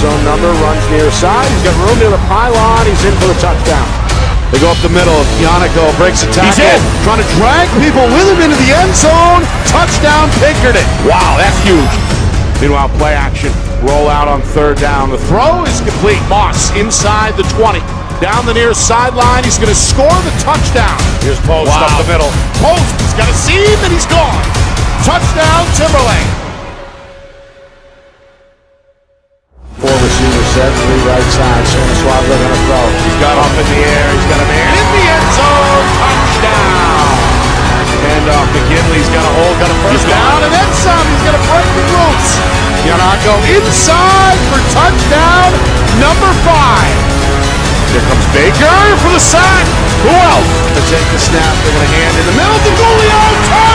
Suazo calls his own number, runs near side. He's got room near the pylon. He's in for the touchdown. They go up the middle. Yannico breaks a tackle. He's in. Trying to drag people with him into the end zone. Touchdown, Pinkerton. Wow, that's huge. Meanwhile, play action. Roll out on third down. The throw is complete. Moss inside the 20. Down the near sideline. He's going to score the touchdown. Here's Post Wow. up the middle. Post has got a seam and he's gone. Touchdown, Timberlane. Set, three right side. Suazo going to throw. He's got up in the air. He's got a man in the end zone. Touchdown. And off McKinley's got a hole, got a first down, and then some. He's got a breaking loose. Yanako inside for touchdown number five. Here comes Baker for the sack. Who else to take the snap? They're going to hand in the middle to Julio. Touchdown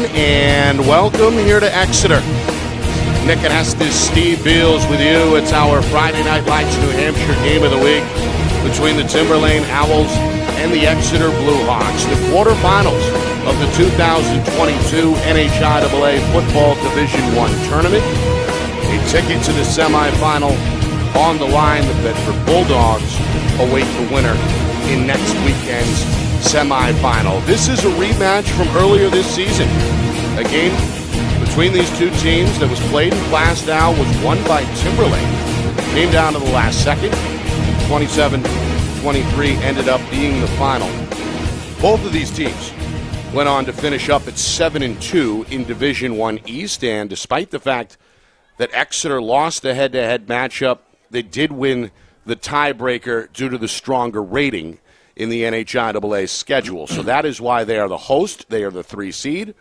everyone, and welcome here to Exeter. Nick and Estes, Steve Beals with you. It's our Friday Night Lights New Hampshire game of the week between the Timberlane Owls and the Exeter Bluehawks. The quarterfinals of the 2022 NHIAA Football Division One tournament. A ticket to the semifinal on the line. The Bedford Bulldogs await the winner in next weekend's semifinal. This is a rematch from earlier this season. A game between these two teams that was played in Plaistow was won by Timberlane. Came down to the last second. 27-23 ended up being the final. Both of these teams went on to finish up at 7 and 2 in Division 1 East and despite the fact that Exeter lost the head-to-head matchup, they did win the tiebreaker due to the stronger rating in the NHIAA schedule. So that is why they are the host. They are the three seed.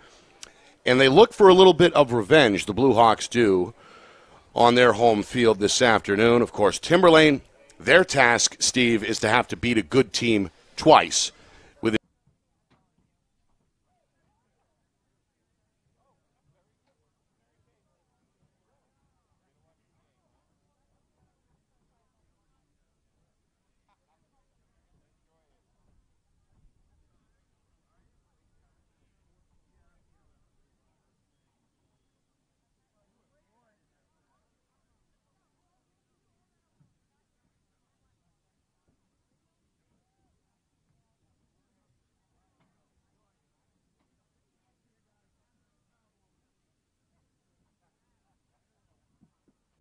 And they look for a little bit of revenge, the Blue Hawks do, on their home field this afternoon. Of course, Timberlane, their task, Steve, is to have to beat a good team twice. With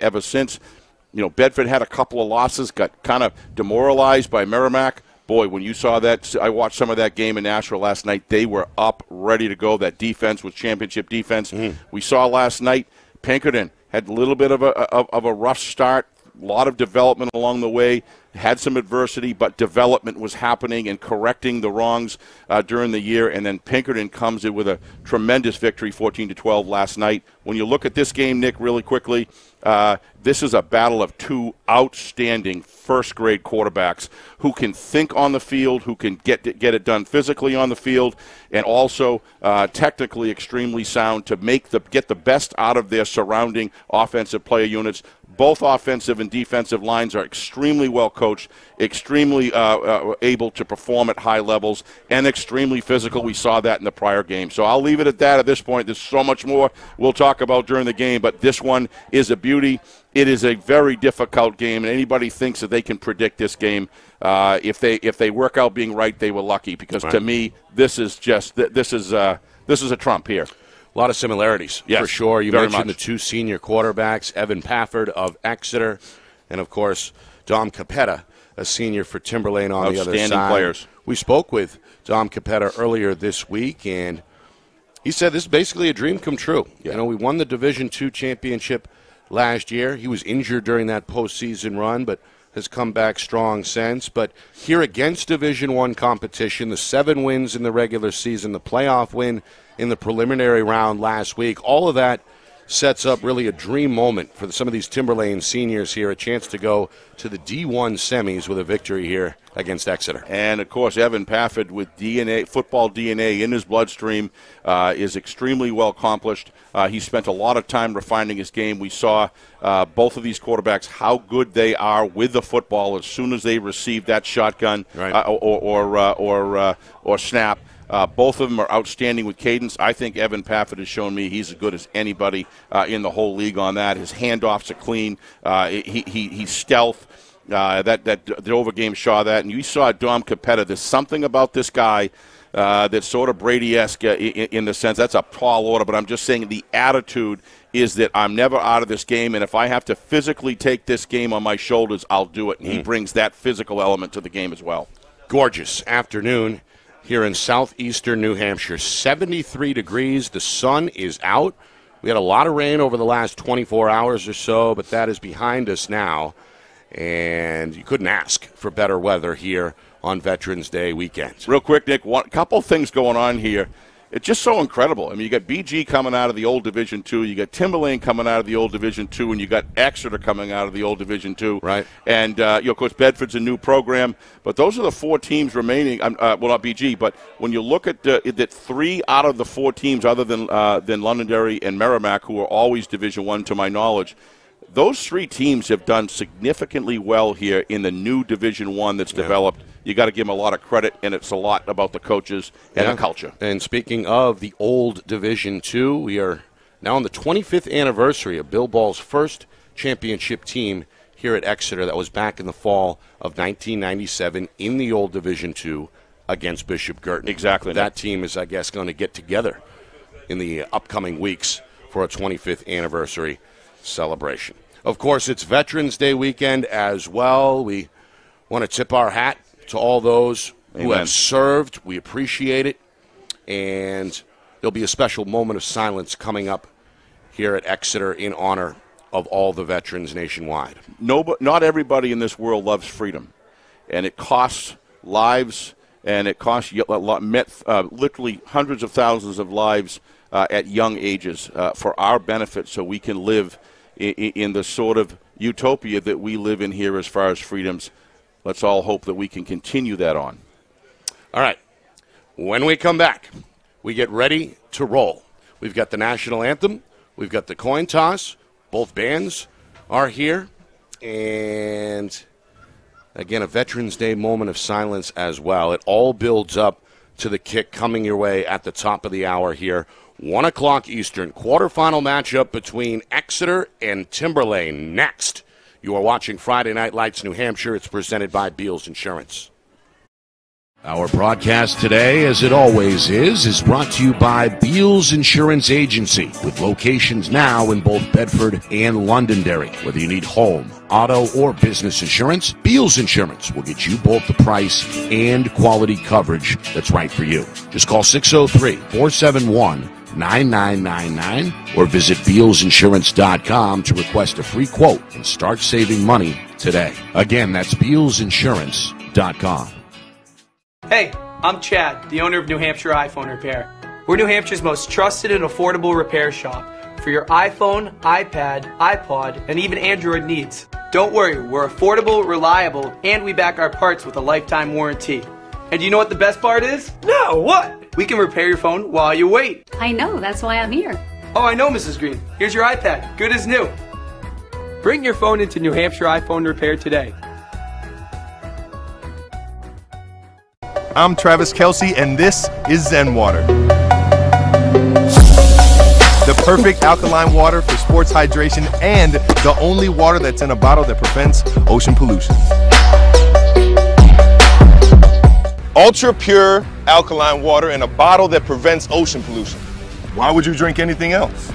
ever since. You know, Bedford had a couple of losses, got kind of demoralized by Merrimack. Boy, when you saw that, I watched some of that game in Nashville last night. They were up, ready to go. That defense was championship defense. We saw last night Pinkerton had a little bit of a of, of a rough start. A lot of development along the way. Had some adversity, but development was happening and correcting the wrongs uh, during the year. And then Pinkerton comes in with a tremendous victory, 14 to 12 last night. When you look at this game, Nick, really quickly, uh, this is a battle of two outstanding first grade quarterbacks who can think on the field, who can get get it done physically on the field, and also uh, technically extremely sound to make the get the best out of their surrounding offensive player units. Both offensive and defensive lines are extremely well coached, extremely uh, uh, able to perform at high levels, and extremely physical. We saw that in the prior game. So I'll leave it at that at this point. There's so much more we'll talk about during the game, but this one is a beauty. It is a very difficult game, and anybody thinks that they can predict this game, uh, if they if they work out being right, they were lucky. Because to me, this is just this is uh, this is a trump here. A lot of similarities, Yes, for sure. You mentioned much. the two senior quarterbacks, Evan Pafford of Exeter, and of course, Dom Capetta, a senior for Timberlane on the other side. Outstanding players. We spoke with Dom Capetta earlier this week, and he said this is basically a dream come true. You know, we won the Division Two championship last year. He was injured during that postseason run, but has come back strong since. But here against Division One competition, the seven wins in the regular season, the playoff win in the preliminary round last week, all of that sets up really a dream moment for some of these Timberlane seniors here, a chance to go to the D1 semis with a victory here against Exeter. And of course, Evan Pafford with DNA, football DNA in his bloodstream, uh, is extremely well accomplished. Uh, he spent a lot of time refining his game. We saw uh, both of these quarterbacks how good they are with the football as soon as they receive that shotgun right. Uh, or or uh, or, uh, or snap. Uh, both of them are outstanding with cadence. I think Evan Pafford has shown me he's as good as anybody uh, in the whole league on that. His handoffs are clean. Uh, he, he, he's stealth. Uh, that that the over game saw that, and you saw Dom Capetta. There's something about this guy uh, that's sort of Brady-esque uh, in, in, the sense that's a tall order. But I'm just saying the attitude is that I'm never out of this game, and if I have to physically take this game on my shoulders, I'll do it. And mm. he brings that physical element to the game as well. Gorgeous afternoon here in southeastern New Hampshire. 73 degrees. The sun is out. We had a lot of rain over the last 24 hours or so, but that is behind us now and you couldn't ask for better weather here on Veterans Day weekend. Real quick, Nick, a couple things going on here. It's just so incredible. I mean, you got BG coming out of the old Division Two, you got Timberlane coming out of the old Division Two, and you got Exeter coming out of the old Division Two. Right. And uh, you know, of course, Bedford's a new program, but those are the four teams remaining. Uh, well, not BG, but when you look at uh, that, three out of the four teams, other than uh, than Londonderry and Merrimack, who are always Division One, to my knowledge, those three teams have done significantly well here in the new Division One that's yeah. developed. You got to give them a lot of credit, and it's a lot about the coaches and yeah. the culture. And speaking of the old Division Two, we are now on the 25th anniversary of Bill Ball's first championship team here at Exeter. That was back in the fall of 1997 in the old Division Two against Bishop Guertin. Exactly. That team is, I guess, going to get together in the upcoming weeks for a 25th anniversary celebration. Of course, it's Veterans Day weekend as well. We want to tip our hat to all those Amen. who have served. We appreciate it. And there'll be a special moment of silence coming up here at Exeter in honor of all the veterans nationwide. No, not everybody in this world loves freedom. And it costs lives and it costs uh, literally hundreds of thousands of lives uh, at young ages uh, for our benefit so we can live in, in the sort of utopia that we live in here as far as freedoms. Let's all hope that we can continue that on. All right. When we come back, we get ready to roll. We've got the national anthem, we've got the coin toss. Both bands are here. And again, a Veterans Day moment of silence as well. It all builds up to the kick coming your way at the top of the hour here 1 o'clock Eastern. Quarterfinal matchup between Exeter and Timberlane. Next, you are watching Friday Night Lights New Hampshire. It's presented by Beals Insurance. Our broadcast today, as it always is, is brought to you by Beals Insurance Agency, with locations now in both Bedford and Londonderry. Whether you need home, auto, or business insurance, Beals Insurance will get you both the price and quality coverage that's right for you. Just call 603 471 9999 or visit BealsInsurance.com to request a free quote and start saving money today. Again, that's BealsInsurance.com. Hey, I'm Chad, the owner of New Hampshire iPhone Repair. We're New Hampshire's most trusted and affordable repair shop for your iPhone, iPad, iPod, and even Android needs. Don't worry, we're affordable, reliable, and we back our parts with a lifetime warranty. And you know what the best part is? No, what? We can repair your phone while you wait. I know, that's why I'm here. Oh, I know, Mrs. Green. Here's your iPad, good as new. Bring your phone into New Hampshire iPhone Repair today. I'm Travis Kelce, and this is Zen Water. The perfect alkaline water for sports hydration and the only water that's in a bottle that prevents ocean pollution. Ultra pure alkaline water in a bottle that prevents ocean pollution. Why would you drink anything else?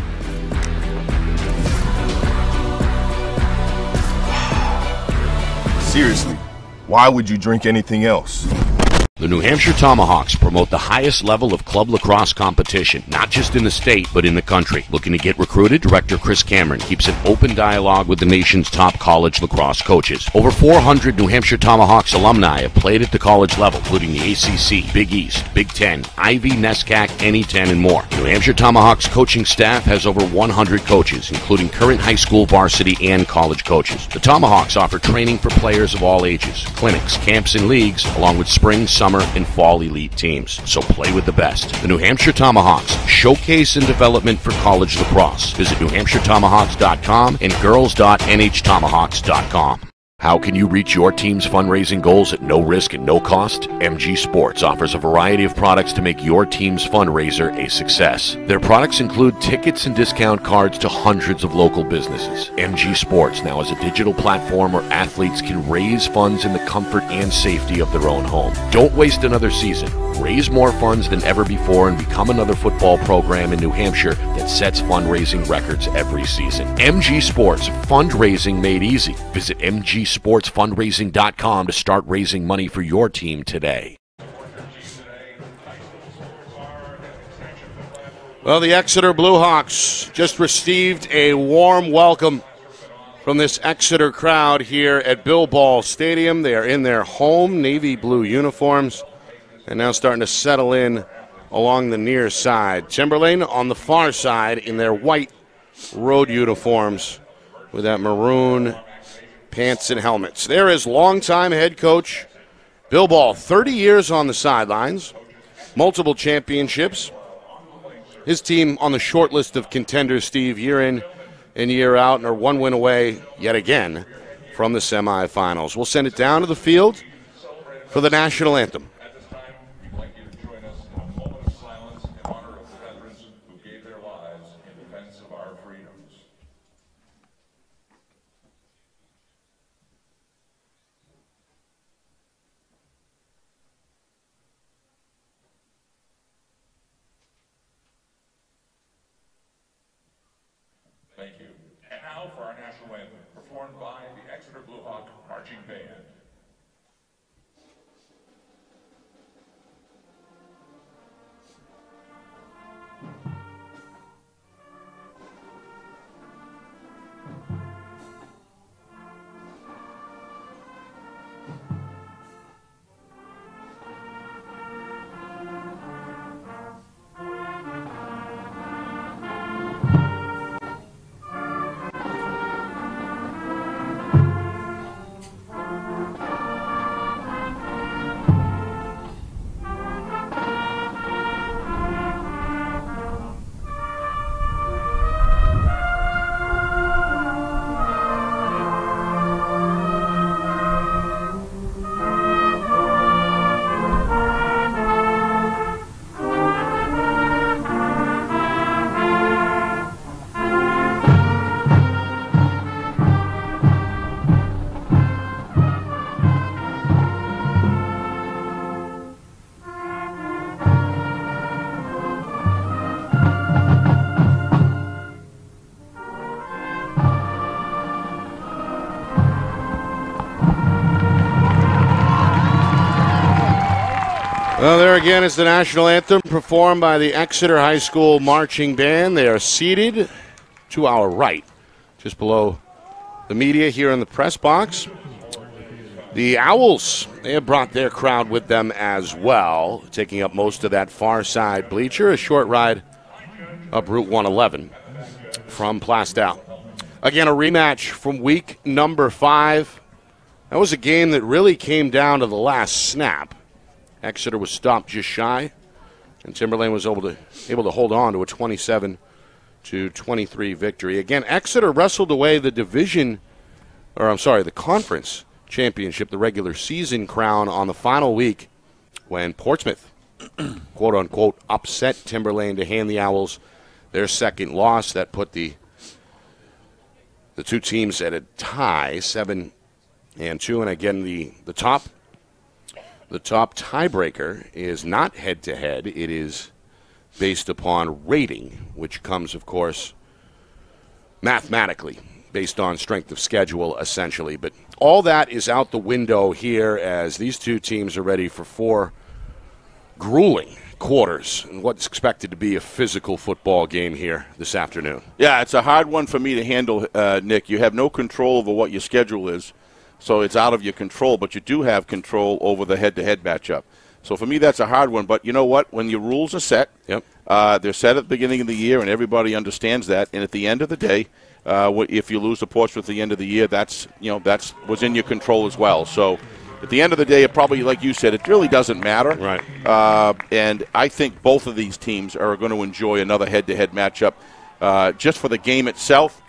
Seriously, why would you drink anything else? The New Hampshire Tomahawks promote the highest level of club lacrosse competition, not just in the state, but in the country. Looking to get recruited? Director Chris Cameron keeps an open dialogue with the nation's top college lacrosse coaches. Over 400 New Hampshire Tomahawks alumni have played at the college level, including the ACC, Big East, Big Ten, Ivy, NESCAC, NE10, and more. New Hampshire Tomahawks coaching staff has over 100 coaches, including current high school varsity and college coaches. The Tomahawks offer training for players of all ages, clinics, camps, and leagues, along with spring, summer, and fall elite teams. So play with the best. The New Hampshire Tomahawks, showcase and development for college lacrosse. Visit NewHampshireTomahawks.com and girls.nhtomahawks.com. How can you reach your team's fundraising goals at no risk and no cost? MG Sports offers a variety of products to make your team's fundraiser a success. Their products include tickets and discount cards to hundreds of local businesses. MG Sports now has a digital platform where athletes can raise funds in the comfort and safety of their own home. Don't waste another season. Raise more funds than ever before and become another football program in New Hampshire that sets fundraising records every season. MG Sports, fundraising made easy. Visit mgsportsfundraising.com to start raising money for your team today. Well, the Exeter Bluehawks just received a warm welcome from this Exeter crowd here at Bill Ball Stadium. They are in their home navy blue uniforms and now starting to settle in along the near side. Timberlane on the far side in their white road uniforms with that maroon pants and helmets. There is longtime head coach Bill Ball, 30 years on the sidelines, multiple championships. His team on the short list of contenders, Steve, year in and year out, and are one win away yet again from the semifinals. We'll send it down to the field for the national anthem. Well, there again is the national anthem performed by the Exeter High School Marching Band. They are seated to our right, just below the media here in the press box. The Owls, they have brought their crowd with them as well, taking up most of that far side bleacher, a short ride up Route 111 from Plaistow. Again, a rematch from week number five. That was a game that really came down to the last snap. Exeter was stopped just shy, and Timberlane was able to able to hold on to a 27 to 23 victory. Again, Exeter wrestled away the division, or I'm sorry, the conference championship, the regular season crown on the final week when Portsmouth, quote unquote, upset Timberlane to hand the Owls their second loss. That put the the two teams at a tie, seven and two. And again, the the top the top tiebreaker is not head to head, it is based upon rating, which comes, of course, mathematically based on strength of schedule, essentially. But all that is out the window here as these two teams are ready for four grueling quarters in what's expected to be a physical football game here this afternoon. Yeah, it's a hard one for me to handle, uh, Nick. You have no control over what your schedule is, so it's out of your control, but you do have control over the head to head matchup. So for me, that's a hard one. But you know what? When your rules are set, Yep. uh, they're set at the beginning of the year, and everybody understands that. And at the end of the day, uh, if you lose the Portsmouth at the end of the year, that's you know that's was in your control as well. So at the end of the day, it probably, like you said, it really doesn't matter. Right. Uh, and I think both of these teams are going to enjoy another head-to-head matchup, uh, just for the game itself.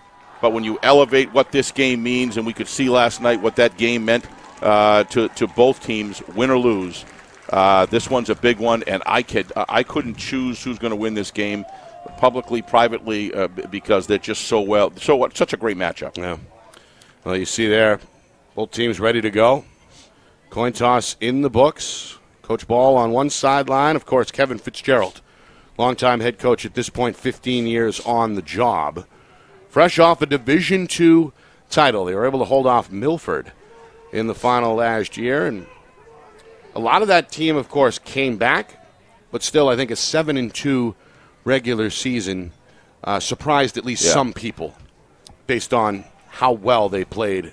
But when you elevate what this game means, and we could see last night what that game meant uh, to to both teams, win or lose. Uh, this one's a big one, and I could I couldn't choose who's going to win this game, publicly, privately, uh, because they're just so well, so what, such a great matchup. Yeah. Well, you see there, both teams ready to go. Coin toss in the books. Coach Ball on one sideline. Of course, Kevin Fitzgerald, longtime head coach at this point, 15 years on the job. Fresh off a Division II title. They were able to hold off Milford in the final last year. And a lot of that team, of course, came back, but still, I think a 7 and 2 regular season uh, surprised at least Yeah. some people based on how well they played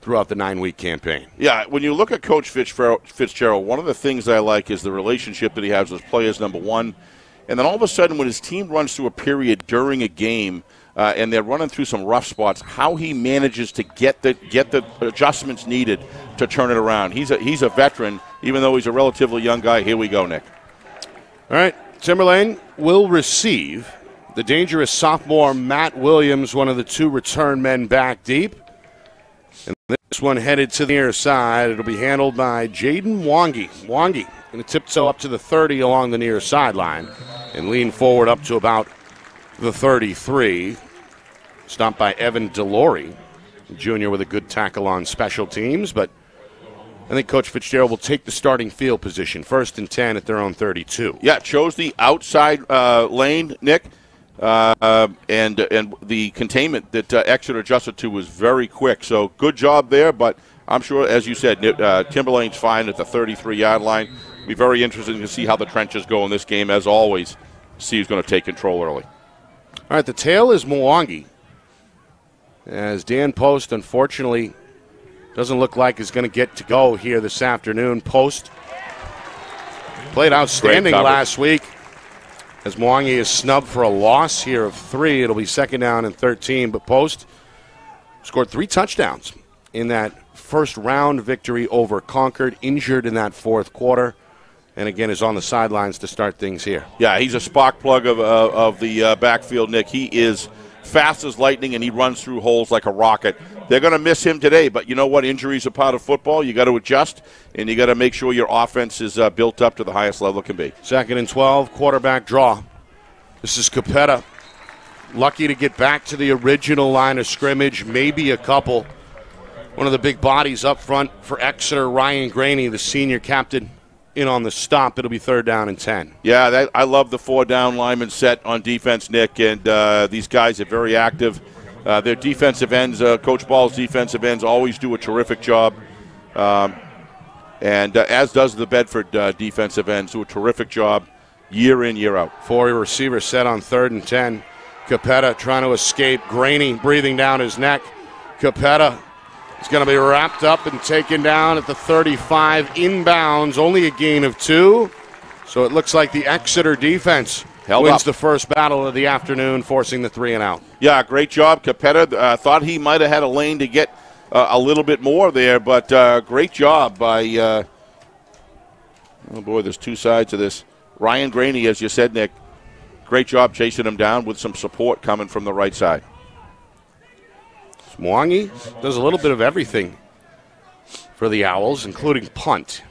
throughout the nine week campaign. Yeah, when you look at Coach Fitzgerald, one of the things I like is the relationship that he has with players, number one. And then all of a sudden, when his team runs through a period during a game uh, and they're running through some rough spots, how he manages to get the get the adjustments needed to turn it around. He's a he's a veteran, even though he's a relatively young guy. Here we go, Nick. All right, Timberlane will receive the dangerous sophomore Matt Williams, one of the two return men back deep. And this one headed to the near side. It'll be handled by Jaden Mwangi. Mwangi going to tiptoe up to the 30 along the near sideline and lean forward up to about the 33. Stopped by Evan Delory, junior with a good tackle on special teams, but I think Coach Fitzgerald will take the starting field position, first and 10 at their own 32. Yeah, chose the outside uh, lane, Nick, uh, and and the containment that uh, Exeter adjusted to was very quick. So good job there. But I'm sure, as you said, uh, Timberlane's fine at the 33 yard line. Be very interesting to see how the trenches go in this game. As always, who's going to take control early. All right, the tail is Mwangi. As Dan Post, unfortunately, doesn't look like is going to get to go here this afternoon. Post played outstanding last week. As Mwangi is snubbed for a loss here of three, it'll be second down and 13. But Post scored three touchdowns in that first round victory over Concord, injured in that fourth quarter, and again is on the sidelines to start things here. Yeah, he's a spark plug of, uh, of the uh, backfield, Nick. He is fast as lightning and he runs through holes like a rocket. They're going to miss him today, but you know what? Injuries are part of football. You got to adjust and you got to make sure your offense is uh, built up to the highest level it can be. Second and 12, quarterback draw. This is Capetta. Lucky to get back to the original line of scrimmage, maybe a couple. One of the big bodies up front for Exeter, Ryan Graney, the senior captain, in on the stop. It'll be third down and 10. Yeah, that, I love the four down lineman set on defense, Nick, and uh, these guys are very active. Uh, their defensive ends, uh, Coach Ball's defensive ends, always do a terrific job. Um, and uh, as does the Bedford uh, defensive ends, do a terrific job year in, year out. Four receiver set on third and 10. Capetta trying to escape. Graney breathing down his neck. Capetta is going to be wrapped up and taken down at the 35 inbounds. Only a gain of two. So it looks like the Exeter defense Held wins up. the first battle of the afternoon, forcing the three and out. Yeah, great job, Capetta. Uh, thought he might have had a lane to get uh, a little bit more there, but uh, great job by. Uh, oh boy, there's two sides to this. Ryan Graney, as you said, Nick, great job chasing him down with some support coming from the right side. Mwangi does a little bit of everything for the Owls, including punt.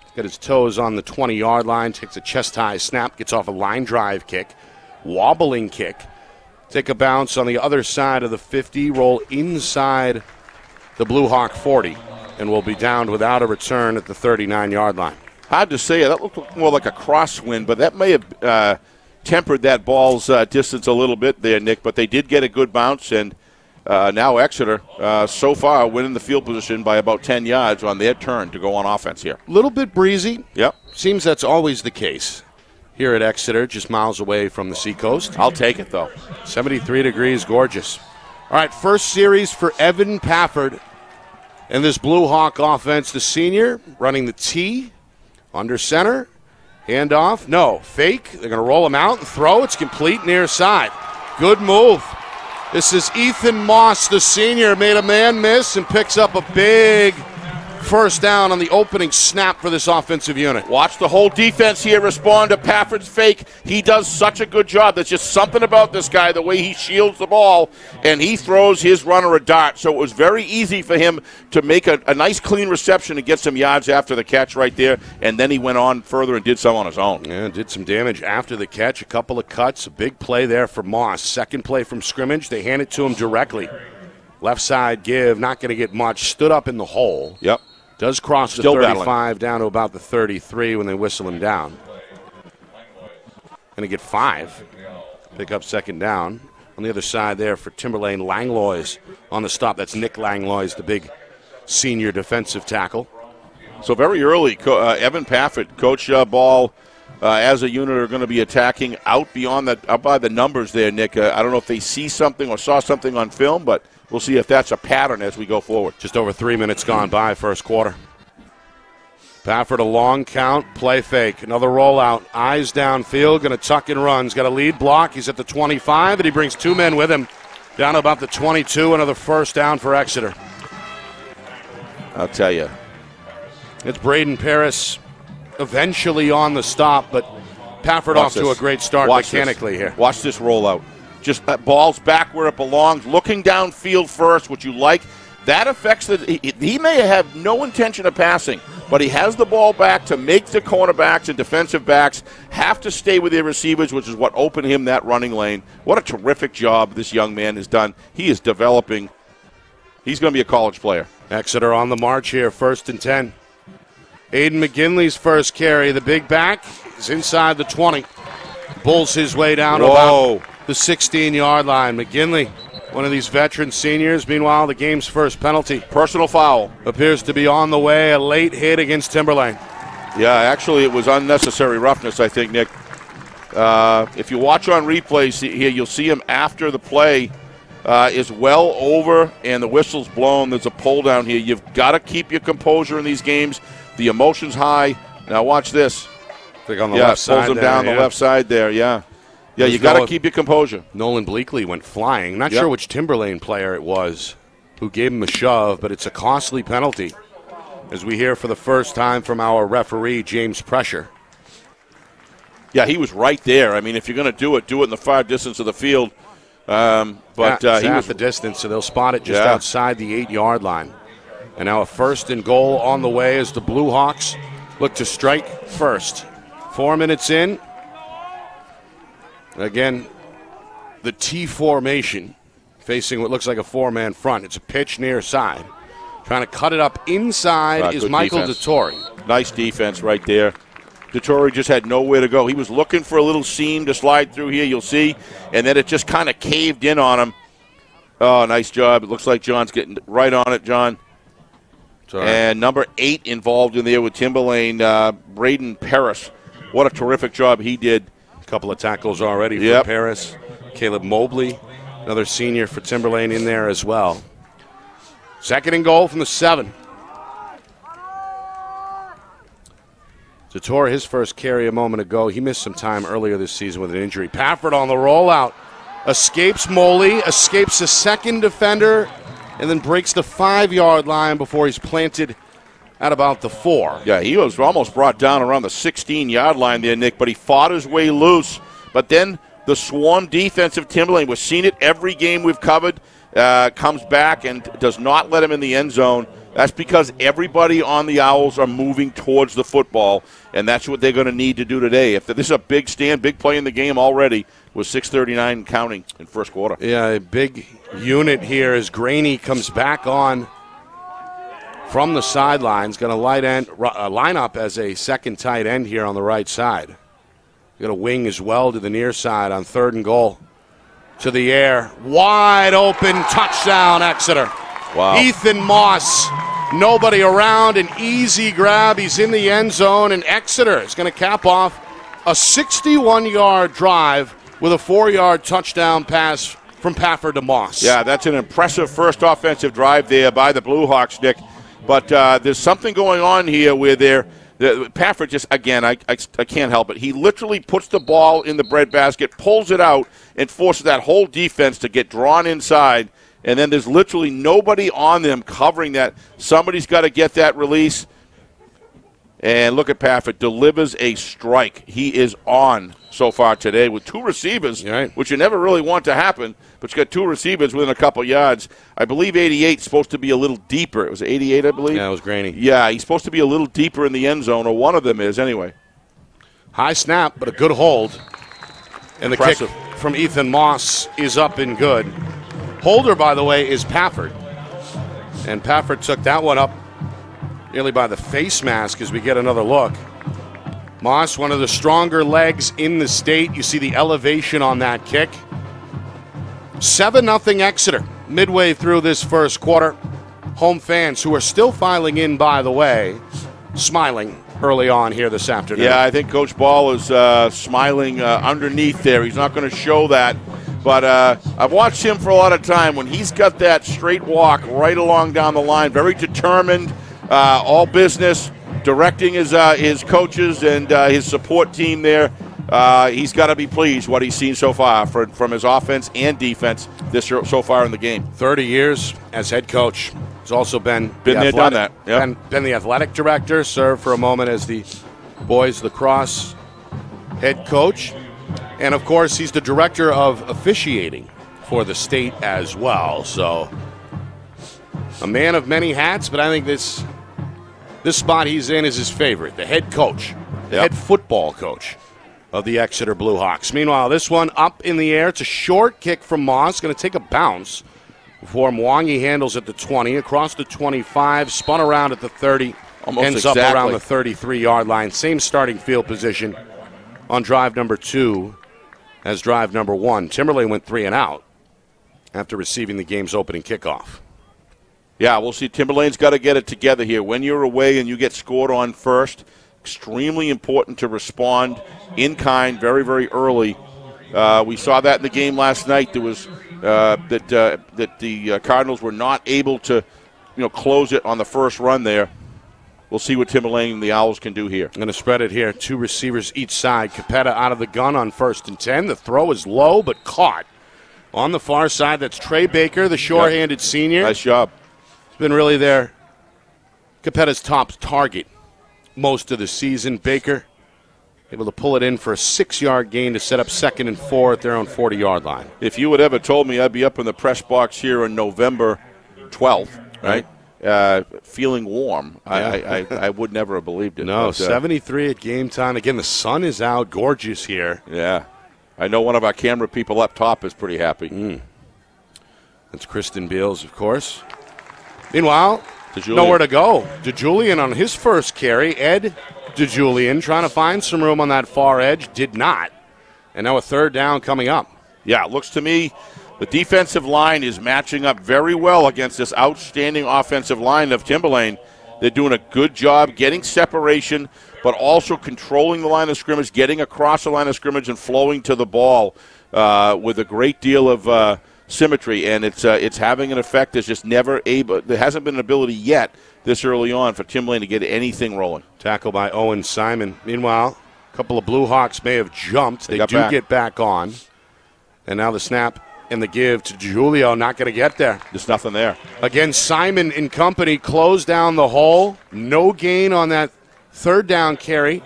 He's got his toes on the 20 yard line, takes a chest high snap, gets off a line drive kick, wobbling kick, take a bounce on the other side of the 50, roll inside the Blue Hawk 40, and will be downed without a return at the 39 yard line. Hard to say. That looked more like a crosswind, but that may have uh, tempered that ball's uh, distance a little bit there, Nick. But they did get a good bounce, and uh, now Exeter, uh, so far, winning the field position by about 10 yards on their turn to go on offense here. A little bit breezy. Yep. Seems that's always the case here at Exeter, just miles away from the seacoast. I'll take it, though. 73 degrees, gorgeous. All right, first series for Evan Pafford and this Blue Hawk offense. The senior running the T under center. Handoff. No, fake. They're going to roll him out and throw. It's complete near side. Good move. This is Ethan Moss, the senior, made a man miss and picks up a big first down on the opening snap for this offensive unit. Watch the whole defense here respond to Pafford's fake. He does such a good job. There's just something about this guy, the way he shields the ball, and he throws his runner a dart. So it was very easy for him to make a, a nice, clean reception and get some yards after the catch right there. And then he went on further and did some on his own. Yeah, did some damage after the catch. A couple of cuts. A big play there for Moss. Second play from scrimmage. They hand it to him directly. Left side give, not going to get much. Stood up in the hole. Yep. Does cross Still the battling. 35 down to about the 33 when they whistle him down. Going to get five. Pick up second down. On the other side there for Timberlane, Langlois on the stop. That's Nick Langlois, the big senior defensive tackle. So very early, Co- uh, Evan Pafford, Coach uh, Ball, uh, as a unit are going to be attacking out beyond the out by the numbers there, Nick. Uh, I don't know if they see something or saw something on film, but we'll see if that's a pattern as we go forward. Just over three minutes gone by, first quarter. Pafford, a long count, play fake. Another rollout. Eyes downfield, going to tuck and run. He's got a lead block. He's at the 25, and he brings two men with him down about the 22. Another first down for Exeter. I'll tell you. It's Braden Paris eventually on the stop, but Pafford Watch off to a great start Watch mechanically this. here. Watch this rollout. Just uh, balls back where it belongs, looking downfield first, which you like. That affects the. He, he may have no intention of passing, but he has the ball back to make the cornerbacks and defensive backs have to stay with their receivers, which is what opened him that running lane. What a terrific job this young man has done. He is developing. He's going to be a college player. Exeter on the march here, first and 10. Aiden McGinley's first carry. The big back is inside the 20. Bulls his way down Whoa. about the 16 yard line. McGinley, one of these veteran seniors. Meanwhile, the game's first penalty Personal foul. appears to be on the way. A late hit against Timberlane. Yeah, actually, it was unnecessary roughness, I think, Nick. Uh, if you watch on replays here, you'll see him after the play uh, is well over and the whistle's blown. There's a pull down here. You've got to keep your composure in these games. The emotion's high. Now, watch this. I think on the yeah, left side. pulls him there, down yeah. the left side there. Yeah. Yeah, you got to no- keep your composure. Nolan Bleakley went flying. Not Yep. sure which Timberlane player it was who gave him a shove, but it's a costly penalty. As we hear for the first time from our referee, James Pressure. Yeah, he was right there. I mean, if you're going to do it, do it in the far distance of the field. Um, but Yeah, uh, he was the distance, so they'll spot it just Yeah. outside the eight yard line. And now a first and goal on the way as the Blue Hawks look to strike first. Four minutes in. Again, the T formation facing what looks like a four man front. It's a pitch near side. Trying to cut it up inside is Michael defense. DeTore. Nice defense right there. Dettori just had nowhere to go. He was looking for a little seam to slide through here, you'll see, and then it just kind of caved in on him. Oh, nice job. It looks like John's getting right on it, John. And number eight involved in there with Timberlane, uh, Braden Paris. What a terrific job he did. Couple of tackles already for Yep. Paris. Caleb Mobley, another senior for Timberlane in there as well. Second and goal from the seven. Zator, his first carry a moment ago. He missed some time earlier this season with an injury. Pafford on the rollout. Escapes Mobley, escapes a second defender, and then breaks the five yard line before he's planted at about the four. Yeah, he was almost brought down around the 16 yard line there, Nick, but he fought his way loose. But then the swarm defense of Timberlane, we've seen it every game we've covered, uh, comes back and does not let him in the end zone. That's because everybody on the Owls are moving towards the football, and that's what they're going to need to do today. If this is a big stand, big play in the game already, with 6:39 counting in first quarter. Yeah, a big unit here as Graney comes back on from the sidelines. Going to light end, uh, line up as a second tight end here on the right side. Going to wing as well to the near side on third and goal. to the air. Wide open touchdown, Exeter. Wow. Ethan Moss, nobody around, an easy grab. He's in the end zone, and Exeter is going to cap off a 61 yard drive with a four yard touchdown pass from Pafford to Moss. Yeah, that's an impressive first offensive drive there by the Blue Hawks, Nick. But uh, there's something going on here where they're. Pafford just again, I, I, I can't help it. He literally puts the ball in the breadbasket, pulls it out, and forces that whole defense to get drawn inside. And then there's literally nobody on them covering that. Somebody's got to get that release. And look at Pafford delivers a strike. He is on so far today with two receivers, Right. which you never really want to happen. But you got two receivers within a couple yards. I believe 88 is supposed to be a little deeper. It was 88, I believe. Yeah, it was Graney. Yeah, he's supposed to be a little deeper in the end zone, or one of them is anyway. High snap, but a good hold. And the Impressive. kick from Ethan Moss is up and good. Holder, by the way, is Pafford. And Pafford took that one up nearly by the face mask as we get another look. Moss, one of the stronger legs in the state. You see the elevation on that kick. 7 0 Exeter midway through this first quarter. Home fans who are still filing in, by the way, smiling early on here this afternoon. Yeah, I think Coach Ball is uh, smiling uh, underneath there. He's not going to show that. But uh, I've watched him for a lot of time. When he's got that straight walk right along down the line, very determined, uh, all business, directing his uh, his coaches and uh, his support team there. Uh, he's got to be pleased what he's seen so far for, from his offense and defense this year, so far in the game. 30 years as head coach. He's also been Been the there, done athletic- that. Yep. Been, been the athletic director. Served for a moment as the boys lacrosse head coach, and of course he's the director of officiating for the state as well. So a man of many hats, but I think this this spot he's in is his favorite. The head coach, the Yep. head football coach of the Exeter Blue Hawks. Meanwhile, this one up in the air. It's a short kick from Moss. Going to take a bounce before Mwangi handles at the 20, across the 25, spun around at the 30, Almost ends up around the 33 yard line. Same starting field position on drive number two as drive number one. Timberlane went three and out after receiving the game's opening kickoff. Yeah, we'll see. Timberlane's got to get it together here. When you're away and you get scored on first, extremely important to respond in kind very, very early. Uh, we saw that in the game last night. There was uh, that uh, that the uh, Cardinals were not able to, you know, close it on the first run there. We'll see what Timberlane and the Owls can do here. I'm going to spread it here. Two receivers each side. Capetta out of the gun on first and 10. The throw is low but caught. On the far side, that's Trey Baker, the short-handed senior. Nice job. Been really their Capetta's top target most of the season. Baker able to pull it in for a six-yard gain to set up second and four at their own 40-yard line. If you had ever told me I'd be up in the press box here on November 12th, right, uh, feeling warm, I, I, I, I would never have believed it. No, But, uh, 73 at game time. Again, the sun is out, gorgeous here. Yeah. I know one of our camera people up top is pretty happy. Mm. That's Kristen Beals, of course. Meanwhile, DeJulian. nowhere to go. DeJulian on his first carry. Ed DeJulian trying to find some room on that far edge. Did not. And now a third down coming up. Yeah, it looks to me the defensive line is matching up very well against this outstanding offensive line of Timberlane. They're doing a good job getting separation, but also controlling the line of scrimmage, getting across the line of scrimmage, and flowing to the ball uh, with a great deal of uh, symmetry. And it's uh, it's having an effect. There's just never able. There hasn't been an ability yet this early on for Timberlane to get anything rolling. Tackle by Owen Simon. Meanwhile, a couple of Blue Hawks may have jumped. They, They do back. get back on. And now the snap and the give to Julio. Not going to get there. There's nothing there. Again, Simon and company close down the hole. No gain on that third down carry.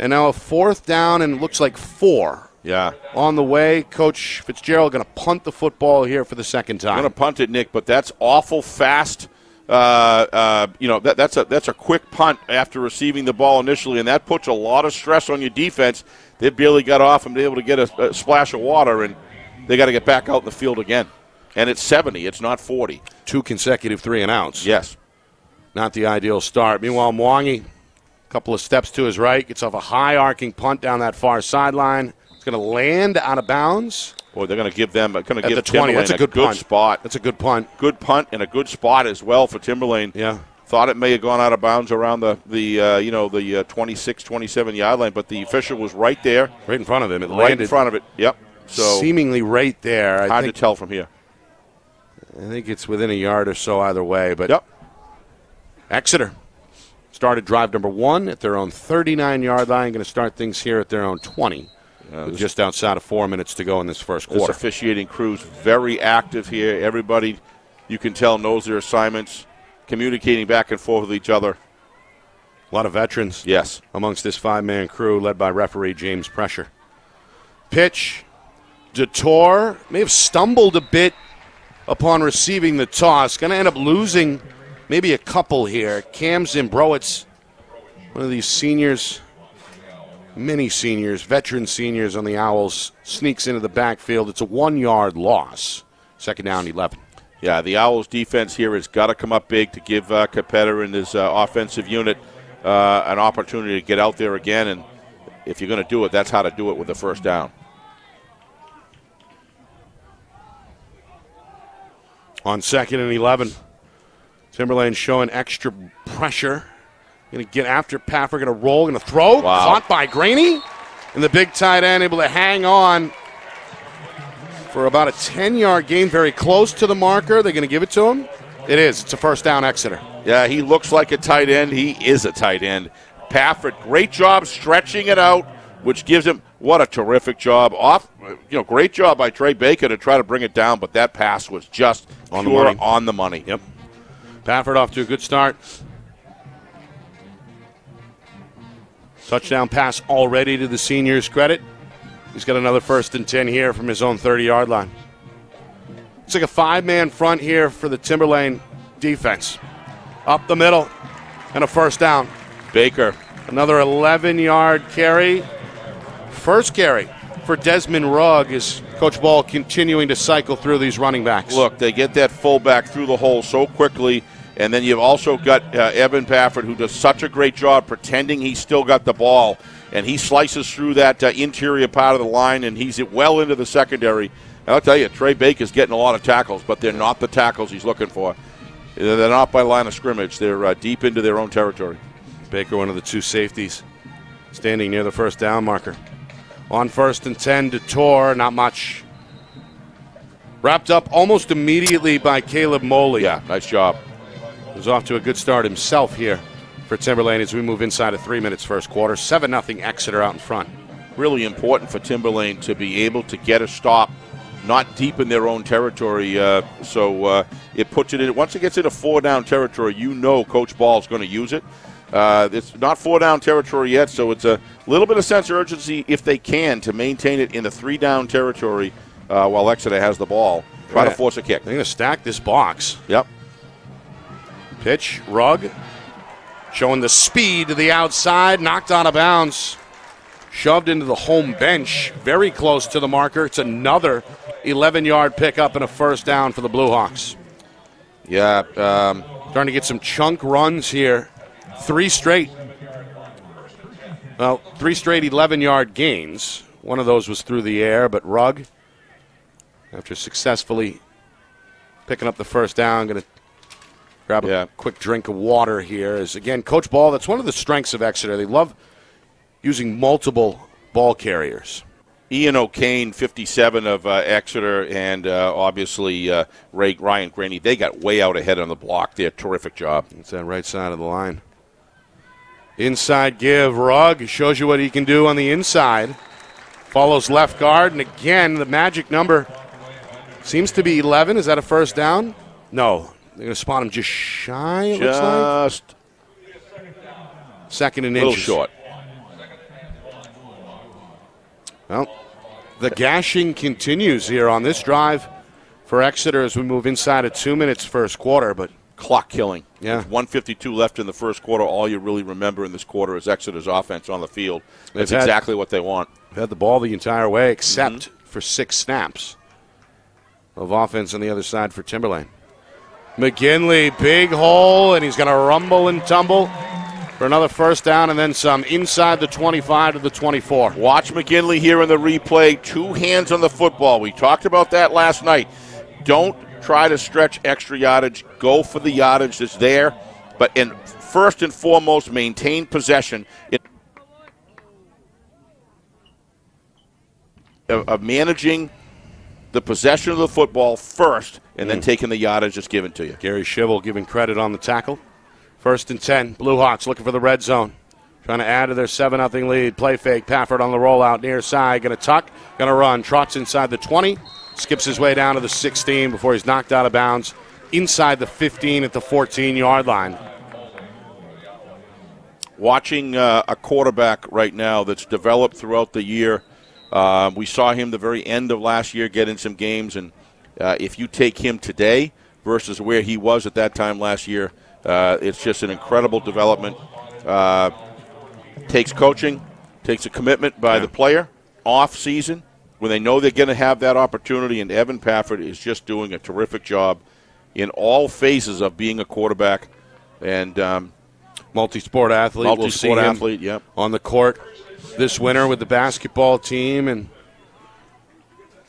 And now a fourth down and looks like four Yeah. on the way. Coach Fitzgerald going to punt the football here for the second I'm time. going to punt it, Nick, but that's awful fast. Uh, uh, you know that, that's a that's a quick punt after receiving the ball initially, and that puts a lot of stress on your defense. They barely got off and be able to get a, a splash of water, and they got to get back out in the field again. And it's 70, it's not 40. Two consecutive three and outs. Yes, Not the ideal start. Meanwhile, Mwangi, a couple of steps to his right, gets off a high arcing punt down that far sideline. Going to land out of bounds Boy, they're going to give them. Going to give the 20. That's a Timberlane good, punt. spot. That's a good punt. Good punt and a good spot as well for Timberlane. Yeah. Thought it may have gone out of bounds around the the uh, you know the uh, 26, 27 yard line, but the official was right there, Right in front of him. It right landed in front of it. Yep. So seemingly right there. I hard think, to tell from here. I think it's within a yard or so either way. But Yep. Exeter started drive number one at their own 39 yard line. Going to start things here at their own 20. With just outside of four minutes to go in this first This quarter. officiating crew's very active here. Everybody, you can tell, knows their assignments, communicating back and forth with each other. A lot of veterans. Yes. amongst this five man crew led by referee James Pressure. Pitch. Dettori may have stumbled a bit upon receiving the toss. Going to end up losing maybe a couple here. Cam Zimbrowitz, one of these seniors, many seniors, veteran seniors on the Owls, sneaks into the backfield. It's a one yard loss. Second down, 11. Yeah, the Owls' defense here has got to come up big to give uh, Capetta and his uh, offensive unit uh, an opportunity to get out there again. And if you're going to do it, that's how to do it with the first down. On second and 11, Timberlane showing extra pressure. Going to get after Pafford, going to roll, going to throw. Wow. Caught by Graney. And the big tight end able to hang on for about a 10 yard gain, very close to the marker. They're going to give it to him. It is. It's a first down, Exeter. Yeah, he looks like a tight end. He is a tight end. Pafford, great job stretching it out, which gives him what a terrific job. Off, you know, great job by Trey Baker to try to bring it down, but that pass was just On the money. on the money. Yep. Pafford off to a good start. Touchdown pass already to the senior's credit. He's got another first and 10 here from his own 30 yard line. It's like a five man front here for the Timberlane defense. Up the middle and a first down. Baker, Another 11 yard carry. First carry for Desmond Rugg is Coach Ball continuing to cycle through these running backs. look, they get that fullback through the hole so quickly. And then you've also got uh, Evan Pafford, who does such a great job pretending he's still got the ball. And he slices through that uh, interior part of the line, and he's well into the secondary. And I'll tell you, Trey Baker's getting a lot of tackles, but they're not the tackles he's looking for. They're not by line of scrimmage. They're uh, deep into their own territory. Baker, one of the two safeties, standing near the first down marker. On first and 10 to Tor, not much. Wrapped up almost immediately by Caleb Mobley. Yeah, nice job. Was off to a good start himself here for Timberlane as we move inside of three minutes first quarter. 7 0 Exeter out in front. really important for Timberlane to be able to get a stop, not deep in their own territory. Uh, so uh, it puts it in. Once it gets into four down territory, you know Coach Ball is going to use it. Uh, it's not four down territory yet, so it's a little bit of sense of urgency if they can to maintain it in the three down territory uh, while Exeter has the ball. Try to force a kick. They're going to stack this box. Yep. Pitch, Rugg, showing the speed to the outside, knocked out of bounds, shoved into the home bench, very close to the marker. It's another 11 yard pickup and a first down for the Blue Hawks. Yeah. Um, Starting to get some chunk runs here. Three straight. Well, three straight 11 yard gains. One of those was through the air, but Rugg, after successfully picking up the first down, going to grab a Yeah. quick drink of water here. Is again, Coach Ball, that's one of the strengths of Exeter. They love using multiple ball carriers. Ian O'Kane, 57 of uh, Exeter, and uh, obviously uh, Ray, Ryan Graney. They got way out ahead on the block there. Terrific job. It's that right side of the line. Inside give. Rugg shows you what he can do on the inside. Follows left guard, and again, the magic number seems to be 11. Is that a first down? No. They're going to spot him just shy, it looks like. Just Second and a little short. Well, the gashing continues here on this drive for Exeter as we move inside of two minutes first quarter, but Clock killing. Yeah. With 152 left in the first quarter. All you really remember in this quarter is Exeter's offense on the field. That's had- exactly what they want. had the ball the entire way except Mm-hmm. for six snaps of offense on the other side for Timberlane. McGinley, big hole, and he's going to rumble and tumble for another first down and then some inside the 25 to the 24. Watch McGinley here in the replay. Two hands on the football. We talked about that last night. Don't try to stretch extra yardage. Go for the yardage that's there. But in first and foremost, maintain possession. Of, of managing the possession of the football first and then taking the yardage that's given to you. Gary Shivel giving credit on the tackle. First and 10. Blue Hawks looking for the red zone. Trying to add to their 7 0 lead. Play fake. Pafford on the rollout near side. Going to tuck. Going to run. Trots inside the 20. Skips his way down to the 16 before he's knocked out of bounds inside the 15 at the 14 yard line. Watching uh, a quarterback right now that's developed throughout the year. Uh, we saw him the very end of last year get in some games, and uh, if you take him today versus where he was at that time last year, uh, it's just an incredible development. Uh, takes coaching, takes a commitment by Yeah. the player off season when they know they're going to have that opportunity. And Evan Pafford is just doing a terrific job in all phases of being a quarterback. And um, Multi-sport athlete. we'll see multi-sport him athlete, yep. on the court this winter with the basketball team and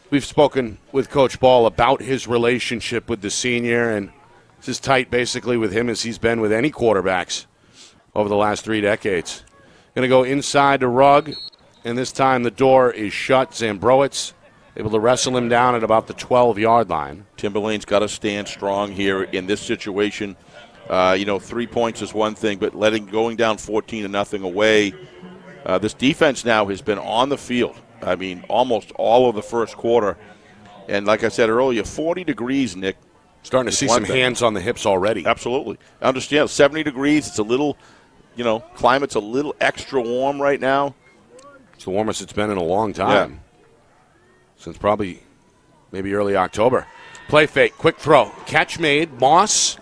we've spoken with coach ball about his relationship with the senior and it's as tight basically with him as he's been with any quarterbacks over the last three decades going to go inside to Rugg and this time the door is shut zambrowitz able to wrestle him down at about the 12 yard line Timberlane's got to stand strong here in this situation. Uh, you know, three points is one thing, but letting going down 14 to nothing away. Uh, this defense now has been on the field. I mean, almost all of the first quarter, and like I said earlier, 40 degrees, Nick. starting to see some thing. hands on the hips already Absolutely, I understand. 70 degrees. It's a little, you know, climate's a little extra warm right now. It's the warmest it's been in a long time. Since probably maybe early October. Play fake, quick throw. Catch made. Moss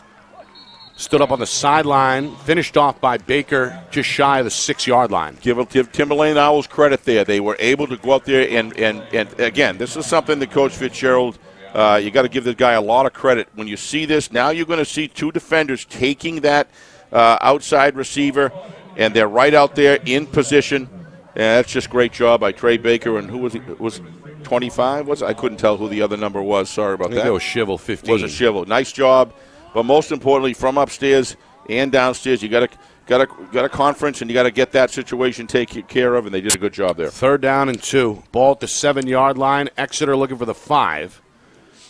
stood up on the sideline, finished off by Baker just shy of the six yard line. give, give Timberlane Owls credit there. They were able to go out there and and and again, this is something that Coach Fitzgerald. Uh, you got to give the guy a lot of credit. When you see this, now you're going to see two defenders taking that uh, outside receiver, and they're right out there in position. And that's just great job by Trey Baker. And who was he? Was 25? Was? I couldn't tell who the other number was. Sorry about I think that that was Shivel 15. was a shivel. Nice job, but most importantly, from upstairs and downstairs, you got to got a got a conference, and you got to get that situation taken care of, and they did a good job there. Third down and two. Ball at the seven yard line. Exeter looking for the five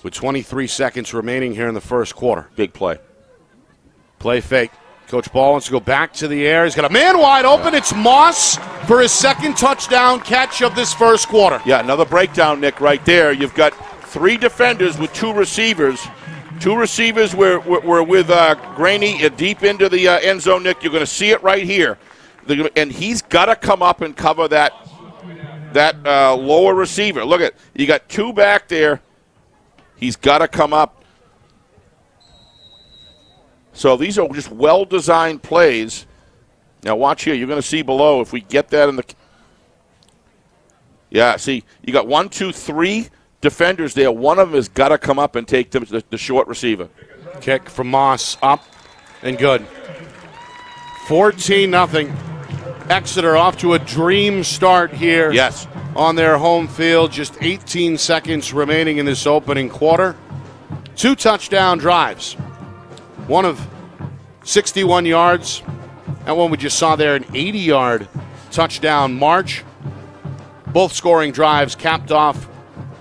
with 23 seconds remaining here in the first quarter. Big play. Play fake. Coach Ball wants to go back to the air. He's got a man wide open. It's Moss for his second touchdown catch of this first quarter. Yeah, another breakdown, Nick, right there. You've got three defenders with two receivers. Two receivers were, were, were with uh, Graney uh, deep into the uh, end zone, Nick. You're going to see it right here. The- and he's got to come up and cover that that uh, lower receiver. Look at you got two back there. He's got to come up. So these are just well designed plays. Now watch here. You're going to see below if we get that in the. Yeah, see, you got one, two, three defenders there. One of them has got to come up and take the, the, the short receiver. Kick from Moss up and good. 14 nothing. Exeter off to a dream start here. Yes. On their home field, just 18 seconds remaining in this opening quarter. Two touchdown drives. One of 61 yards. That one we just saw there, an 80 yard touchdown march. Both scoring drives capped off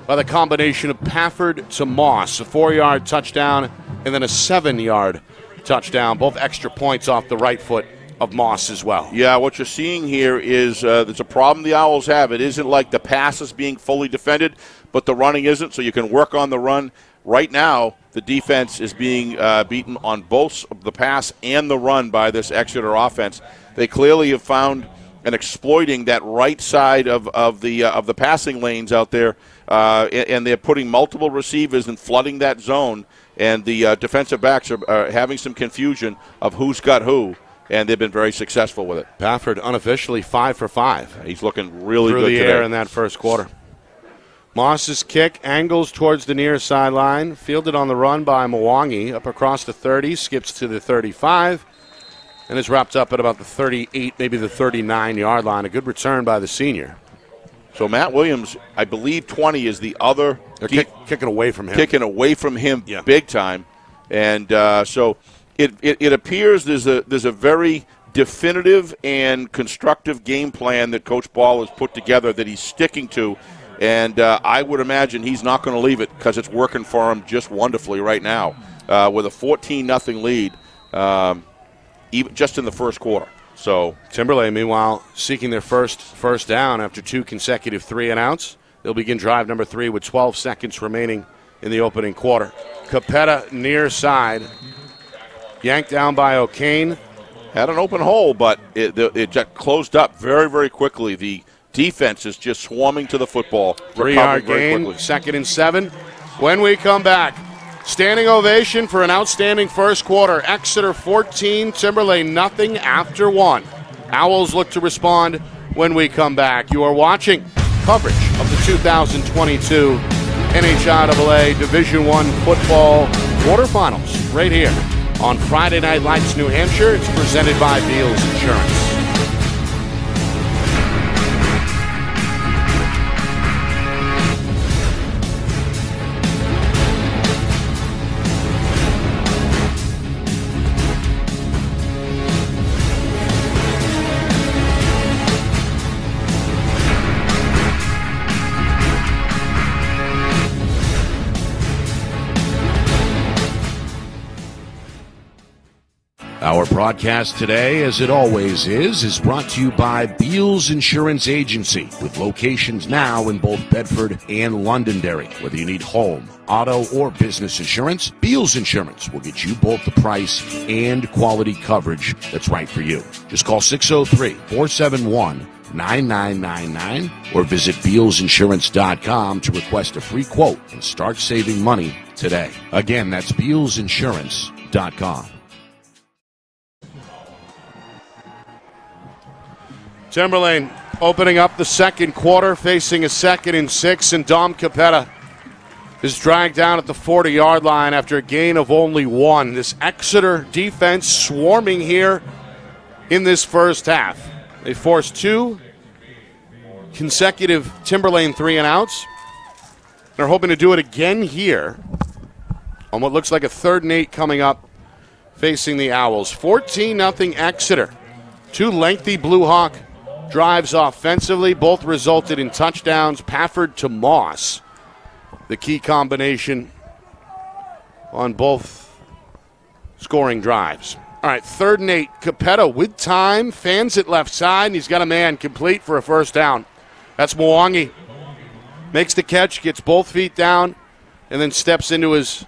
by the combination of Pafford to Moss, a four yard touchdown and then a seven yard touchdown. Both extra points off the right foot of Moss as well. Yeah, what you're seeing here is uh, there's a problem the Owls have. It isn't like the pass is being fully defended, but the running isn't, so you can work on the run. Right now, the defense is being uh, beaten on both the pass and the run by this Exeter offense. They clearly have found and exploiting that right side of, of the uh, of the passing lanes out there, uh, and, they're putting multiple receivers and flooding that zone. And the uh, defensive backs are, are having some confusion of who's got who, and they've been very successful with it. Pafford unofficially five for five He's looking really through good the today. air in that first quarter. Moss's kick angles towards the near sideline, fielded on the run by Mwangi, up across the 30, skips to the 35, and is wrapped up at about the 38, maybe the 39 yard line. A good return by the senior. So Matt Williams, I believe 20 is the other They're kick, kicking away from him. kicking away from him Yeah. big time, and uh, so it, it, it appears there's a there's a very definitive and constructive game plan that Coach Ball has put together that he's sticking to, and uh, I would imagine he's not going to leave it because it's working for him just wonderfully right now uh, with a 14 nothing lead, um, even just in the first quarter. So Timberlane, meanwhile, seeking their first first down after two consecutive three and outs. They'll begin drive number three with 12 seconds remaining in the opening quarter. Capetta near side, yanked down by O'Kane. had an open hole, but it, it just closed up very, very quickly. The defense is just swarming to the football. Three-yard gain, quickly. second and seven. When we come back, standing ovation for an outstanding first quarter. Exeter 14, Timberlane nothing after one. Owls look to respond when we come back. You are watching coverage of the 2022 NHIAA Division One football quarterfinals right here on Friday Night Lights, New Hampshire. It's presented by Beals Insurance. Our broadcast today, as it always is, is brought to you by Beals Insurance Agency, with locations now in both Bedford and Londonderry. Whether you need home, auto, or business insurance, Beals Insurance will get you both the price and quality coverage that's right for you. Just call 603 471 9999 or visit BealsInsurance.com to request a free quote and start saving money today. Again, that's BealsInsurance.com. Timberlane opening up the second quarter, facing a second and six, and Dom Capetta is dragged down at the 40 yard line after a gain of only one. This Exeter defense swarming here in this first half. They forced two consecutive Timberlane three and outs. They're hoping to do it again here on what looks like a third and eight coming up facing the Owls. 14 0 Exeter. Two lengthy Blue Hawk drives offensively, both resulted in touchdowns. Pafford to Moss, the key combination on both scoring drives. All right, third and eight. Capetta with time, fans it left side, and he's got a man complete for a first down. That's Mwangi. Makes the catch, gets both feet down, and then steps into his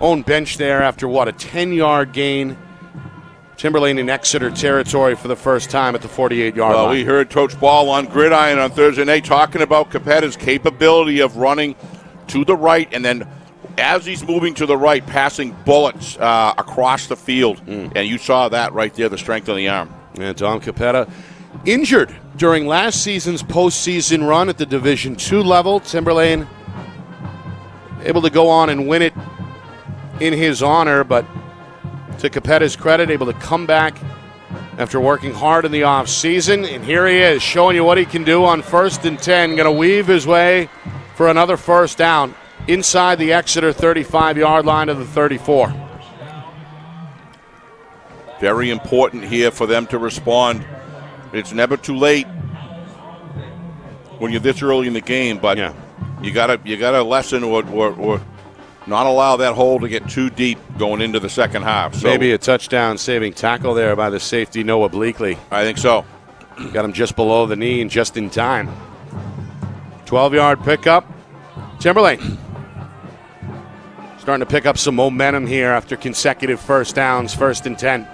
own bench there after what, a 10 yard gain. Timberlane in Exeter territory for the first time at the 48 yard Well, line. we heard Coach Ball on Gridiron on Thursday night talking about Capetta's capability of running to the right and then as he's moving to the right, passing bullets uh, across the field. Mm. And you saw that right there, the strength of the arm. And Dom Capetta injured during last season's postseason run at the Division Two level. Timberlane able to go on and win it in his honor, but to Capetta's credit, able to come back after working hard in the offseason. And here he is, showing you what he can do on first and 10. Going to weave his way for another first down inside the Exeter 35 yard line of the 34. Very important here for them to respond. It's never too late when you're this early in the game, but Yeah. you gotta you gotta lessen or, or, or not allow that hole to get too deep going into the second half. So Maybe a touchdown saving tackle there by the safety Noah Bleakley. I think so. Got him just below the knee and just in time. 12 yard pickup. Timberlane starting to pick up some momentum here after consecutive first downs, first and 10.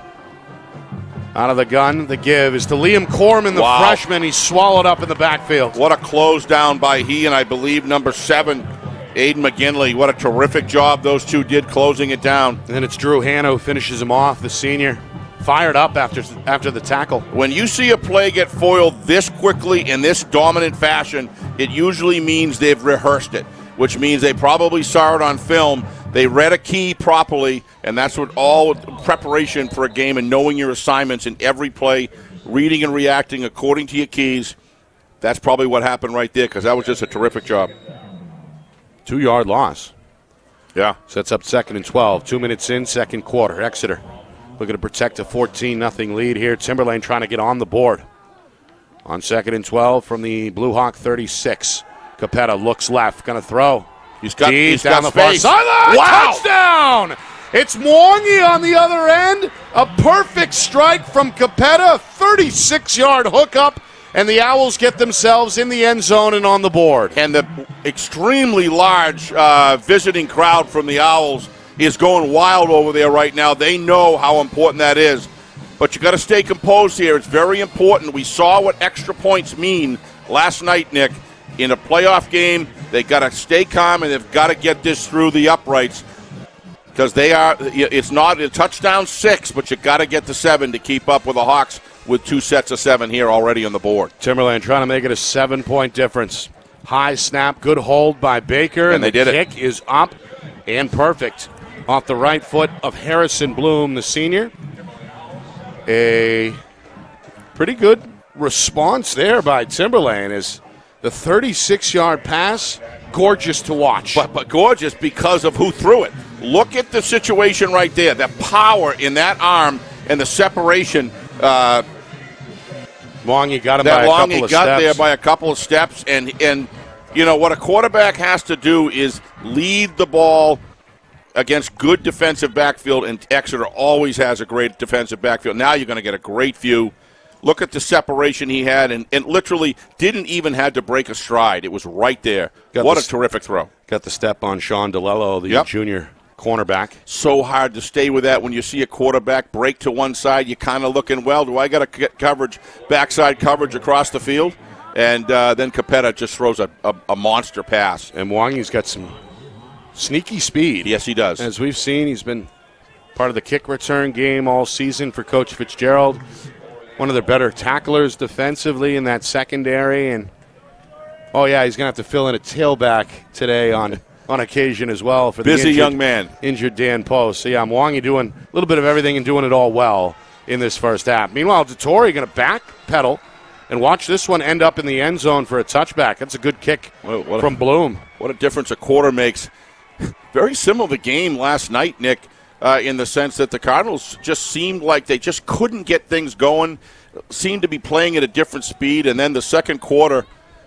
Out of the gun, the give is to Liam Corman, the Wow. freshman. He's swallowed up in the backfield. What a close down by he and I believe number seven, Aiden McGinley. What a terrific job those two did closing it down. And then it's Drew Hanna who finishes him off, the senior. Fired up after, after the tackle. When you see a play get foiled this quickly in this dominant fashion, it usually means they've rehearsed it, which means they probably saw it on film They read a key properly, and that's what all preparation for a game and knowing your assignments in every play, reading and reacting according to your keys. That's probably what happened right there because that was just a terrific job. Two yard loss. Yeah. Sets up second and 12. Two minutes in, second quarter. Exeter looking to protect a 14 0 lead here. Timberlane trying to get on the board. On second and 12 from the Blue Hawk 36. Capetta looks left, going to throw. He's got, Deep he's down got the far space. sideline. Wow. Touchdown! It's Mwangi on the other end. A perfect strike from Capetta. 36 yard hookup. And the Owls get themselves in the end zone and on the board. and the extremely large uh, visiting crowd from the Owls is going wild over there right now. They know how important that is. But you got to stay composed here. It's very important. We saw what extra points mean last night, Nick. In a playoff game, they got to stay calm and they've got to get this through the uprights because they are. It's not a touchdown six, but you got to get to seven to keep up with the Hawks with two sets of seven here already on the board. Timberlane trying to make it a seven point difference. High snap, good hold by Baker. And they the did it. kick is up and perfect off the right foot of Harrison Bloom, the senior. A pretty good response there by Timberlane is the 36 yard pass, gorgeous to watch. but, but gorgeous because of who threw it. Look at the situation right there. The power in that arm and the separation. Uh, Mwangi got him by that a long couple he of got steps. there by a couple of steps, and and you know what a quarterback has to do is lead the ball against good defensive backfield, and Exeter always has a great defensive backfield. Now you're going to get a great view. Look at the separation he had, and, and literally didn't even had to break a stride. It was right there. Got what the a terrific throw! got the step on Sean DeLello, the Yep. junior cornerback. so hard to stay with that when you see a quarterback break to one side. You're kind of looking, well, do I got to get coverage, backside coverage across the field? And uh, then Capetta just throws a, a, a monster pass. And Mwangi's got some sneaky speed. Yes, he does. As we've seen, he's been part of the kick return game all season for Coach Fitzgerald. One of their better tacklers defensively in that secondary. And, oh, yeah, he's going to have to fill in a tailback today on, on occasion as well for the Busy injured, young man. injured Dan Post. So, yeah, Mwangi doing a little bit of everything and doing it all well in this first half. Meanwhile, Dettori going to back pedal and watch this one end up in the end zone for a touchback. That's a good kick Whoa, what a- from Bloom. What a difference a quarter makes. Very similar to the game last night, Nick, uh, in the sense that the Cardinals just seemed like they just couldn't get things going, seemed to be playing at a different speed, and then the second quarter,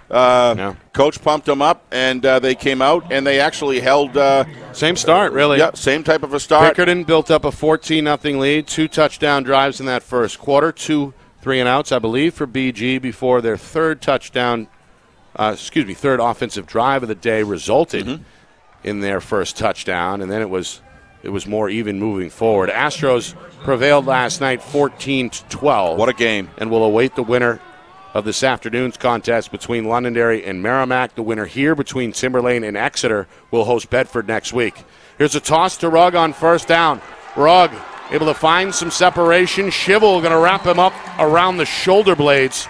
uh, Yeah. coach pumped them up, and uh, they came out and they actually held. Uh, Same start, really. yeah, same type of a start. Pinkerton built up a 14 0 lead, two touchdown drives in that first quarter, two three and outs, I believe, for BG before their third touchdown, uh, excuse me, third offensive drive of the day resulted Mm-hmm. in their first touchdown, and then it was it was more even moving forward. Astros prevailed last night, 14 to 12. What a game! and will await the winner of this afternoon's contest between Londonderry and Merrimack. The winner here between Timberlane and Exeter will host Bedford next week. Here's a toss to Rugg on first down. Rugg able to find some separation. Shivel going to wrap him up around the shoulder blades.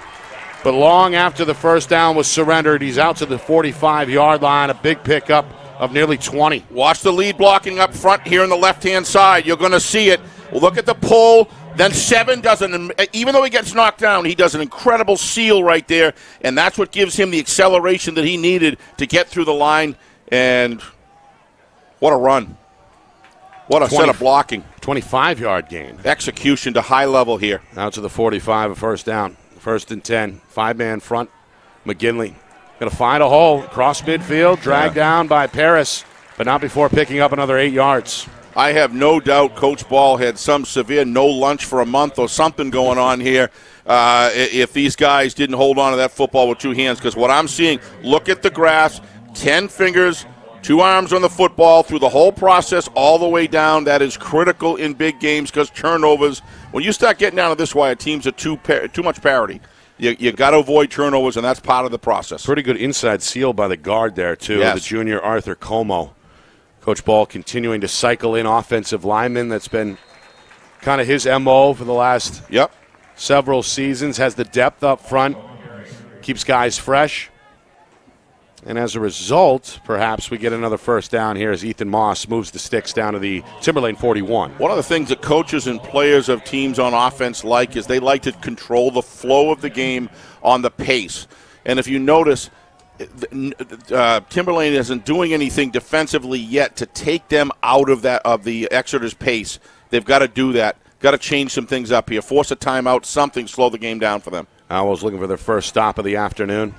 But long after the first down was surrendered, he's out to the 45 yard line. A big pickup of nearly 20. Watch the lead blocking up front here on the left hand side. You're going to see it. Look at the pull. Then seven does an, even though he gets knocked down, he does an incredible seal right there, and that's what gives him the acceleration that he needed to get through the line. And what a run! What a set of blocking, 25 yard gain. execution to high level here. Out to the 45, a first down. First and 10. Five man front. McGinley going to find a hole. Cross midfield. Dragged down by Paris, but not before picking up another eight yards. I have no doubt Coach Ball had some severe no lunch for a month or something going on here. Uh, if these guys didn't hold on to that football with two hands, because what I'm seeing, look at the graphs, ten fingers, two arms on the football through the whole process, all the way down. That is critical in big games because turnovers. When you start getting down to this wire, teams are too par- too much parity. You, you got to avoid turnovers, and that's part of the process. Pretty good inside seal by the guard there, too. Yes. The junior Arthur Como. Coach Ball continuing to cycle in offensive linemen. That's been kind of his MO for the last Yep. several seasons. Has the depth up front, keeps guys fresh. And as a result, perhaps we get another first down here as Ethan Moss moves the sticks down to the Timberlane 41. One of the things that coaches and players of teams on offense like is they like to control the flow of the game on the pace. And if you notice, uh, Timberlane isn't doing anything defensively yet to take them out of that of the Exeter's pace. They've got to do that. Got to change some things up here. Force a timeout, something, slow the game down for them. Owls looking for their first stop of the afternoon.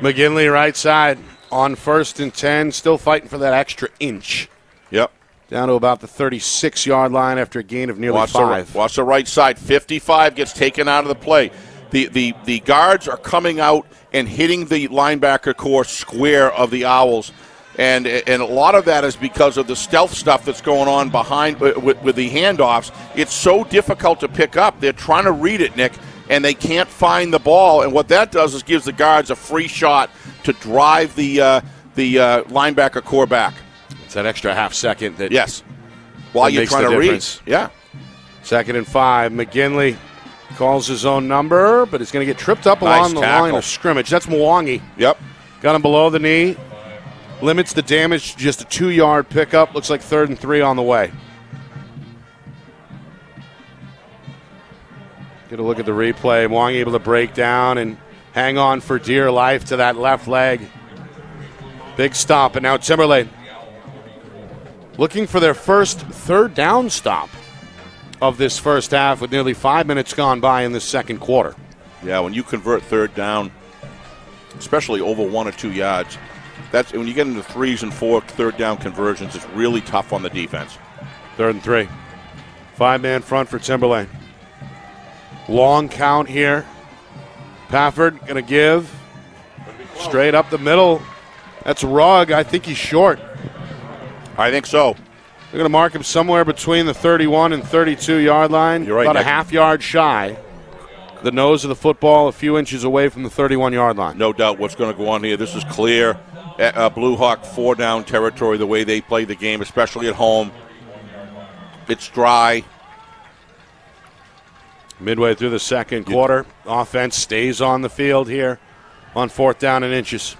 McGinley right side on first and 10, still fighting for that extra inch. Yep. Down to about the 36 yard line after a gain of nearly watch five. The, watch the right side. 55 gets taken out of the play. The, the, the guards are coming out and hitting the linebacker core square of the Owls. And, and a lot of that is because of the stealth stuff that's going on behind with, with the handoffs. It's so difficult to pick up. They're trying to read it, Nick, and they can't find the ball. And what that does is gives the guards a free shot to drive the uh, the uh, linebacker core back. It's that extra half second that yes, while that you're trying to difference. read. Yeah. Second and five. McGinley calls his own number, but he's going to get tripped up Nice along the tackle. line of scrimmage. That's Mwangi. Yep. Got him below the knee. Limits the damage to just a two yard pickup. Looks like third and three on the way. Get a look at the replay. Wong able to break down and hang on for dear life to that left leg. Big stop, and now Timberlane looking for their first third down stop of this first half with nearly five minutes gone by in the second quarter. Yeah, when you convert third down, especially over one or two yards, that's when you get into threes and four third down conversions. It's really tough on the defense. Third and three. Five man front for Timberlane. Long count here. Pafford going to give. Straight up the middle. That's Rugg. I think he's short. I think so. They're going to mark him somewhere between the 31 and 32 yard line. You're right, About a half yard shy. The nose of the football a few inches away from the 31 yard line. No doubt what's going to go on here. This is clear. Uh, Blue Hawk four down territory, the way they play the game, especially at home. It's dry. Midway through the second quarter, offense stays on the field here on fourth down and inches.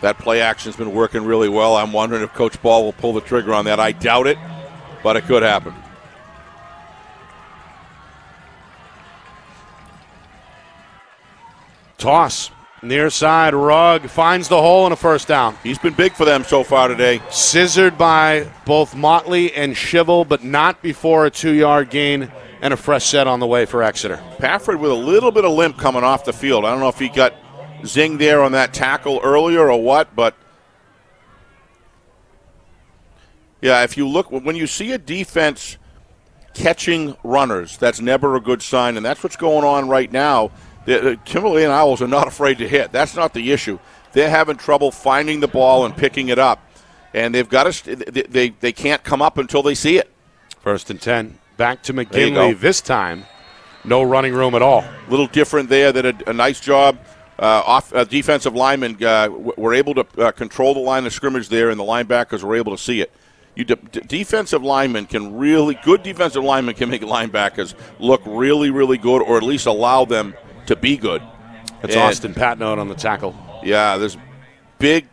That play action's been working really well. I'm wondering if Coach Ball will pull the trigger on that. I doubt it, but it could happen. Toss. Near side, Rugg finds the hole in a first down. He's been big for them so far today. Scissored by both Mobley and Shivel, but not before a two yard gain and a fresh set on the way for Exeter. Pafford with a little bit of limp coming off the field. I don't know if he got zinged there on that tackle earlier or what, but yeah, if you look when you see a defense catching runners, that's never a good sign, and that's what's going on right now. The, the Timberlane Owls are not afraid to hit. That's not the issue. They're having trouble finding the ball and picking it up, and they've got to. They they, they can't come up until they see it. First and 10. Back to. McGinley this time. No running room at all. A little different there. That a, a nice job. Uh, off uh, defensive linemen uh, w- were able to uh, control the line of scrimmage there, and the linebackers were able to see it. You de- d- defensive linemen can really good defensive linemen can make linebackers look really really good, or at least allow them to be good. That's And- Austin Patnode on the tackle. Yeah, there's big,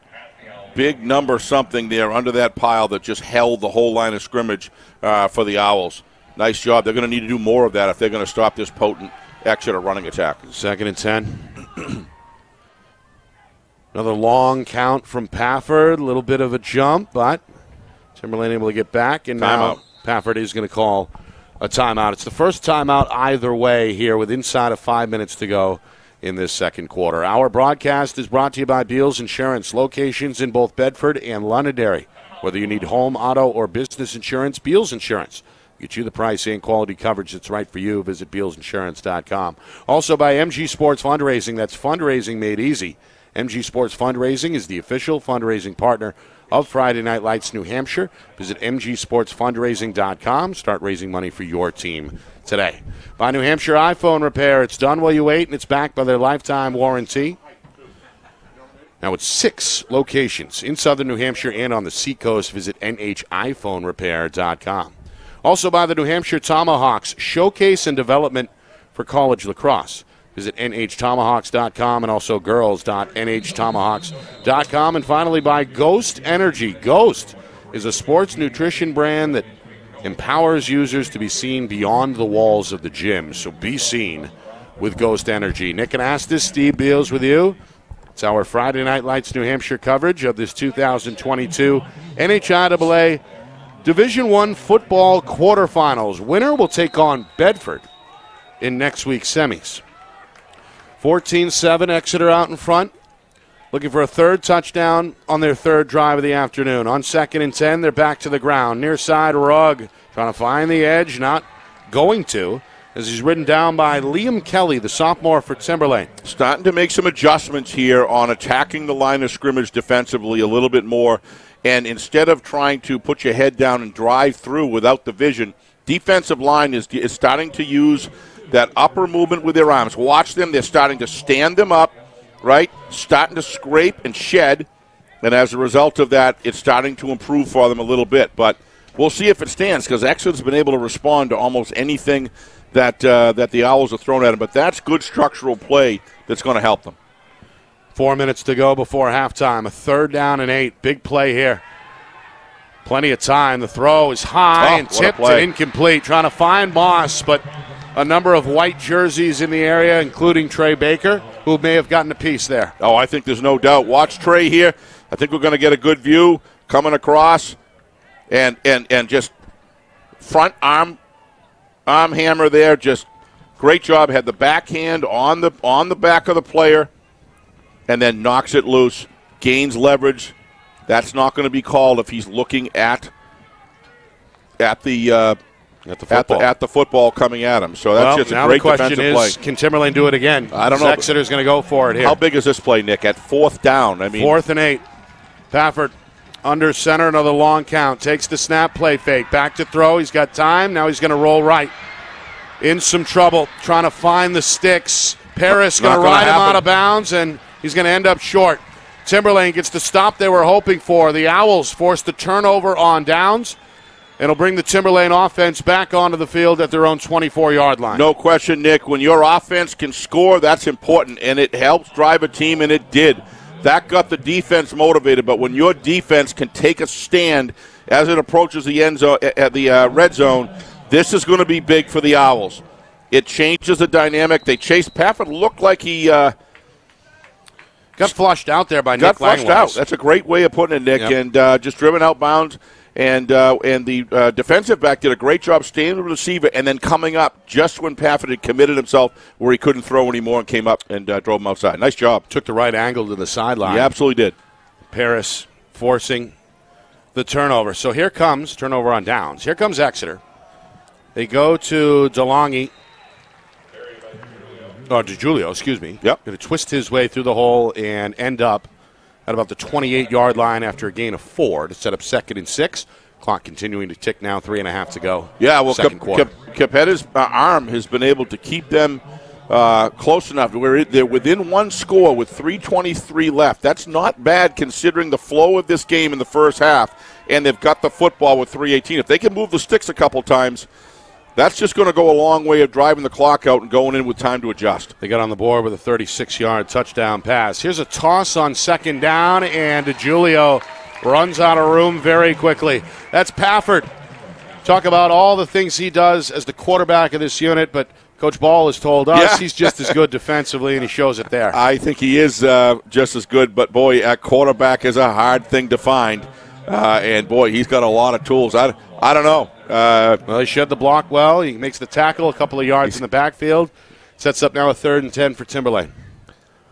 big number something there under that pile that just held the whole line of scrimmage uh, for the Owls. Nice job. They're going to need to do more of that if they're going to stop this potent Exeter running attack. Second and 10. Another long count from Pafford. A little bit of a jump, but Timberlane able to get back. And now Pafford is going to call a timeout. It's the first timeout either way here with inside of five minutes to go in this second quarter. Our broadcast is brought to you by Beals Insurance, locations in both Bedford and Londonderry. Whether you need home, auto, or business insurance, Beals Insurance. Get you the price and quality coverage that's right for you. Visit BealsInsurance.com. Also by MG Sports Fundraising. That's fundraising made easy. MG Sports Fundraising is the official fundraising partner of Friday Night Lights New Hampshire. Visit MGSportsFundraising.com. Start raising money for your team today. By New Hampshire iPhone Repair. It's done while you wait, and it's backed by their lifetime warranty. Now it's six locations in southern New Hampshire and on the seacoast. Visit NHiPhoneRepair.com. Also by the New Hampshire Tomahawks Showcase and Development for College Lacrosse. Visit nhtomahawks.com and also girls.nhtomahawks.com. And finally, by Ghost Energy. Ghost is a sports nutrition brand that empowers users to be seen beyond the walls of the gym. So be seen with Ghost Energy. Nick Anastas, Steve Beals with you. It's our Friday Night Lights New Hampshire coverage of this 2022 NHIAA Division One football quarterfinals. Winner will take on Bedford in next week's semis. 14 7, Exeter out in front. Looking for a third touchdown on their third drive of the afternoon. On second and 10, they're back to the ground. Near side, Rugg trying to find the edge, not going to, as he's ridden down by Liam Kelly, the sophomore for Timberlane. Starting to make some adjustments here on attacking the line of scrimmage defensively a little bit more. And instead of trying to put your head down and drive through without the vision, defensive line is, is starting to use that upper movement with their arms. Watch them. They're starting to stand them up, right? Starting to scrape and shed. And as a result of that, it's starting to improve for them a little bit. But we'll see if it stands because Exeter's been able to respond to almost anything that, uh, that the Owls have thrown at them. But that's good structural play that's going to help them. Four minutes to go before halftime. A third down and eight. Big play here. Plenty of time. The throw is high Oh, and tipped and incomplete. Trying to find Moss, but a number of white jerseys in the area, including Trey Baker, who may have gotten a piece there. Oh, I think there's no doubt. Watch Trey here. I think we're going to get a good view coming across, and and and just front arm arm hammer there. Just great job. Had the backhand on the on the back of the player, and then knocks it loose. Gains leverage. That's not going to be called if he's looking at at the. Uh, At the at the, football. at the football coming at him, so that's well, just a now great the question defensive is, play. can Timberlane do it again? I don't know. Exeter's going to go for it here. How big is this play, Nick? At fourth down, I mean, Fourth and eight. Pafford under center, another long count. Takes the snap, play fake. Back to throw. He's got time. Now he's going to roll right. In some trouble, trying to find the sticks. Paris going to gonna ride him out of bounds, and he's going to end up short. Timberlane gets the stop they were hoping for. The Owls force the turnover on downs. It'll bring the Timberlane offense back onto the field at their own 24 yard line. No question, Nick. When your offense can score, that's important, and it helps drive a team, and it did. That got the defense motivated. But when your defense can take a stand as it approaches the end zone, at the uh, red zone, this is going to be big for the Owls. It changes the dynamic. They chased Pafford. Looked like he uh, Got flushed out there by got Nick flushed Langlois. out. That's a great way of putting it, Nick, Yep. and uh, just driven out bounds. And uh, and the uh, defensive back did a great job staying with the receiver and then coming up just when Pafford had committed himself where he couldn't throw anymore and came up and uh, drove him outside. Nice job. Took the right angle to the sideline. He absolutely did. Paris forcing the turnover. So here comes turnover on downs. Here comes Exeter. They go to DeLonghi. Or DeJulio, excuse me. Yep. Going to twist his way through the hole and end up at about the 28 yard line after a gain of four to set up second and six. Clock continuing to tick now, three and a half to go. Yeah, well, second Cap- quarter. Capetta's uh, arm has been able to keep them uh, close enough to where they're within one score with 3:23 left. That's not bad considering the flow of this game in the first half, and they've got the football with 3:18. If they can move the sticks a couple times, that's just going to go a long way of driving the clock out and going in with time to adjust. They got on the board with a 36 yard touchdown pass. Here's a toss on second down, and Julio runs out of room very quickly. That's Pafford. Talk about all the things he does as the quarterback of this unit, but Coach Ball has told us Yeah. he's just as good defensively, and he shows it there. I think he is uh, just as good, but boy, a quarterback is a hard thing to find. Uh, and boy, he's got a lot of tools. I, I don't know. Uh, Well, he shed the block well. He makes the tackle a couple of yards in the backfield. Sets up now a third and 10 for Timberlane.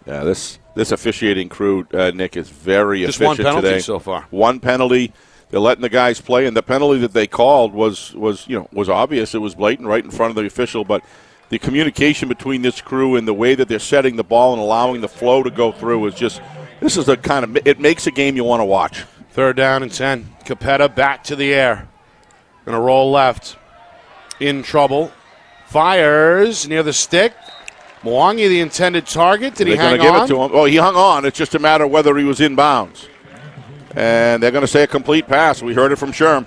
Yeah, this this officiating crew, uh, Nick, is very Just efficient one penalty today. so far. One penalty. They're letting the guys play, and the penalty that they called was was you know was obvious. It was blatant, right in front of the official. But the communication between this crew and the way that they're setting the ball and allowing the flow to go through is just this is the kind of it makes a game you want to watch. Third down and 10. Capetta back to the air. Going to roll left. In trouble. Fires near the stick. Mwangi, the intended target. Did he They're going hang give on? it to him. Oh, he hung on. It's just a matter of whether he was in bounds. And they're going to say a complete pass. We heard it from Sherm.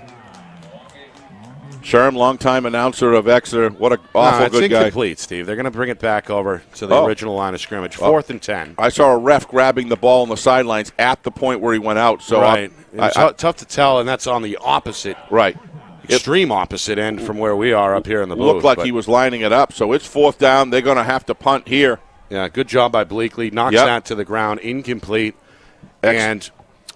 Sherm, longtime announcer of Exeter. What a No, awful it's good guy. incomplete, Steve. They're going to bring it back over to the Oh. original line of scrimmage. Fourth and ten. I saw a ref grabbing the ball on the sidelines at the point where he went out. So right. I- tough to tell, and that's on the opposite, right. Extreme opposite end from where we are up here in the booth. looked like he was lining it up. So it's fourth down. They're going to have to punt here. Yeah, good job by Bleakley. Knocks Yep. that to the ground, incomplete, and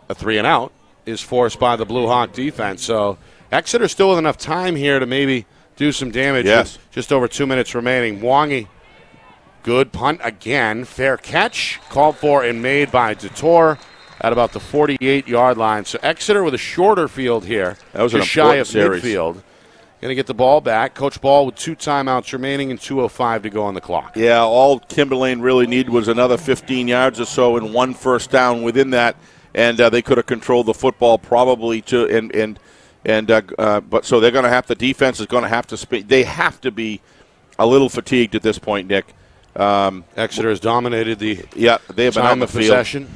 a three and out is forced by the Blue Hawk defense. So Exeter still with enough time here to maybe do some damage. Yes. Just over two minutes remaining. Mwangi, good punt again. Fair catch called for and made by Dettori at about the 48 yard line. So Exeter with a shorter field here. That was just shy of series. midfield. Going to get the ball back. Coach Ball with two timeouts remaining and 2.05 to go on the clock. Yeah, all Timberlane really needed was another 15 yards or so and one first down within that, and uh, they could have controlled the football probably to and and and uh, uh, but so they're going to have the defense is going to have to sp- they have to be a little fatigued at this point, Nick. Um, Exeter has dominated the yeah, they have been on the field. possession.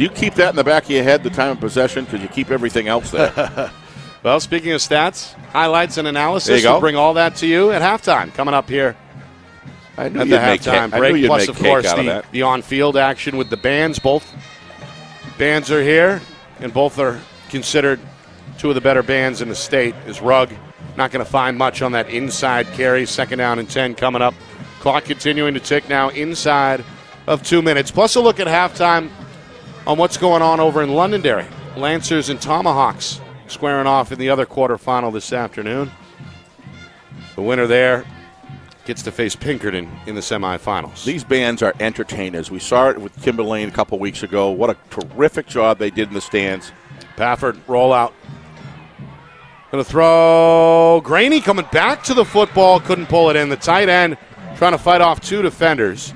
Do you keep that in the back of your head, the time of possession, because you keep everything else there? Well, speaking of stats, highlights, and analysis, we'll bring all that to you at halftime. Coming up here I knew at the halftime cake. I knew break. Plus, of course, of the, the on-field action with the bands. Both bands are here, and both are considered two of the better bands in the state. Is Rugg not going to find much on that inside carry? Second down and ten coming up. Clock continuing to tick now inside of two minutes. Plus, a look at halftime on what's going on over in Londonderry. Lancers and Tomahawks squaring off in the other quarterfinal this afternoon. The winner there gets to face Pinkerton in the semifinals. These bands are entertainers. We saw it with Timberlane a couple weeks ago. What a terrific job they did in the stands. Pafford rollout. Going to throw. Graney coming back to the football. Couldn't pull it in. The tight end trying to fight off two defenders.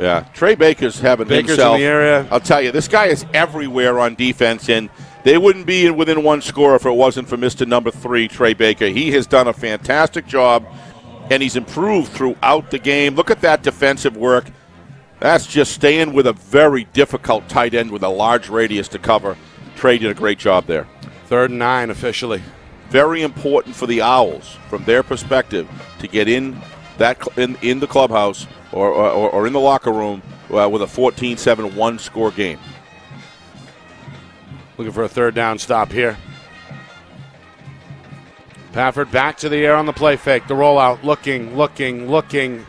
Yeah, Trey Baker's having Baker's in the area. I'll tell you, this guy is everywhere on defense, and they wouldn't be within one score if it wasn't for Mister Number Three, Trey Baker. He has done a fantastic job, and he's improved throughout the game. Look at that defensive work. That's just staying with a very difficult tight end with a large radius to cover. Trey did a great job there. Third and nine officially. Very important for the Owls, from their perspective, to get in that in, in the clubhouse or, or, or in the locker room uh, with a 14-7 one score game. Looking for a third down stop here. Pafford back to the air on the play fake. The rollout. Looking, looking, looking.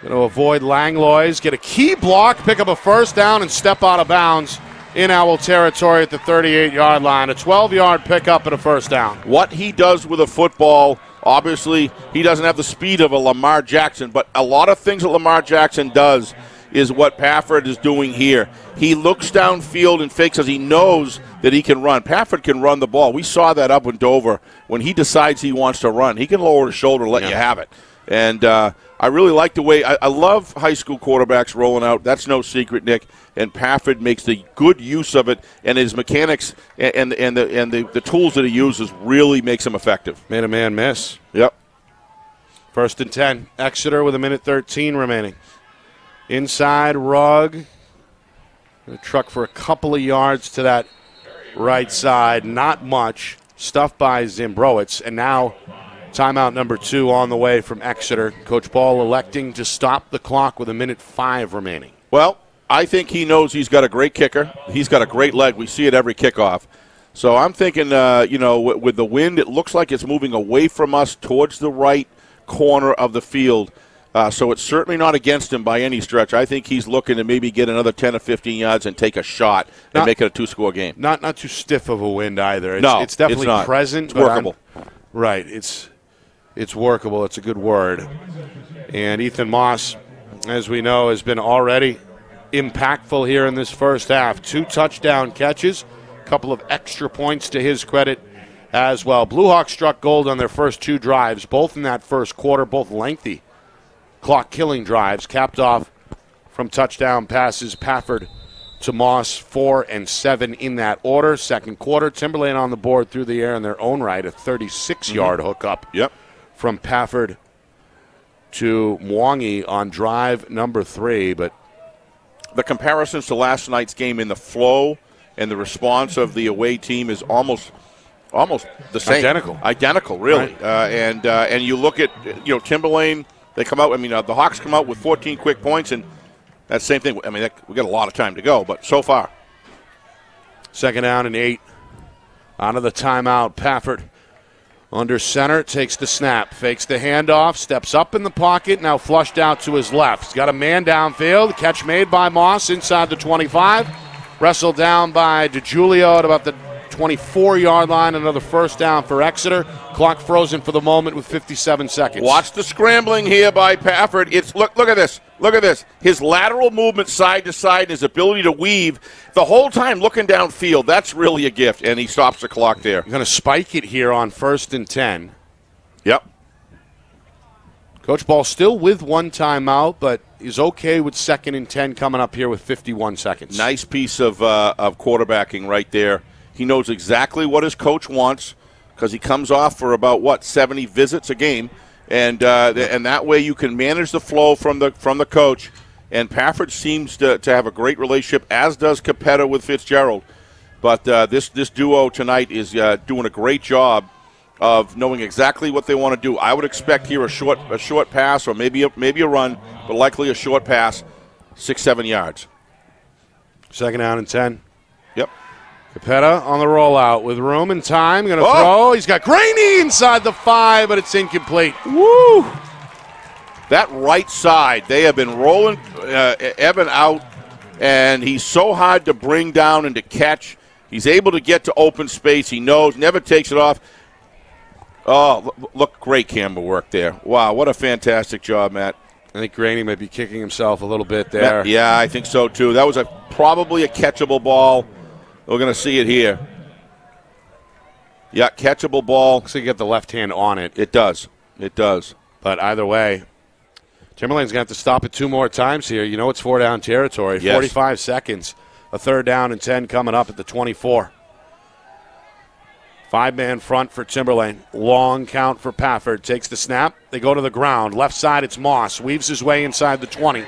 Going to avoid Langlois. Get a key block, pick up a first down, and step out of bounds in Owl territory at the 38 yard line. A 12 yard pickup and a first down. What he does with a football, obviously, he doesn't have the speed of a Lamar Jackson, but a lot of things that Lamar Jackson does is what Pafford is doing here. He looks downfield and fakes as he knows that he can run. Pafford can run the ball. We saw that up in Dover. When he decides he wants to run, he can lower his shoulder and let you have it. And uh, I really like the way I, I love high school quarterbacks rolling out. That's no secret, Nick. And Pafford makes the good use of it, and his mechanics and and, and the and the, the tools that he uses really makes him effective. Made a man miss. Yep. First and 10. Exeter with a minute 13 remaining. Inside Rugg. Gonna truck for a couple of yards to that right side. Not much. Stuffed by Zimbrowitz. And now timeout number two on the way from Exeter. Coach Ball electing to stop the clock with a minute five remaining. Well, I think he knows he's got a great kicker. He's got a great leg. We see it every kickoff. So I'm thinking, uh, you know, with, with the wind, it looks like it's moving away from us towards the right corner of the field. Uh, so it's certainly not against him by any stretch. I think he's looking to maybe get another 10 or 15 yards and take a shot and make it a two-score game. Not not too stiff of a wind either. It's, No, it's definitely it's not. present. It's but I'm- workable. right. It's it's workable. It's a good word. And Ethan Moss, as we know, has been already impactful here in this first half. Two touchdown catches, a couple of extra points to his credit as well. Blue Hawks struck gold on their first two drives, both in that first quarter, both lengthy clock killing drives, capped off from touchdown passes. Pafford to Moss, four and seven in that order. Second quarter, Timberlane on the board through the air in their own right, a 36 mm-hmm. yard hookup Yep. From Pafford to Mwangi on drive number three. But the comparisons to last night's game in the flow and the response of the away team is almost almost the same, Identical. identical, really. Right. Uh, and uh, and you look at you know Timberlane, they come out. I mean, uh, the Hawks come out with 14 quick points, and that same thing. I mean, that, we got a lot of time to go, but so far, Second down and eight. Onto the timeout. Pafford under center takes the snap, fakes the handoff, steps up in the pocket, now flushed out to his left. He's got a man downfield. Catch made by Moss inside the 25. Wrestled down by DeJulio at about the 24 yard line. Another first down for Exeter. Clock frozen for the moment with 57 seconds. Watch the scrambling here by Pafford. It's look look at this. Look at this. His lateral movement side to side, his ability to weave the whole time looking downfield. That's really a gift. And he stops the clock there. Going to spike it here on first and 10. Yep. Coach Ball still with one timeout, but is okay with second and 10 coming up here with 51 seconds. Nice piece of uh, of quarterbacking right there. He knows exactly what his coach wants because he comes off for about what 70 visits a game, and uh, th- and that way you can manage the flow from the from the coach. And Pafford seems to, to have a great relationship, as does Capetta with Fitzgerald. But uh, this this duo tonight is uh, doing a great job of knowing exactly what they want to do. I would expect here a short a short pass or maybe a, maybe a run, but likely a short pass, six seven yards. Second down and 10. Capetta on the rollout with room and time. Going to Oh! throw. He's got Graney inside the five, but it's incomplete. Woo! That right side, they have been rolling uh, Evan out, and he's so hard to bring down and to catch. He's able to get to open space. He knows, never takes it off. Oh, look, look great camera work there. Wow, what a fantastic job, Matt. I think Graney might be kicking himself a little bit there. Matt- yeah, I think so too. That was a probably a catchable ball. We're going to see it here. Yeah, catchable ball. Like you get the left hand on it. It does. It does. But either way, Timberlane's going to have to stop it two more times here. You know it's four down territory. Yes. 45 seconds. A third down and 10 coming up at the 24. Five man front for Timberlane. Long count for Pafford. Takes the snap. They go to the ground. Left side, it's Moss. Weaves his way inside the 20,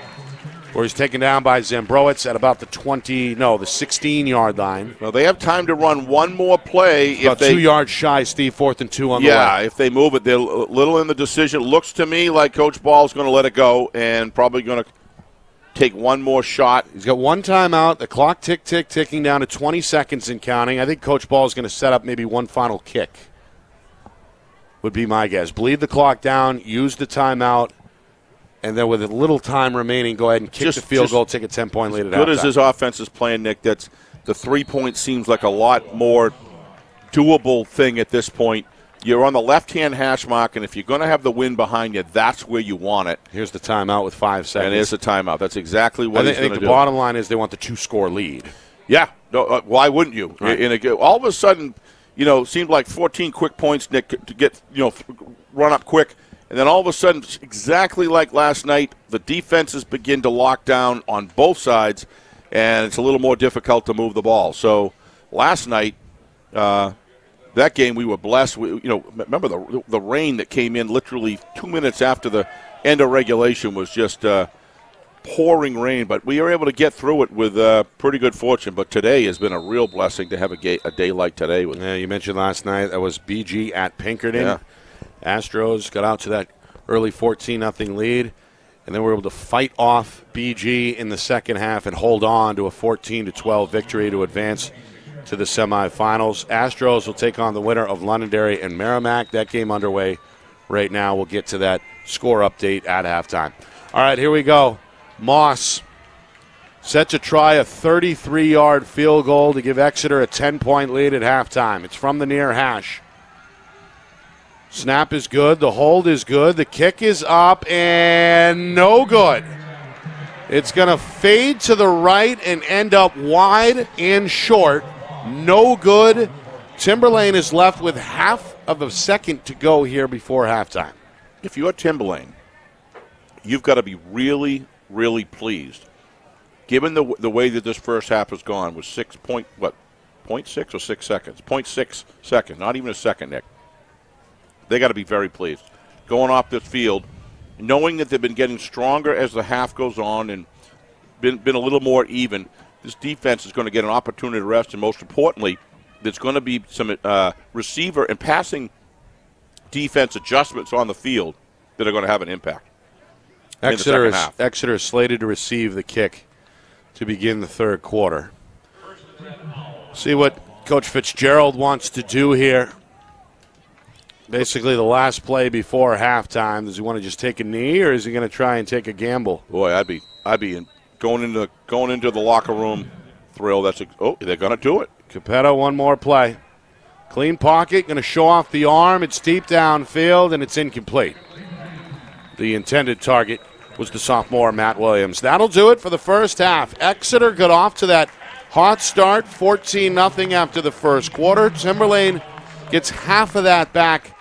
where he's taken down by Zambrowitz at about the 20, no, the 16 yard line. Well, they have time to run one more play About if they two yards shy, Steve, fourth and two on the Yeah, if they move it, they're a little in the decision. Looks to me like Coach Ball's going to let it go and probably going to take one more shot. He's got one timeout. The clock tick tick ticking down to 20 seconds and counting. I think Coach Ball is going to set up maybe one final kick. Would be my guess. Bleed the clock down, use the timeout, and then with a little time remaining, go ahead and kick Just- the field goal, take a 10 point lead at Good as his offense is playing, Nick. That's the three point seems like a lot more doable thing at this point. You're on the left hand hash mark, and if you're going to have the wind behind you, that's where you want it. Here's the timeout with five seconds. And there's a timeout. That's exactly what I think, I think the do. bottom line is they want the two score lead. Yeah. No, uh, why wouldn't you? Right. In a, all of a sudden, you know, seemed like 14 quick points, Nick, to get, you know, run up quick. And then all of a sudden, exactly like last night, the defenses begin to lock down on both sides, and it's a little more difficult to move the ball. So last night, uh, that game we were blessed. We, you know, remember the the rain that came in literally two minutes after the end of regulation was just uh, pouring rain, but we were able to get through it with uh, pretty good fortune. But today has been a real blessing to have a, ga- a day like today. With Yeah, you mentioned last night that was BG at Pinkerton. Yeah. Astros got out to that early 14 nothing lead, and then we were able to fight off BG in the second half and hold on to a 14 to 12 victory to advance to the semifinals. Astros will take on the winner of Londonderry and Merrimack. That game underway right now. We'll get to that score update at halftime. All right, here we go. Moss set to try a 33 yard field goal to give Exeter a 10 point lead at halftime. It's from the near hash. Snap is good. The hold is good. The kick is up and no good. It's going to fade to the right and end up wide and short. No good. Timberlane is left with half of a second to go here before halftime. if you're Timberlane, you've got to be really, really pleased, given the the way that this first half has gone with six point what, point six or six seconds, point six second, not even a second, Nick. They got to be very pleased going off this field, knowing that they've been getting stronger as the half goes on and been been a little more even. This defense is going to get an opportunity to rest, and most importantly, there's going to be some uh, receiver and passing defense adjustments on the field that are going to have an impact. Exeter is, half. Exeter is slated to receive the kick to begin the third quarter. See what Coach Fitzgerald wants to do here. Basically, the last play before halftime. Does he want to just take a knee, or is he going to try and take a gamble? Boy, I'd be I'd be in, going into going into the locker room thrill. That's a, oh, they're going to do it. Capetta, one more play. Clean pocket, going to show off the arm. It's deep downfield, and it's incomplete. The intended target was the sophomore Matt Williams. That'll do it for the first half. Exeter got off to that hot start, 14 0 after the first quarter. Timberlane gets half of that back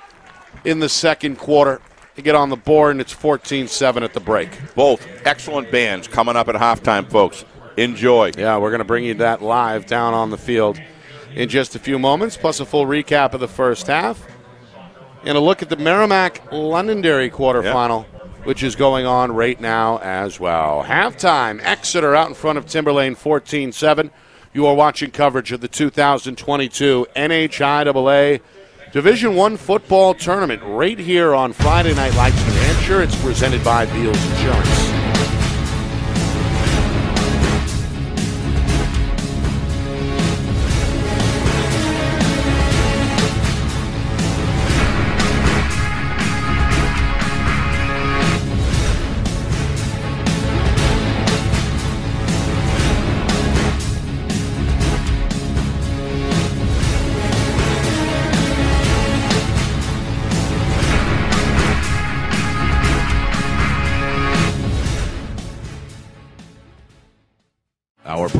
in the second quarter to get on the board, and it's 14 7 at the break. Both excellent bands coming up at halftime, folks. Enjoy. Yeah, we're going to bring you that live down on the field in just a few moments, plus a full recap of the first half and a look at the Merrimack Londonderry quarterfinal, which is going on right now as well. Halftime, Exeter out in front of Timberlane 14 7. You are watching coverage of the 2022 NHIAA Division One football tournament right here on Friday Night Lights, New Hampshire. It's presented by Beals Insurance.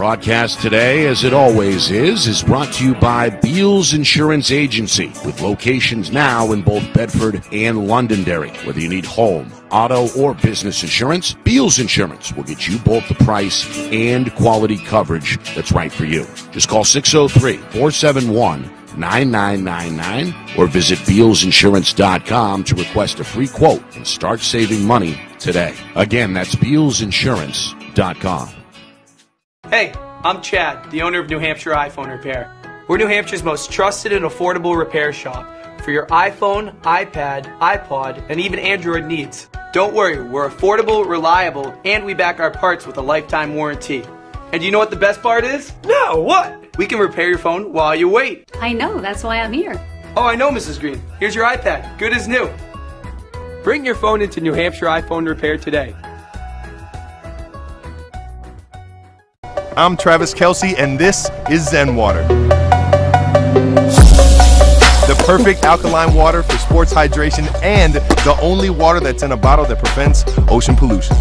Broadcast today, as it always is, is brought to you by Beals Insurance Agency, with locations now in both Bedford and Londonderry. Whether you need home, auto, or business insurance, Beals Insurance will get you both the price and quality coverage that's right for you. Just call 603 471 9999 or visit BealsInsurance.com to request a free quote and start saving money today. Again, that's BealsInsurance.com. Hey, I'm Chad, the owner of New Hampshire iPhone Repair. We're New Hampshire's most trusted and affordable repair shop for your iPhone, iPad, iPod, and even Android needs. Don't worry, we're affordable, reliable, and we back our parts with a lifetime warranty. And you know what the best part is? No, what? We can repair your phone while you wait. I know, that's why I'm here. Oh, I know, Mrs. Green. Here's your iPad, good as new. Bring your phone into New Hampshire iPhone Repair today. I'm Travis Kelce, and this is Zen Water. The perfect alkaline water for sports hydration and the only water that's in a bottle that prevents ocean pollution.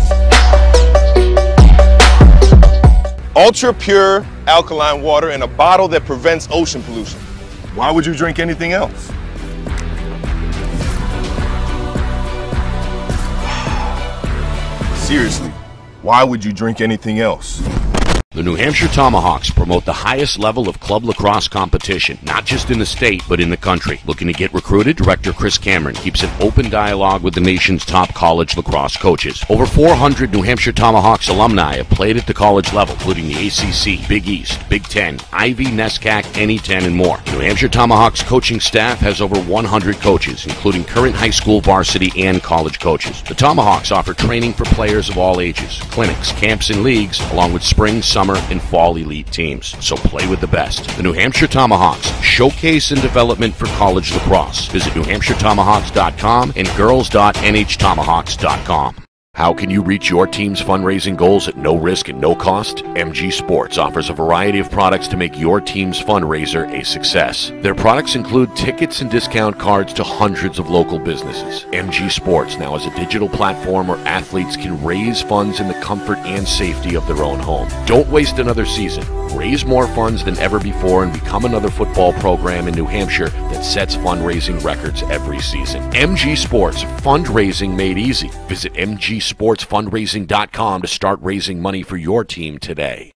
Ultra pure alkaline water in a bottle that prevents ocean pollution. Why would you drink anything else? Seriously, why would you drink anything else? The New Hampshire Tomahawks promote the highest level of club lacrosse competition, not just in the state, but in the country. Looking to get recruited, Director Chris Cameron keeps an open dialogue with the nation's top college lacrosse coaches. Over 400 New Hampshire Tomahawks alumni have played at the college level, including the ACC, Big East, Big Ten, Ivy, NESCAC, NE10, and more. New Hampshire Tomahawks coaching staff has over 100 coaches, including current high school varsity and college coaches. The Tomahawks offer training for players of all ages, clinics, camps, and leagues, along with spring, summer, and fall elite teams. So play with the best. The New Hampshire Tomahawks, showcase and development for college lacrosse. Visit NewHampshireTomahawks.com and girls.nhtomahawks.com. How can you reach your team's fundraising goals at no risk and no cost? MG Sports offers a variety of products to make your team's fundraiser a success. Their products include tickets and discount cards to hundreds of local businesses. MG Sports now has a digital platform where athletes can raise funds in the comfort and safety of their own home. Don't waste another season. Raise more funds than ever before and become another football program in New Hampshire that sets fundraising records every season. MG Sports, fundraising made easy. Visit mgsportsfundraising.com to start raising money for your team today.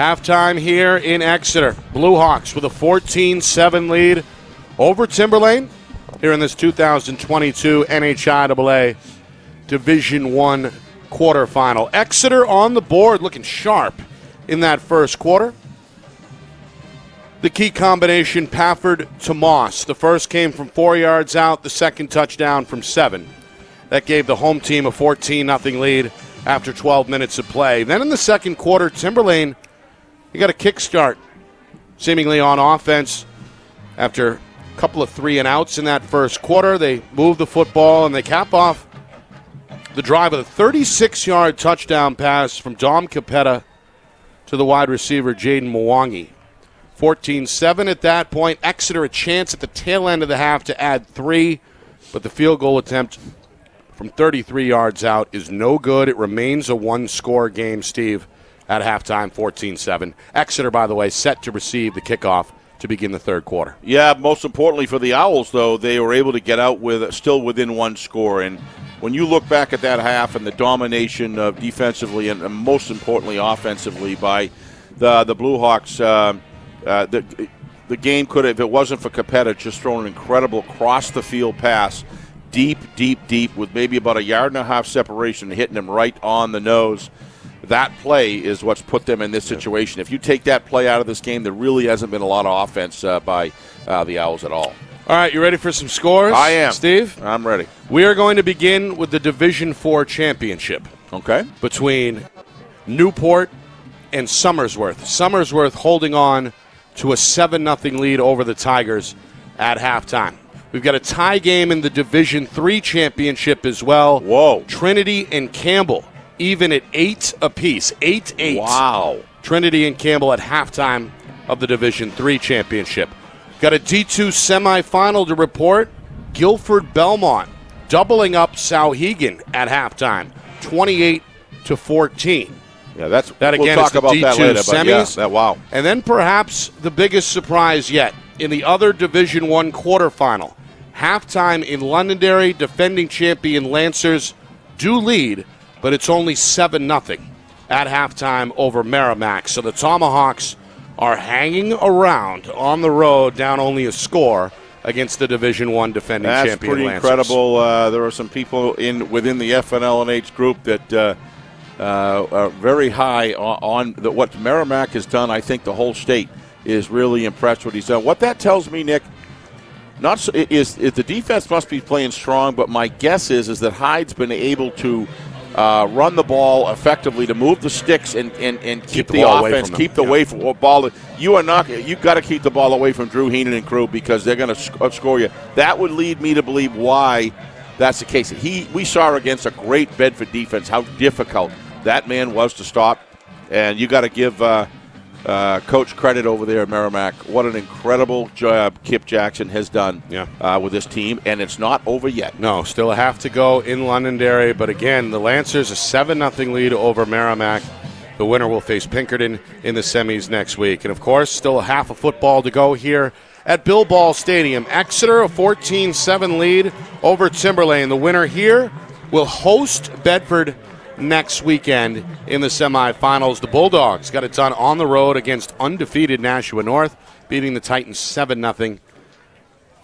Halftime here in Exeter. Blue Hawks with a 14 7 lead over Timberlane here in this 2022 NHIAA Division One quarterfinal. Exeter on the board looking sharp in that first quarter. The key combination Pafford to Moss. The first came from four yards out, the second touchdown from seven. That gave the home team a 14 0 lead after 12 minutes of play. Then in the second quarter, Timberlane he got a kickstart, seemingly on offense after a couple of three and outs in that first quarter. They move the football and they cap off the drive with a 36 yard touchdown pass from Dom Capetta to the wide receiver Jaden Mwangi. 14 7 at that point. Exeter a chance at the tail end of the half to add three, but the field goal attempt from 33 yards out is no good. It remains a one score game, Steve at halftime, 14 7. Exeter, by the way, set to receive the kickoff to begin the third quarter. Yeah, most importantly for the Owls, though, they were able to get out with still within one score. And when you look back at that half and the domination of defensively and most importantly offensively by the the Blue Hawks, uh, uh, the the game could have, if it wasn't for Capetta, just thrown an incredible cross the field pass, deep, deep, deep, with maybe about a yard and a half separation, hitting him right on the nose that play is what's put them in this situation. If you take that play out of this game, there really hasn't been a lot of offense uh, by uh, the Owls at all. All right, you ready for some scores? I am, Steve. I'm ready. We are going to begin with the Division Four championship. Okay. Between Newport and Somersworth. Somersworth holding on to a seven 0 lead over the Tigers at halftime. We've got a tie game in the Division Three championship as well. Whoa! Trinity and Campbell even at eight apiece. Eight eight. Wow. Trinity and Campbell at halftime of the Division Three championship. Got a D2 semifinal to report. Gilford Belmont doubling up Souhegan at halftime, 28 to 14. Yeah, that's that again. We'll talk about D2 that later. Semis. Yeah, that, wow. And then perhaps the biggest surprise yet in the other Division One quarterfinal, Halftime in Londonderry, defending champion Lancers do lead, but it's only 7 0 at halftime over Merrimack. So the Tomahawks are hanging around on the road, down only a score against the Division One defending That's champion. pretty Lancers. incredible. Uh, there are some people in within the FNLNH group that uh, uh, are very high on, on the, what Merrimack has done. I think the whole state is really impressed with what he's done. What that tells me, Nick, not so, is, is the defense must be playing strong, but my guess is is that Hyde's been able to. Uh, run the ball effectively to move the sticks and, and, and keep, Keep the the, offense, keep the Yeah. way from ball. You are not. You've got to keep the ball away from Drew Heenan and crew because they're going to sc- score you. That would lead me to believe why that's the case. He we saw against a great Bedford defense how difficult that man was to stop, and you got to give uh, uh, coach credit over there at Merrimack. What an incredible job Kip Jackson has done Yeah. uh, with this team, and it's not over yet. No, still a half to go in Londonderry. But again, the Lancers a 7 0 lead over Merrimack. The winner will face Pinkerton in the semis next week. And of course, still a half of football to go here at Bill Ball Stadium. Exeter, a 14 7 lead over Timberlane. The winner here will host Bedford next weekend in the semifinals. The Bulldogs got it done on the road against undefeated Nashua North, beating the Titans 7 0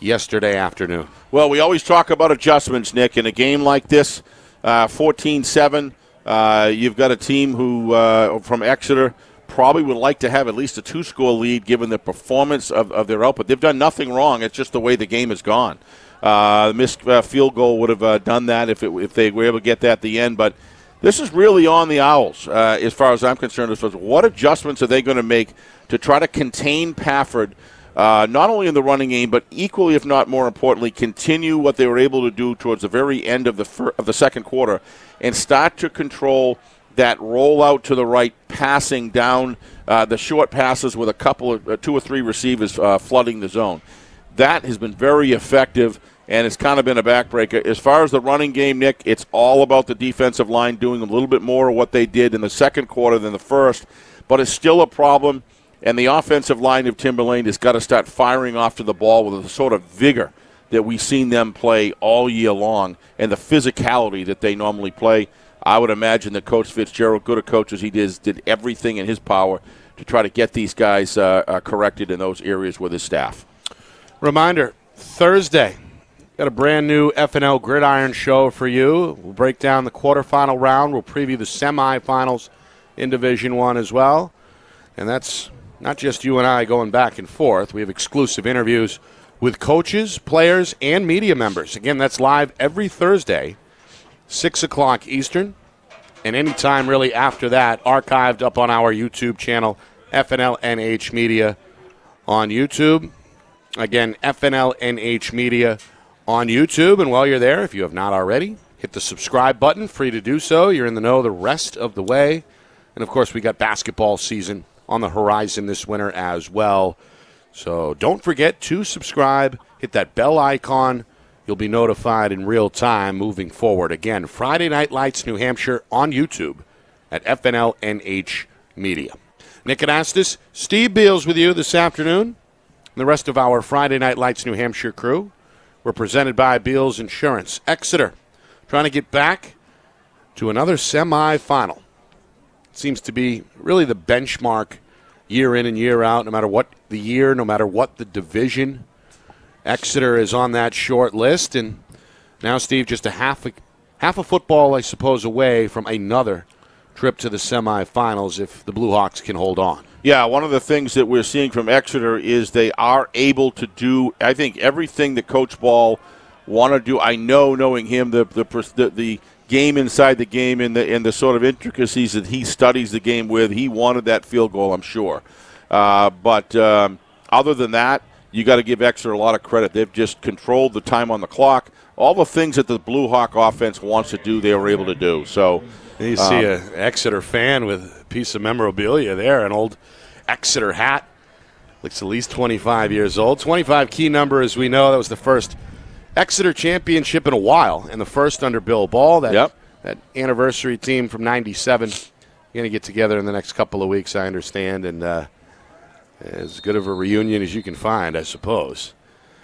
yesterday afternoon. Well, we always talk about adjustments, Nick. In a game like this, uh, 14-7, uh, you've got a team who uh, from Exeter probably would like to have at least a two-score lead given the performance of, of their output. They've done nothing wrong. It's just the way the game has gone. Uh, missed uh, field goal would have uh, done that if, it, if they were able to get that at the end, but this is really on the Owls, uh, as far as I'm concerned. As far as what adjustments are they going to make to try to contain Pafford, uh, not only in the running game, but equally, if not more importantly, continue what they were able to do towards the very end of the fir- of the second quarter, and start to control that rollout to the right, passing down uh, the short passes with a couple of uh, two or three receivers uh, flooding the zone. That has been very effective, and it's kind of been a backbreaker. As far as the running game, Nick, it's all about the defensive line doing a little bit more of what they did in the second quarter than the first, but it's still a problem. And the offensive line of Timberlane has got to start firing off to the ball with the sort of vigor that we've seen them play all year long and the physicality that they normally play. I would imagine that Coach Fitzgerald, good a coach as he did, did everything in his power to try to get these guys uh, uh, corrected in those areas with his staff. Reminder Thursday, got a brand new FNL Gridiron show for you. We'll break down the quarterfinal round. We'll preview the semifinals in Division One as well. And that's not just you and I going back and forth. We have exclusive interviews with coaches, players, and media members. Again, that's live every Thursday, 6 o'clock Eastern. And anytime really after that, archived up on our YouTube channel, FNL NH Media on YouTube. Again, FNL NH Media on YouTube. And while you're there, if you have not already, hit the subscribe button. Free to do so. You're in the know the rest of the way. And of course, we got basketball season on the horizon this winter as well. So don't forget to subscribe. Hit that bell icon. You'll be notified in real time moving forward. Again, Friday Night Lights New Hampshire on YouTube at FNL NH Media. Nick Anastas, Steve Beals with you this afternoon. And the rest of our Friday Night Lights New Hampshire crew were presented by Beals Insurance. Exeter trying to get back to another semifinal. Seems to be really the benchmark year in and year out, no matter what the year, no matter what the division. Exeter is on that short list, and now Steve just a half a half a football, I suppose, away from another trip to the semifinals if the Blue Hawks can hold on. Yeah, one of the things that we're seeing from Exeter is they are able to do, I think, everything that Coach Ball want to do. I know, knowing him, the the, the the game inside the game and the and the sort of intricacies that he studies the game with. He wanted that field goal, I'm sure. Uh, but um, other than that, you got to give Exeter a lot of credit. They've just controlled the time on the clock. All the things that the Blue Hawk offense wants to do, they were able to do. So You see an Exeter fan with a piece of memorabilia there, an old Exeter hat. Looks at least 25 years old. 25 key number, as we know, that was the first Exeter championship in a while, and the first under Bill Ball. That, Yep. that anniversary team from 97. Going to get together in the next couple of weeks, I understand, and uh, as good of a reunion as you can find, I suppose.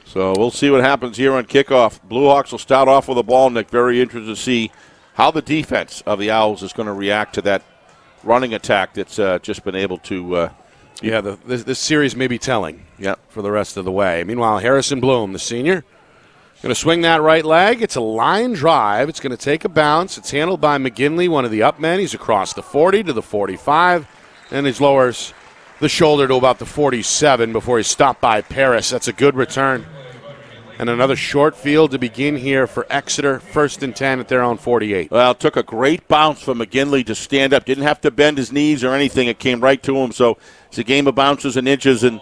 So we'll see what happens here on kickoff. Blue Hawks will start off with the ball, Nick. Very interested to see how the defense of the Owls is going to react to that running attack that's uh, just been able to. Uh, Yeah, the, this, this series may be telling yeah. for the rest of the way. Meanwhile, Harrison Bloom, the senior, going to swing that right leg. It's a line drive. It's going to take a bounce. It's handled by McGinley, one of the up men. He's across the 40 to the 45, and he lowers the shoulder to about the 47 before he's stopped by Paris. That's a good return. And another short field to begin here for Exeter, first and 10 at their own 48. Well, it took a great bounce for McGinley to stand up. Didn't have to bend his knees or anything. It came right to him. So it's a game of bounces and inches, and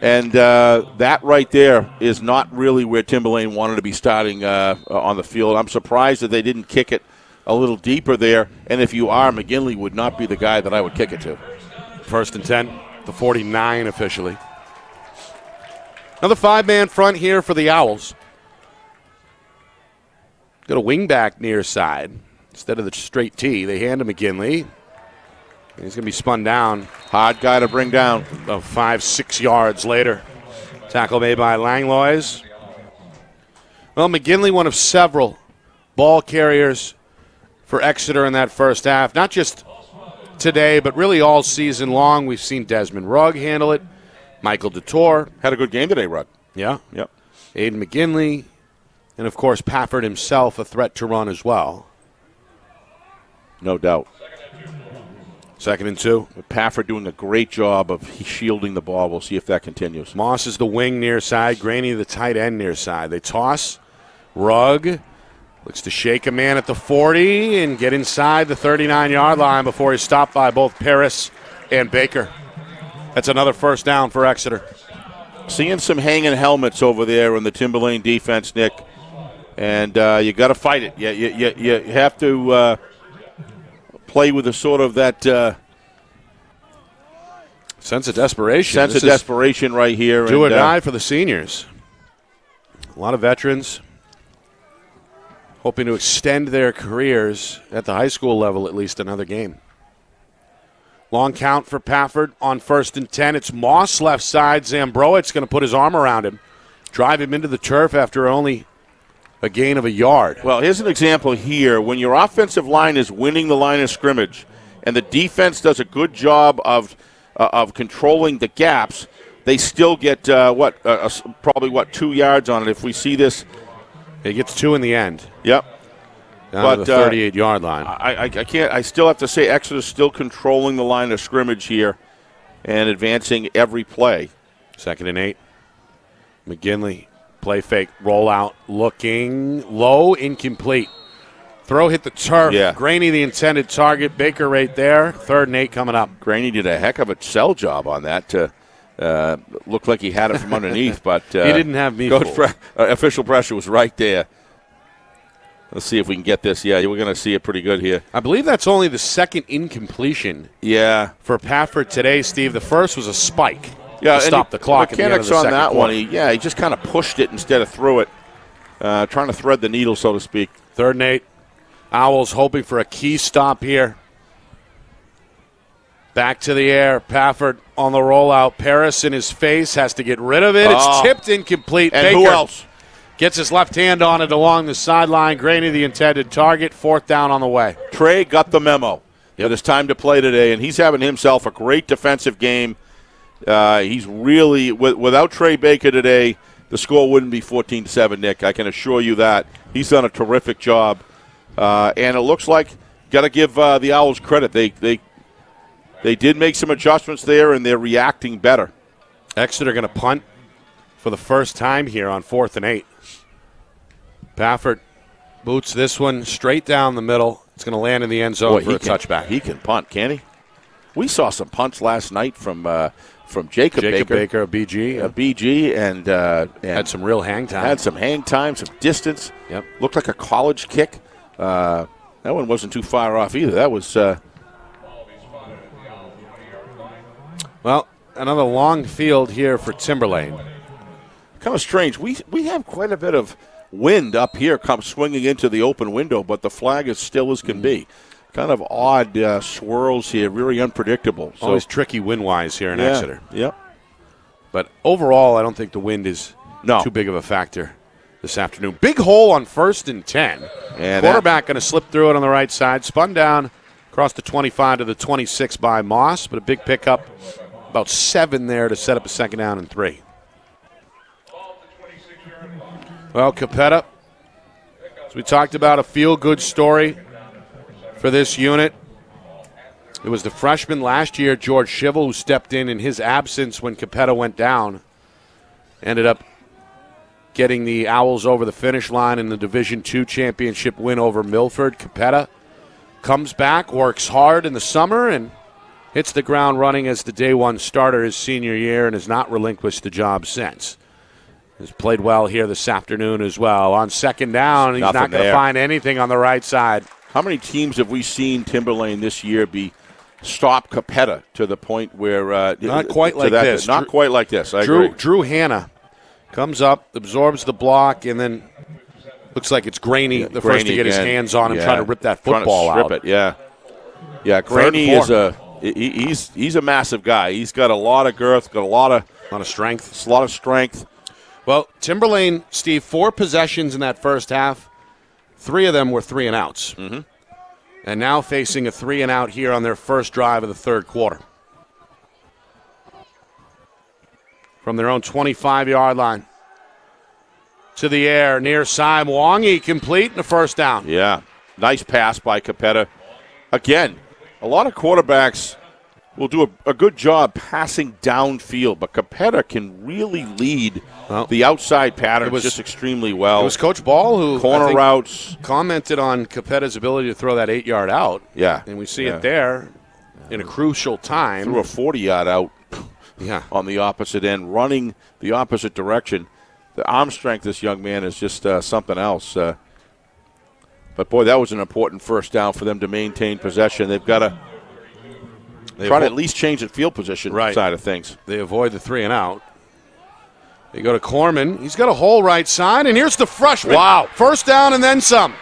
and uh, that right there is not really where Timberlane wanted to be starting uh, on the field. I'm surprised that they didn't kick it a little deeper there. And if you are, McGinley would not be the guy that I would kick it to. First and 10, the 49 officially. Another five man front here for the Owls. Got a wing back near side instead of the straight T. They hand to McGinley. And he's going to be spun down Hard guy to bring down. about five, six yards later. Tackle made by Langlois. Well, McGinley, one of several ball carriers for Exeter in that first half. Not just today, but really all season long. We've seen Desmond Rugg handle it. Michael Dettori. Had a good game today, Rugg. Yeah. Yep. Aiden McGinley. And of course, Pafford himself, a threat to run as well. No doubt. Second and two. Pafford doing a great job of shielding the ball. We'll see if that continues. Moss is the wing near side. Graney the tight end near side. They toss. Rugg looks to shake a man at the 40 and get inside the 39 yard line before he's stopped by both Paris and Baker. That's another first down for Exeter. Seeing some hanging helmets over there in the Timberlane defense, Nick, and uh, you got to fight it. You, you, you, you have to uh, play with a sort of that uh, Sense of desperation. sense This of desperation right here. Do or and, uh, die for the seniors. A lot of veterans hoping to extend their careers at the high school level at least another game. Long count for Pafford on first and 10. It's Moss left side. Zambrowitz going to put his arm around him, drive him into the turf after only a gain of a yard. Well, here's an example here. When your offensive line is winning the line of scrimmage, and the defense does a good job of uh, of controlling the gaps, they still get uh, what uh, probably what two yards on it. If we see this, It gets two in the end, yep. down But, to the uh, 38 yard line. I, I, I can't. I still have to say Exeter's still controlling the line of scrimmage here, and advancing every play. Second and eight. McGinley, play fake, roll out, looking low, incomplete. Throw hit the turf. Yeah. Graney, the intended target. Baker right there. Third and eight coming up. Graney did a heck of a sell job on that. To, uh, looked like he had it from underneath, but uh, He didn't have me Coach fooled. pre- uh, official pressure was right there. Let's see if we can get this. Yeah, we're going to see it pretty good here. I believe that's only the second incompletion Yeah, for Pafford today, Steve. The first was a spike. Yeah. to stop he- the clock. at the Mechanics the on that one. He, yeah, he just kind of pushed it instead of threw it, uh, trying to thread the needle, so to speak. Third and eight. Owls hoping for a key stop here. Back to the air. Pafford on the rollout. Paris in his face has to get rid of it. It's Oh. tipped incomplete. And Baker who else? gets his left hand on it along the sideline. Graney, the intended target. Fourth down on the way. Trey got the memo that it's time to play today, and he's having himself a great defensive game. Uh, he's really with, without Trey Baker today, the score wouldn't be 14 to seven. Nick, I can assure you that he's done a terrific job, uh, and it looks like got to give uh, the Owls credit. They they they did make some adjustments there, and they're reacting better. Exeter going to punt for the first time here on fourth and eight. Pafford boots this one straight down the middle. It's going to land in the end zone Boy, for he a can, touchback. He can punt, can he? We saw some punts last night from uh, from Jacob, Jacob Baker, Baker, a BG, a BG, and, uh, and had some real hang time. had some hang time, some distance. Yep. Looked like a college kick. Uh, that one wasn't too far off either. That was uh, Well, another long field here for Timberlane. kind of strange. We we have quite a bit of wind up here, come swinging into the open window, but the flag is still as can be. Kind of odd uh, swirls here, really unpredictable. So Always tricky wind wise here in yeah, Exeter. Yep. But overall, I don't think the wind is No. too big of a factor this afternoon. Big hole on first and 10. And Quarterback going to slip through it on the right side. Spun down across the 25 to the 26 by Moss, but a big pickup. About seven there to set up a second down and three. Well, Capetta, as we talked about, a feel good story for this unit. It was the freshman last year, George Shivel, who stepped in in his absence when Capetta went down. Ended up getting the Owls over the finish line in the Division II championship win over Milford. Capetta comes back, works hard in the summer, and hits the ground running as the day one starter his senior year and has not relinquished the job since. Has played well here this afternoon as well. On second down, he's Nothing not going to find anything on the right side. How many teams have we seen Timberlane this year be stop Capetta to the point where uh, Not quite like that- this. Not Drew- quite like this. I Drew agree. Drew Hanna comes up, absorbs the block, and then looks like it's Graney the first to get his hands on him, Yeah. trying to rip that Trying to football strip out. It. Yeah, yeah. Graney is a he, he's he's a massive guy. He's got a lot of girth, got a lot of On a strength. a lot of strength. Well, Timberlane, Steve, four possessions in that first half. Three of them were three and outs. Mm-hmm. And now facing a three and out here on their first drive of the third quarter. From their own 25 yard line to the air near side Mwangi complete and a first down. Yeah, nice pass by Capetta. Again, a lot of quarterbacks will do a, a good job passing downfield, but Capetta can really lead Well, the outside pattern was- just extremely well. It was Coach Ball who corner routes. commented on Capetta's ability to throw that eight yard out. Yeah, And we see yeah. it there in a crucial time. Threw a 40 yard out yeah. on the opposite end, running the opposite direction. The arm strength, this young man, is just uh, something else. Uh, but boy, that was an important first down for them to maintain possession. They've got to They try to at least change the field position Right. side of things. They avoid the three and out. They go to Corman. He's got a hole right side, and here's the freshman. Wow. First down and then some.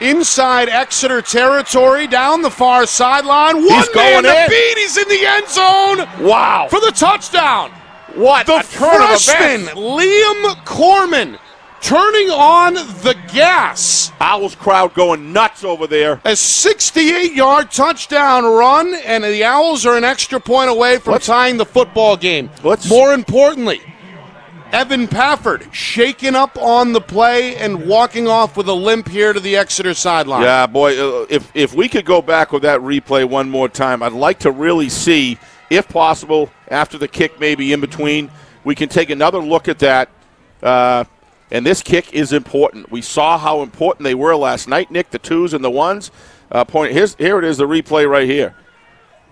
Inside Exeter territory, down the far sideline. One He's man going to in. beat. He's in the end zone Wow! for the touchdown. what The a turn of freshman. Liam Corman, turning on the gas. Owls crowd going nuts over there. A 68 yard touchdown run, and the Owls are an extra point away from Let's- tying the football game. More importantly, Evan Pafford shaking up on the play and walking off with a limp here to the Exeter sideline. Yeah, boy, uh, if if we could go back with that replay one more time, I'd like to really see, if possible, after the kick, maybe in between, we can take another look at that. Uh, and this kick is important. We saw how important they were last night, Nick. The twos and the ones. Uh, point. Here's here it is. The replay right here.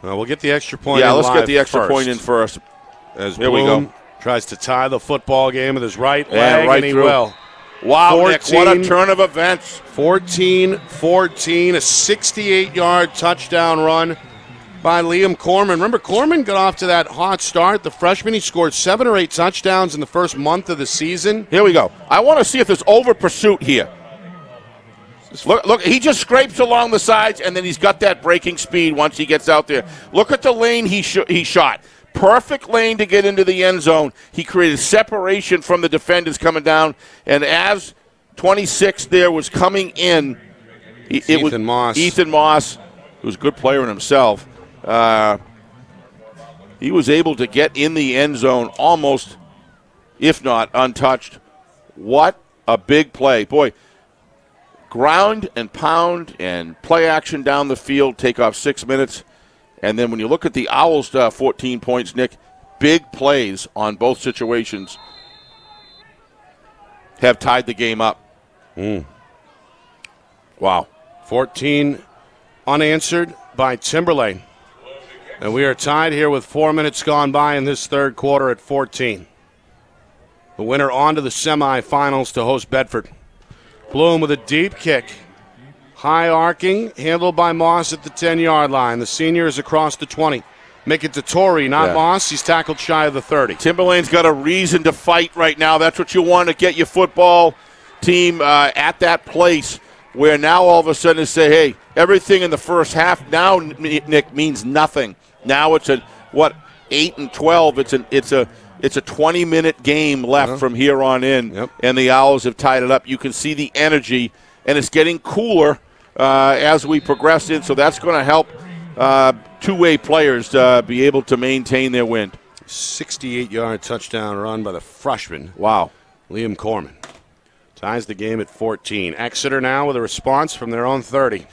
Well, we'll get the extra point. yeah, let's get the extra first. point in first. As Here we go. Tries to tie the football game with his right Yeah, leg, right and he through. will. Wow, Nick, what a turn of events. 14 14, a 68 yard touchdown run by Liam Corman. Remember, Corman got off to that hot start. The freshman, he scored seven or eight touchdowns in the first month of the season. Here we go. I want to see if there's over pursuit here. Look, look, he just scrapes along the sides, and then he's got that breaking speed once he gets out there. Look at the lane he sh- he shot. Perfect lane to get into the end zone. He created separation from the defenders coming down, and as 26 there was coming in, it was Ethan Moss. Ethan Moss, who's a good player in himself. Uh, he was able to get in the end zone almost, if not untouched. What a big play. Boy, ground and pound and play action down the field take off six minutes. And then when you look at the Owls' uh, 14 points, Nick, big plays on both situations have tied the game up. Wow. 14 unanswered by Timberlane. And we are tied here with four minutes gone by in this third quarter at 14. The winner on to the semifinals to host Bedford. Bloom with a deep kick. High arcing, handled by Moss at the 10 yard line. The senior is across the 20. Make it Dettori, not Yeah. Moss. He's tackled shy of the 30. Timberlane's got a reason to fight right now. That's what you want to get your football team uh, at that place where now all of a sudden they say, hey, everything in the first half now, Nick, means nothing. Now it's a, what, eight and twelve. It's an it's a it's a 20 minute game left from here on in, Yep. and the Owls have tied it up. You can see the energy, and it's getting cooler uh, as we progress in. So that's going to help uh, two way players uh, be able to maintain their wind. 68 yard touchdown run by the freshman, Wow. Liam Corman. Ties the game at 14. Exeter now with a response from their own 30.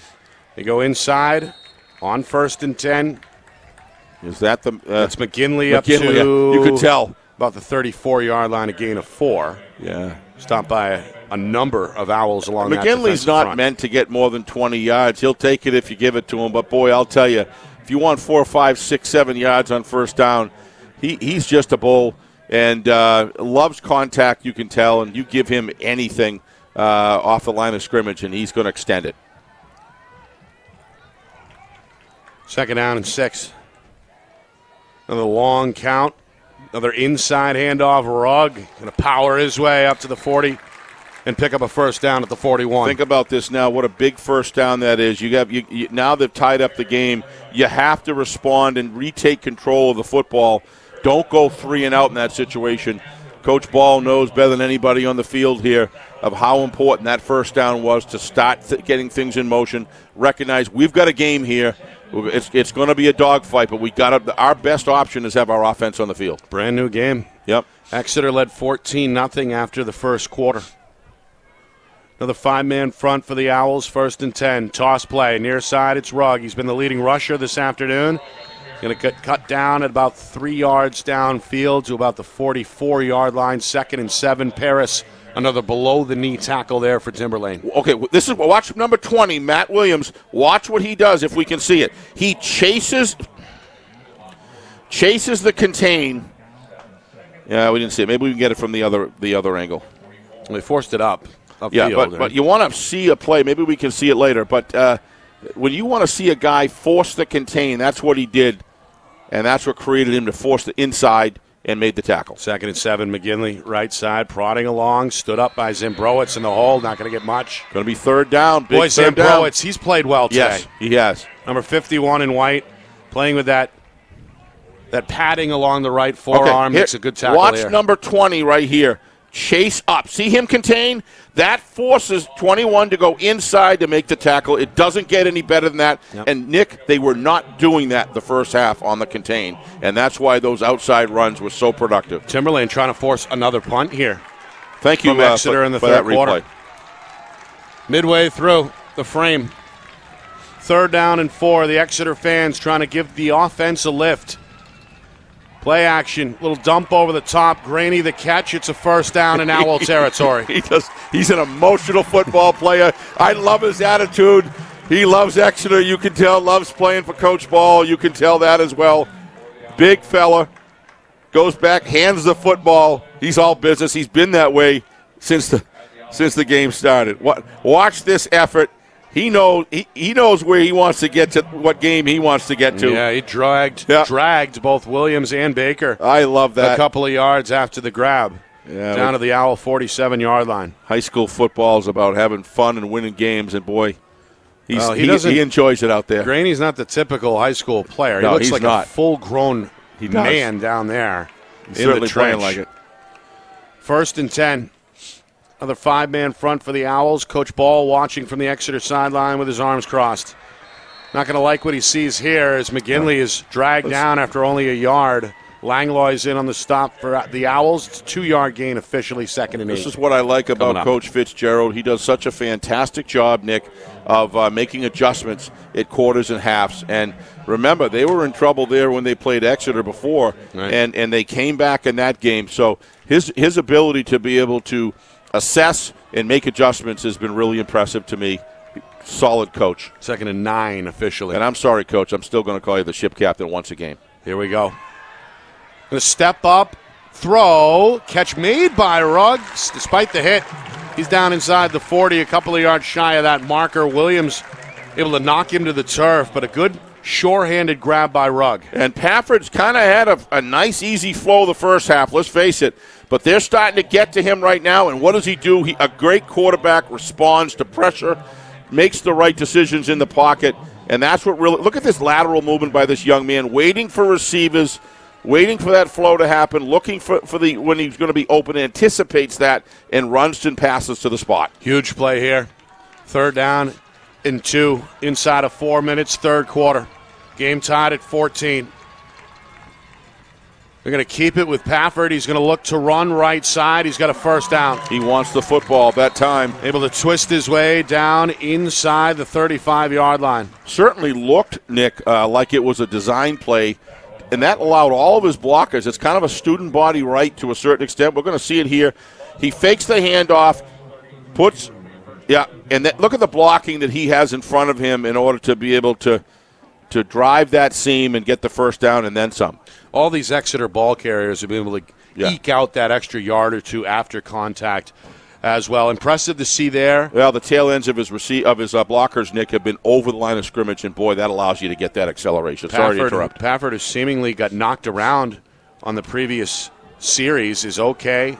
They go inside on first and 10. Is that the? Uh, That's McGinley, up to. you could tell. About the 34 yard line, a gain of four. Yeah. Stopped by a, a number of Owls along that McGinley's not front. meant to get more than 20 yards. He'll take it if you give it to him. But boy, I'll tell you, if you want four, five, six, seven yards on first down, he, he's just a bull and uh, loves contact. You can tell, and you give him anything uh, off the line of scrimmage, and he's going to extend it. Second down and six. Another long count. Another inside handoff. Rugg going to power his way up to the 40 and pick up a first down at the 41. Think about this now. What a big first down that is. You have you, you, now they've tied up the game. You have to respond and retake control of the football. Don't go three and out in that situation. Coach Ball knows better than anybody on the field here of how important that first down was to start th- getting things in motion. Recognize we've got a game here. It's, it's going to be a dogfight, but we got to, our best option is have our offense on the field. Brand new game. Yep. Exeter led 14 nothing after the first quarter. Another five man front for the Owls, first and 10. Toss play. Near side, it's Rugg. He's been the leading rusher this afternoon. Going to cut, cut down at about three yards downfield to about the 44 yard line. Second and seven. Paris, another below the knee tackle there for Timberlane. Okay, this is watch number 20, Matt Williams. Watch what he does if we can see it. He chases chases the contain. Yeah, we didn't see it. Maybe we can get it from the other the other angle. They forced it up. Yeah, but, but you want to see a play. Maybe we can see it later. But uh, when you want to see a guy force the contain, that's what he did, and that's what created him to force the inside and made the tackle. Second and seven, McGinley, right side, prodding along, stood up by Zimbrowitz in the hole, not going to get much. Going to be third down. Big Boy, third down. Zimbrowitz, he's played well today. Yes, he has. Number 51 in white, playing with that that padding along the right forearm here- makes a good tackle Watch here. number 20 right here. Chase up. See him contain? That forces 21 to go inside to make the tackle. It doesn't get any better than that. Yep. And Nick, they were not doing that the first half on the contain. And that's why those outside runs were so productive. Timberlane trying to force another punt here. Thank you uh, Exeter for, in the third that quarter. replay. Midway through the frame. Third down and four. The Exeter fans trying to give the offense a lift. Play action, little dump over the top. Graney the catch. It's a first down in Owl territory. He does. He's an emotional football player. I love his attitude. He loves Exeter. You can tell. Loves playing for Coach Ball. You can tell that as well. Big fella. Goes back, hands the football. He's all business. He's been that way since the since the game started. What? Watch this effort. He knows he, he knows where he wants to get to, what game he wants to get to. Yeah, he dragged Yeah. dragged both Williams and Baker I love that. a couple of yards after the grab. Yeah, down to the Owl 47 yard line. High school football is about having fun and winning games, and boy, he's, Well, he he, he enjoys it out there. Graney's not the typical high school player. No, he looks he's like not. a full grown man down there. He's in certainly the playing trench. like it. First and 10. Another five man front for the Owls. Coach Ball watching from the Exeter sideline with his arms crossed. Not going to like what he sees here as McGinley is dragged down after only a yard. Langlois in on the stop for the Owls. It's a two yard gain officially, second and eight. This is what I like about. Coach Fitzgerald. He does such a fantastic job, Nick, of uh, making adjustments at quarters and halves. And remember, they were in trouble there when they played Exeter before, Right. and and they came back in that game. So his his ability to be able to assess and make adjustments has been really impressive to me. Solid coach. Second and nine officially. And I'm sorry, coach. I'm still going to call you the ship captain once again. Here we go. Gonna step up, throw, catch made by Ruggs. Despite the hit, he's down inside the 40, a couple of yards shy of that marker. Williams able to knock him to the turf, but a good sure-handed grab by Rugg. And Pafford's kind of had a, a nice, easy flow the first half, let's face it. But they're starting to get to him right now. And what does he do? He, a great quarterback responds to pressure, makes the right decisions in the pocket. And that's what really look at this lateral movement by this young man, waiting for receivers waiting for that flow to happen, looking for, for the when he's going to be open, anticipates that, and runs and passes to the spot. Huge play here. Third down and two inside of four minutes, third quarter. Game tied at 14. They're going to keep it with Pafford. He's going to look to run right side. He's got a first down. He wants the football that time. Able to twist his way down inside the 35 yard line. Certainly looked, Nick, uh, like it was a design play, and that allowed all of his blockers. It's kind of a student body right to a certain extent. We're going to see it here. He fakes the handoff, puts, yeah, and that, look at the blocking that he has in front of him in order to be able to to drive that seam and get the first down and then some. All these Exeter ball carriers have been able to Yeah. eke out that extra yard or two after contact as well. Impressive to see there. Well, the tail ends of his receipt of his uh, blockers, Nick, have been over the line of scrimmage, and boy, that allows you to get that acceleration. Sorry to interrupt. Pafford, who seemingly got knocked around on the previous series, is okay.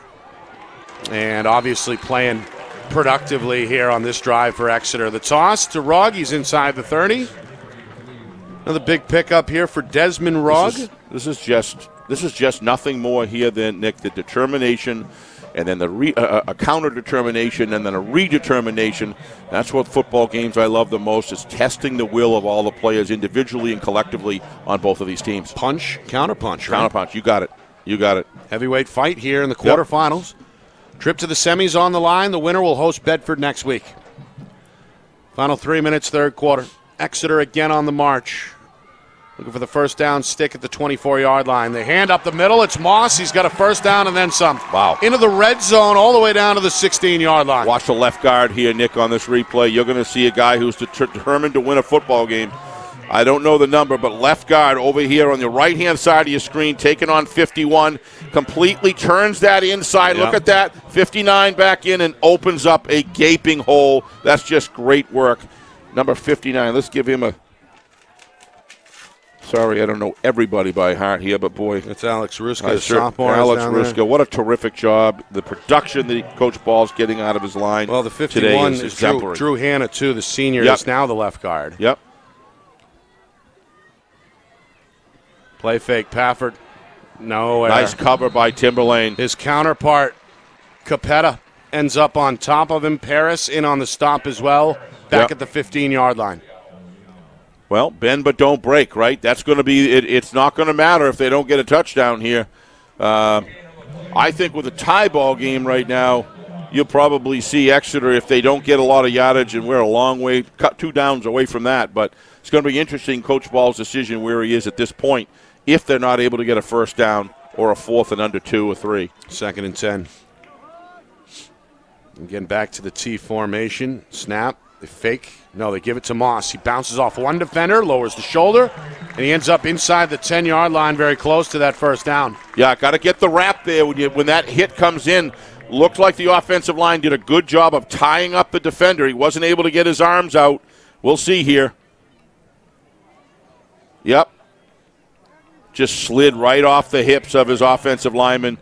And obviously playing productively here on this drive for Exeter. The toss to. He's inside the 30. Another big pickup here for Desmond Rugg. This is, this is just this is just nothing more here than Nick the determination, and then the re, uh, a counter determination, and then a redetermination. That's what football games I love the most is testing the will of all the players individually and collectively on both of these teams. Punch, counter punch. Right? Counterpunch, you got it, you got it. Heavyweight fight here in the Yep. quarterfinals. Trip to the semis on the line. The winner will host Bedford next week. Final three minutes, third quarter. Exeter again on the march. Looking for the first down stick at the 24 yard line. They hand up the middle. It's Moss. He's got a first down and then some. Wow. Into the red zone all the way down to the 16 yard line. Watch the left guard here, Nick, on this replay. You're going to see a guy who's determined to win a football game. I don't know the number, but left guard over here on the right hand side of your screen, taking on 51, completely turns that inside. Look at that. 59 back in and opens up a gaping hole. That's just great work. Number 59. Let's give him a. Sorry, I don't know everybody by heart here, but boy, It's Alex Ruska, I the cer- sophomore. Alex down there. What a terrific job. The production that Coach Ball's getting out of his line Well, the 51 is is Drew. Drew Hanna, too, the senior, Yep. is now the left guard. Yep. Play fake, Pafford. Nowhere. Nice cover by Timberlane. His counterpart, Capetta, ends up on top of him. Paris in on the stop as well, back Yep. at the 15 yard line. Well, bend but don't break, right? That's going to be. It, it's not going to matter if they don't get a touchdown here. Uh, I think with a tie ball game right now, you'll probably see Exeter if they don't get a lot of yardage, and we're a long way, cut two downs away from that. But it's going to be interesting, Coach Ball's decision where he is at this point, if they're not able to get a first down or a fourth and under two or three. Second and 10. Again, back to the T formation. Snap. Fake. No, they give it to Moss. He bounces off one defender, lowers the shoulder, and he ends up inside the 10 yard line, very close to that first down. Yeah, got to get the wrap there when you when that hit comes in. Looked like the offensive line did a good job of tying up the defender. He wasn't able to get his arms out. We'll see here. Yep. Just slid right off the hips of his offensive lineman,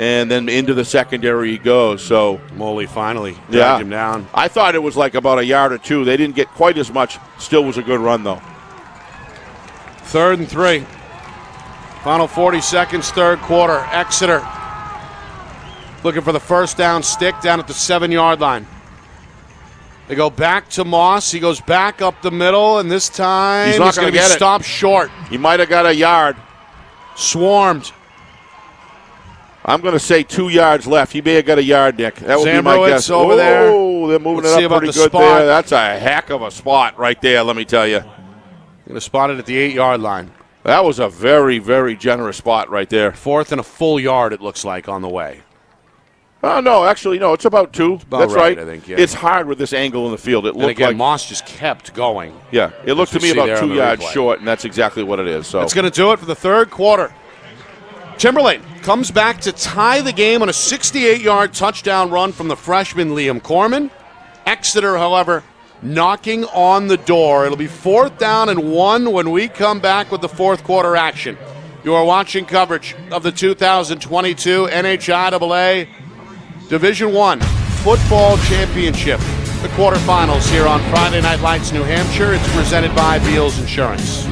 and then into the secondary he goes. So Mobley finally dragged yeah, him down. I thought it was like about a yard or two. They didn't get quite as much. Still was a good run though. Third and three. Final 40 seconds, third quarter. Exeter looking for the first down stick down at the seven yard line. They go back to Moss. He goes back up the middle, and this time He's not going gonna be stopped short. He might have got a yard. Swarmed. I'm going to say two yards left. He may have got a yard, Nick. That would be my guess. over there. Oh, they're moving Let's it up pretty the good spot. there. That's a heck of a spot right there. Let me tell you, Going to spot it at the eight yard line. that was a very, very generous spot right there. Fourth and a full yard, it looks like, on the way. Oh no, actually no. It's about two. about That's right, right. I think, yeah. It's hard with this angle in the field. It And looked again, like Moss just kept going. yeah. It looked to me about two yards replay. short, and that's exactly what it is. So it's going to do it for the third quarter. Timberlane comes back to tie the game on a 68 yard touchdown run from the freshman Liam Corman. Exeter, however, knocking on the door. It'll be fourth down and one when we come back with the fourth quarter action. You are watching coverage of the 2022 NHIAA Division One Football Championship, the quarterfinals here on Friday Night Lights, New Hampshire. It's presented by Beals Insurance.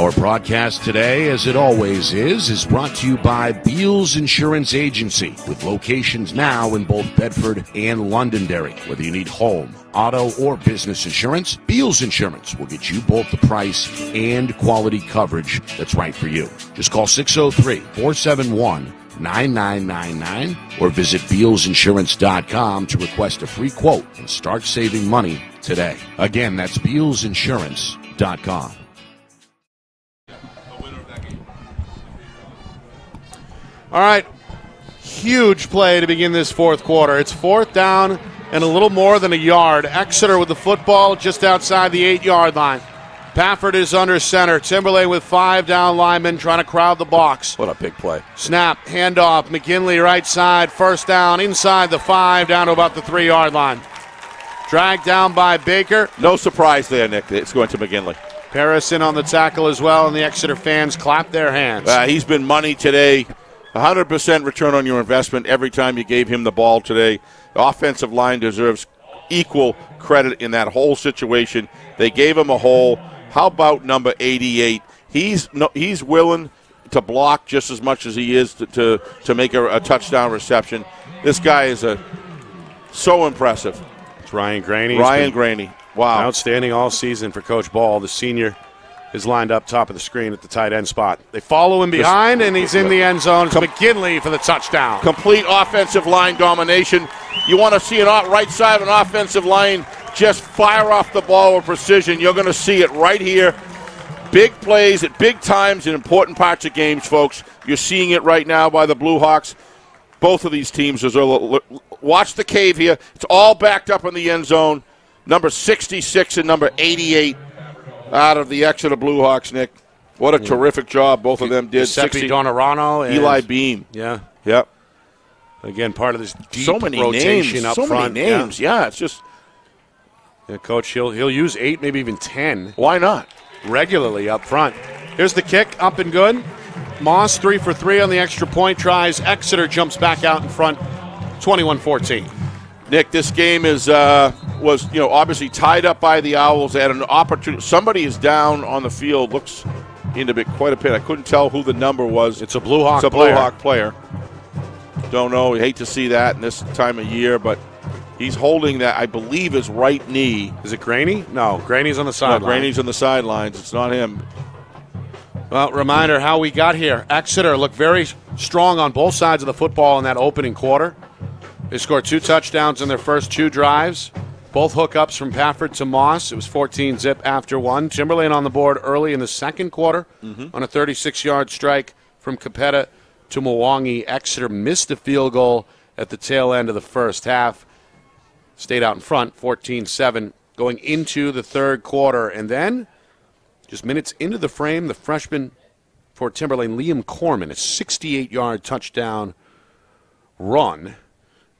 Our broadcast today, as it always is, is brought to you by Beals Insurance Agency, with locations now in both Bedford and Londonderry. Whether you need home, auto, or business insurance, Beals Insurance will get you both the price and quality coverage that's right for you. Just call 603 471 9999 or visit BealsInsurance.com to request a free quote and start saving money today. Again, that's BealsInsurance.com. All right. Huge play to begin this fourth quarter. It's fourth down and a little more than a yard. Exeter with the football just outside the eight yard line. Pafford is under center. Timberlane with five down linemen trying to crowd the box. What a big play. Snap, handoff, McGinley right side, first down, inside the five, down to about the three yard line. Dragged down by Baker. No surprise there, Nick. It's going to McGinley. Paris in on the tackle as well, and the Exeter fans clap their hands. Uh, he's been money today. 100% return on your investment every time you gave him the ball today. The offensive line deserves equal credit in that whole situation. They gave him a hole. How about number 88? He's no, he's willing to block just as much as he is to to, to make a, a touchdown reception. This guy is a so impressive. It's Ryan Graney. Ryan Graney. Wow. Outstanding all season for Coach Ball. The senior is lined up top of the screen at the tight end spot. They follow him behind, and he's in the end zone. It's McGinley for the touchdown. complete offensive line domination. You want to see an right side of an offensive line just fire off the ball with precision. You're going to see it right here. Big plays at big times in important parts of games, folks. You're seeing it right now by the Blue Hawks. Both of these teams. Is watch the cave here. It's all backed up in the end zone. Number 66 and number 88 out of the Exeter Blue Hawks, Nick. What a terrific job both of them did. Giuseppe 60 Donorano and Eli Beam. Yeah. Yep. Again, part of this deep so many rotation names. up so front. many names. Yeah. it's just Yeah. Yeah, Coach, he'll he'll use eight, maybe even ten why not? regularly up front. Here's the kick, up and good. Moss three for three on the extra point tries. Exeter jumps back out in front, 21-14. Nick, this game is uh, was you know obviously tied up by the Owls. They had an opportunity. Somebody is down on the field. Looks into bit quite a bit. I couldn't tell who the number was. It's a Blue Hawk It's a player. Blue Hawk player. Don't know. We hate to see that in this time of year, but he's holding that. I believe his right knee. Is it Graney? No, Graney's on the No, sideline. On the sidelines. It's not him. Well, reminder how we got here. Exeter looked very strong on both sides of the football in that opening quarter. They scored two touchdowns in their first two drives. Both hookups from Pafford to Moss. It was 14 zip after one. Timberlane on the board early in the second quarter mm-hmm. on a 36 yard strike from Capetta to Mwangi. Exeter missed a field goal at the tail end of the first half. Stayed out in front, 14 7, going into the third quarter. And then just minutes into the frame, the freshman for Timberlane, Liam Corman, a 68 yard touchdown run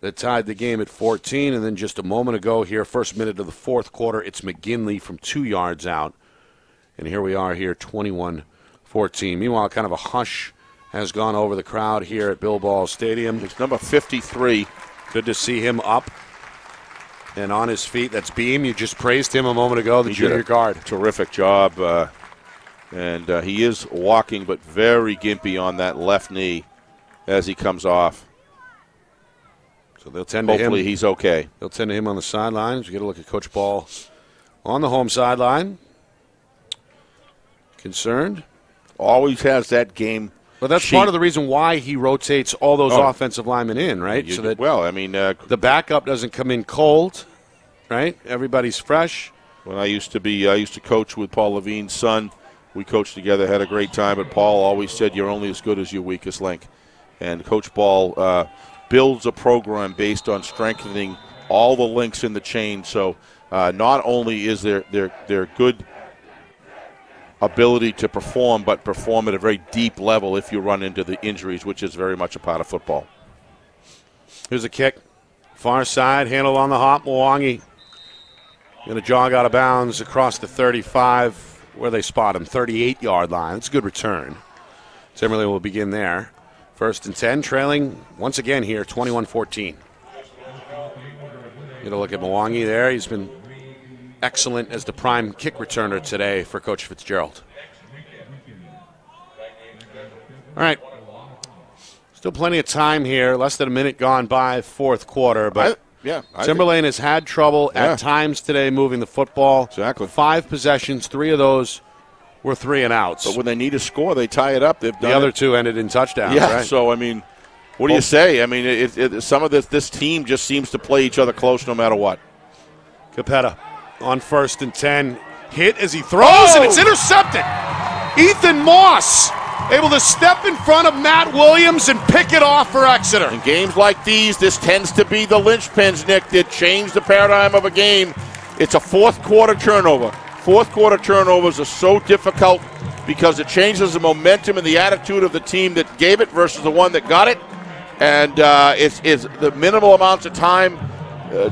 that tied the game at 14. And then just a moment ago here, first minute of the fourth quarter, it's McGinley from two yards out. And here we are here, 21 14. Meanwhile, kind of a hush has gone over the crowd here at Bill Ball Stadium. It's number 53. Good to see him up and on his feet. That's Beam. You just praised him a moment ago, the He junior guard. Terrific job. Uh, and uh, he is walking, but very gimpy on that left knee as he comes off. So they'll tend to him. Hopefully, he's okay. They'll tend to him on the sidelines. We get a look at Coach Ball on the home sideline. Concerned. Always has that game. But that's sheet. part of the reason why he rotates all those Oh. offensive linemen in, right? You- so that well, I mean, uh, the backup doesn't come in cold, right? Everybody's fresh. when I used to be, I used to coach with Paul Levine's son. We coached together, had a great time. But Paul always said, "You're only as good as your weakest link." And Coach Ball uh, builds a program based on strengthening all the links in the chain. So uh, not only is there their their good ability to perform, but perform at a very deep level if you run into the injuries, which is very much a part of football. Here's a kick. Far side, handle on the hop. Mwangi going to jog out of bounds across the 35, where they spot him, 38 yard line. It's a good return. Timberlane will begin there. First and 10, trailing once again here, 21 14. Get a look at Mwangi there. He's been excellent as the prime kick returner today for Coach Fitzgerald. All right. Still plenty of time here. Less than a minute gone by, fourth quarter. But I- yeah, I Timberlane has had trouble Yeah. at times today moving the football. Exactly. Five possessions, three of those were three and outs. But when they need a score, they tie it up. They've done the other it. two ended in touchdowns. Yeah. right? So I mean, what do you say? I mean, it, it, some of this this team just seems to play each other close no matter what. Capetta on first and 10. Hit as he throws, and it's oh! intercepted. Ethan Moss able to step in front of Matt Williams and pick it off for Exeter. In games like these, this tends to be the linchpins, Nick, that change the paradigm of a game. It's a fourth quarter turnover. Fourth quarter turnovers are so difficult because it changes the momentum and the attitude of the team that gave it versus the one that got it. And uh, it's, it's the minimal amounts of time. Uh,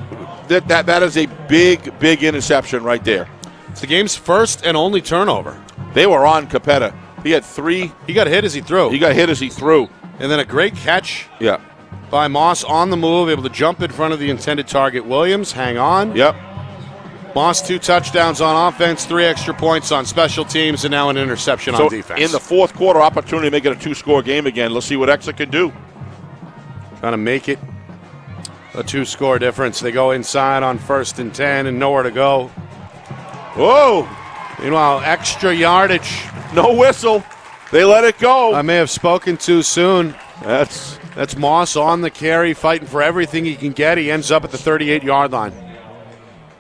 that, that, that is a big, big interception right there. It's the game's first and only turnover. They were on Capetta. He had three. He got hit as he threw. He got hit as he threw. and then a great catch Yeah. by Moss on the move, able to jump in front of the intended target. Williams, hang on. Yep. Moss, two touchdowns on offense, three extra points on special teams, and now an interception So on defense. in the fourth quarter, opportunity to make it a two-score game again. Let's see what Exeter can do. Trying to make it a two score difference. They go inside on first and 10 and nowhere to go. Whoa! Meanwhile, extra yardage. No whistle. They let it go. I may have spoken too soon. That's That's Moss on the carry, fighting for everything he can get. He ends up at the 38 yard line.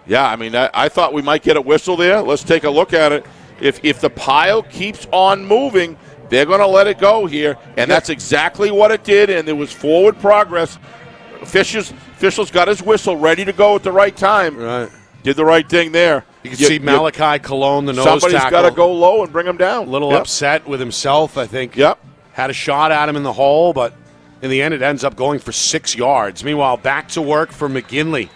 Yeah. I mean, I, I thought we might get a whistle there. Let's take a look at it. If if the pile keeps on moving, they're going to let it go here, and that's exactly what it did. And there was forward progress. Fisher's officials got his whistle ready to go at the right time. Right. Did the right thing there. You can see Malachi Cologne, the nose Somebody's tackle. Somebody's got to go low and bring him down. A little Yep. upset with himself, I think. Yep. Had a shot at him in the hole, but in the end, it ends up going for six yards. Meanwhile, back to work for McGinley.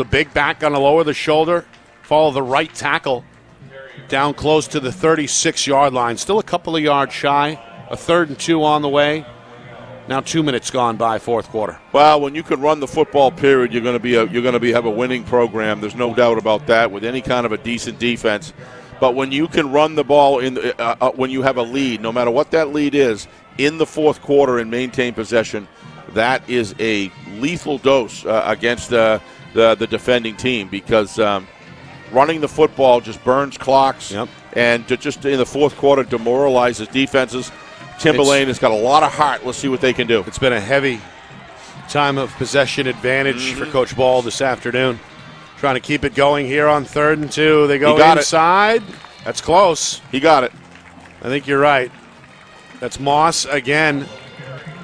The big back on the lower the shoulder, follow the right tackle down close to the 36 yard line. Still a couple of yards shy. A third and two on the way. Now two minutes gone by, fourth quarter. Well, when you can run the football period, you're going to be a, you're going to be have a winning program. There's no doubt about that with any kind of a decent defense. But when you can run the ball in the, uh, uh, when you have a lead, no matter what that lead is, in the fourth quarter and maintain possession, that is a lethal dose uh, against the, the defending team because um, running the football just burns clocks Yep. and to just in the fourth quarter demoralizes defenses. Timberlane has got a lot of heart. Let's see what they can do. It's been a heavy time of possession advantage for Coach Ball this afternoon. Trying to keep it going here on third and two. They go got it. inside. That's close. He got it. I think you're right. That's Moss again,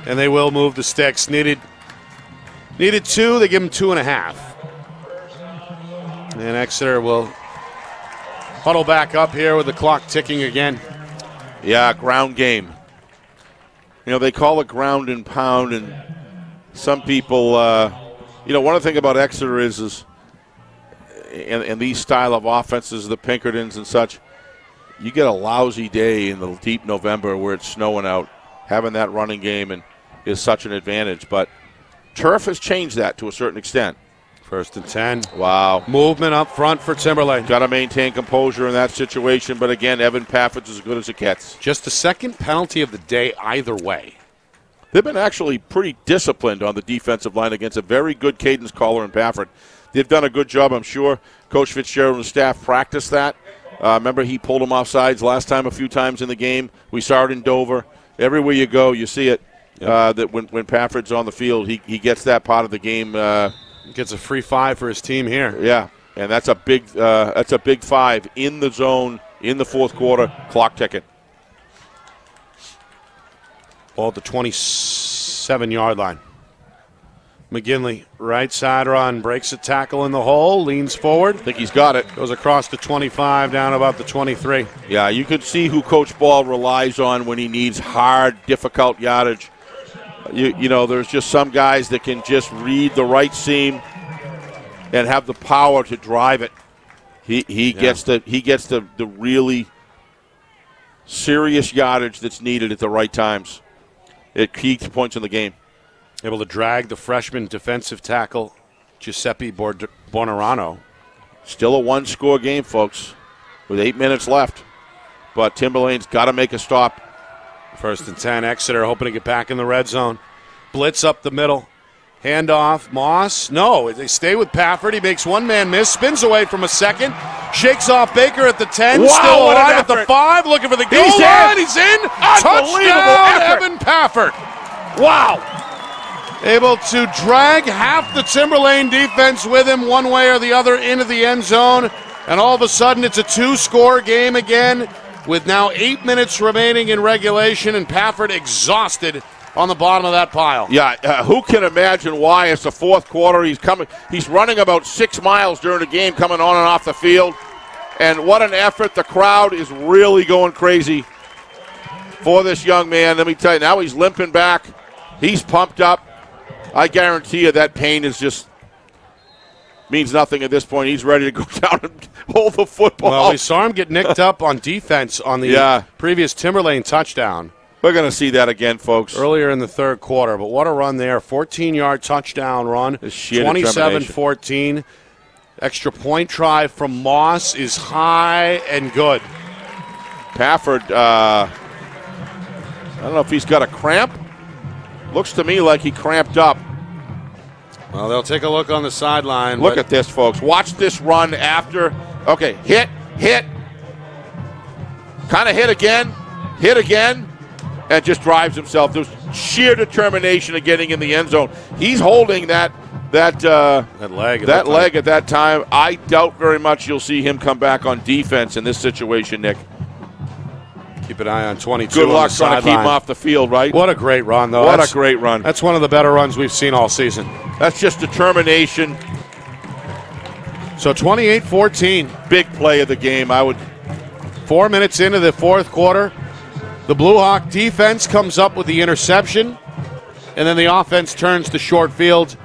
and they will move the sticks. Needed needed two. They give him two and a half. And Exeter will huddle back up here with the clock ticking again. Yeah, ground game. You know, they call it ground and pound, and some people, uh, you know, one of the things about Exeter is, is and, and these style of offenses, the Pinkertons and such, you get a lousy day in the deep November where it's snowing out. Having that running game and is such an advantage, but turf has changed that to a certain extent. First and ten. Wow. Movement up front for Timberlane. Got to maintain composure in that situation, but again, Evan Pafford's as good as it gets. Just the second penalty of the day either way. They've been actually pretty disciplined on the defensive line against a very good cadence caller in Pafford. They've done a good job, I'm sure. Coach Fitzgerald and staff practiced that. Uh, remember, he pulled them off sides last time a few times in the game. We saw it in Dover. Everywhere you go, you see it. Uh, that when, when Pafford's on the field, he, he gets that part of the game. Uh, Gets a free five for his team here. yeah, and that's a big uh, that's a big five in the zone in the fourth quarter. Clock ticking. Ball at the 27 yard line. McGinley, right side run, breaks a tackle in the hole, leans forward, I think he's got it. goes across the 25, down about the 23. Yeah, you can see who Coach Ball relies on when he needs hard, difficult yardage. You, you know, there's just some guys that can just read the right seam and have the power to drive it. He he gets the he gets the, the really serious yardage that's needed at the right times. At key points in the game. Able to drag the freshman defensive tackle, Giuseppe Bord- Bonorano. Still a one score game, folks, with eight minutes left. But Timberlane's got to make a stop. First and 10, Exeter hoping to get back in the red zone. Blitz up the middle. Handoff, Moss. No, they stay with Pafford. He makes one man miss, spins away from a second, shakes off Baker at the 10, Wow, still alive at the 5, looking for the goal He's in. line. He's in. Touchdown, effort. Evan Pafford. Wow. Able to drag half the Timberlane defense with him one way or the other into the end zone. And all of a sudden, it's a two score game again with now eight minutes remaining in regulation, and Pafford exhausted on the bottom of that pile. Yeah, uh, who can imagine why it's the fourth quarter? He's coming. He's running about six miles during the game, coming on and off the field. And what an effort! The crowd is really going crazy for this young man. Let me tell you, now he's limping back. He's pumped up. I guarantee you that pain is just means nothing at this point. He's ready to go down and hold the football. Well, we saw him get nicked up on defense on the Yeah. previous Timberlane touchdown We're going to see that again, folks. earlier in the third quarter. But what a run there. 14 yard touchdown run. 27 14. Extra point try from Moss is high and good. Pafford, uh, I don't know if he's got a cramp. Looks to me like he cramped up. Well, they'll take a look on the sideline. Look at this, folks. Watch this run after. Okay, hit, hit. Kind of hit again, hit again, and just drives himself. There's sheer determination of getting in the end zone. He's holding that that uh, that leg. it that leg at that time. I doubt very much you'll see him come back on defense in this situation, Nick. Keep an eye on 22. Good luck trying to keep him off the field, right? What a great run, though. What That's- a great run. That's one of the better runs we've seen all season. That's just determination. So 28 14. Big play of the game. I would Four minutes into the fourth quarter, the Blue Hawk defense comes up with the interception, and then the offense turns the short field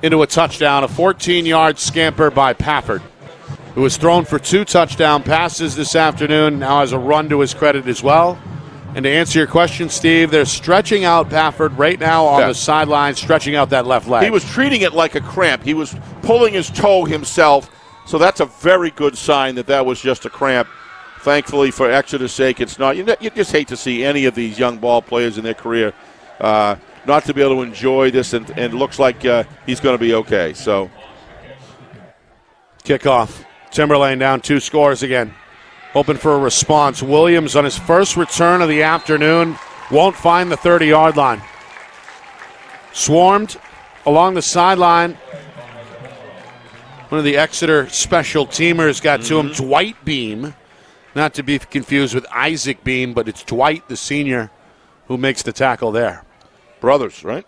into a touchdown, a 14 yard scamper by Pafford, who was thrown for two touchdown passes this afternoon, now has a run to his credit as well. And to answer your question, Steve, they're stretching out Pafford right now on Yeah. the sideline, stretching out that left leg. He was treating it like a cramp. He was pulling his toe himself. So that's a very good sign that that was just a cramp. Thankfully, for Exeter's sake, it's not. You, you just hate to see any of these young ball players in their career uh, not to be able to enjoy this, and, and it looks like uh, he's going to be okay. So Kickoff. Timberlane down two scores again. Hoping for a response. Williams on his first return of the afternoon won't find the 30 yard line. Swarmed along the sideline. One of the Exeter special teamers got to him. Mm-hmm. Dwight Beam. Not to be confused with Isaac Beam, but it's Dwight, the senior, who makes the tackle there. brothers, right?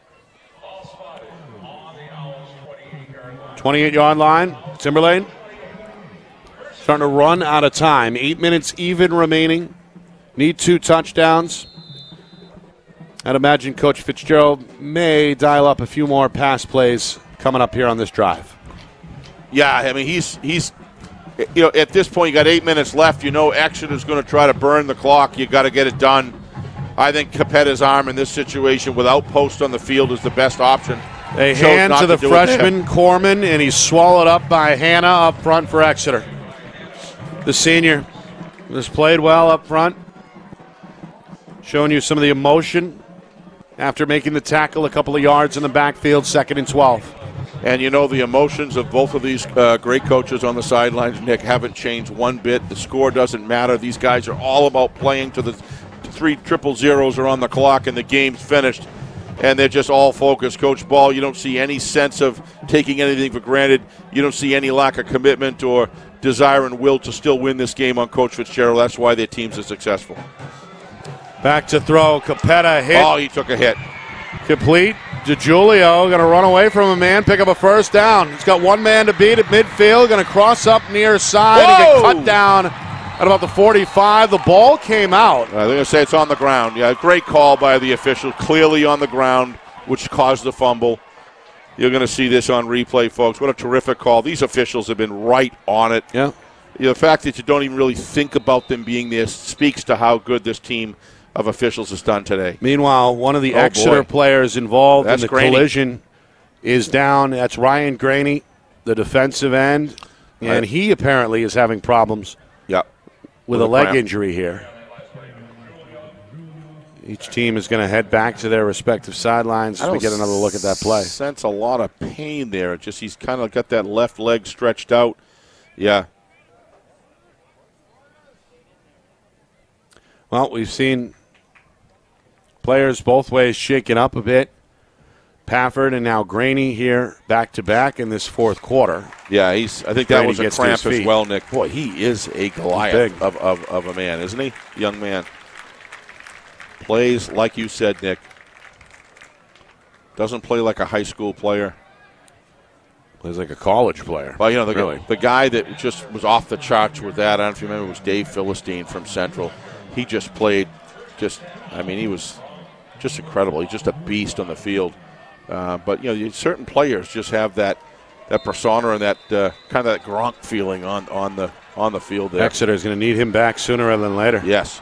28 yard line. Timberlane starting to run out of time. Eight minutes even remaining. Need two touchdowns. I'd imagine Coach Fitzgerald may dial up a few more pass plays coming up here on this drive. Yeah, I mean he's he's you know at this point you got eight minutes left. You know Exeter's going to try to burn the clock. You got to get it done. I think Capetta's arm in this situation without post on the field is the best option. A hand to the there. freshman Corman, and he's swallowed up by Hannah up front for Exeter. The senior has played well up front, showing you some of the emotion after making the tackle a couple of yards in the backfield, second and 12. And you know the emotions of both of these uh, great coaches on the sidelines, Nick, haven't changed one bit. The score doesn't matter. These guys are all about playing to the three triple zeros are on the clock and the game's finished. And they're just all focused. Coach Ball, you don't see any sense of taking anything for granted. You don't see any lack of commitment or desire and will to still win this game on Coach Fitzgerald. That's why their teams are successful. Back to throw. Capetta hit. Oh, he took a hit. Complete. DeJulio going to run away from a man, pick up a first down. He's got one man to beat at midfield. Going to cross up near side and Whoa! get cut down at about the 45. The ball came out. Uh, they're going to say it's on the ground. Yeah, great call by the official. Clearly on the ground, which caused the fumble. You're going to see this on replay, folks. What a terrific call. These officials have been right on it. Yeah. You know, the fact that you don't even really think about them being there speaks to how good this team of officials has done today. Meanwhile, one of the Oh, Exeter boy. players involved That's in the Graney. collision is down. That's Ryan Graney, the defensive end. And Right. he apparently is having problems Yeah. with, With a a leg cramp. injury here. Each team is going to head back to their respective sidelines as we get another look at that play. Sense a lot of pain there. Just he's kind of got that left leg stretched out. Yeah, Well, we've seen players both ways shaken up a bit. Pafford and now Graney here back to back in this fourth quarter. yeah. He's. I think that was a gets to his cramp as well, Nick. Boy, he is a Goliath of, of, of a man, isn't he? Young man. Plays like you said, Nick. Doesn't play like a high school player. Plays like a college player. Well, you know, the, Really? the guy that just was off the charts with that, I don't know if you remember, was Dave Philistine from Central. He just played, just, I mean, he was just incredible. He's just a beast on the field. Uh, but, you know, certain players just have that that persona and that uh, kind of that Gronk feeling on, on the on the field there. Exeter is going to need him back sooner rather than later. Yes.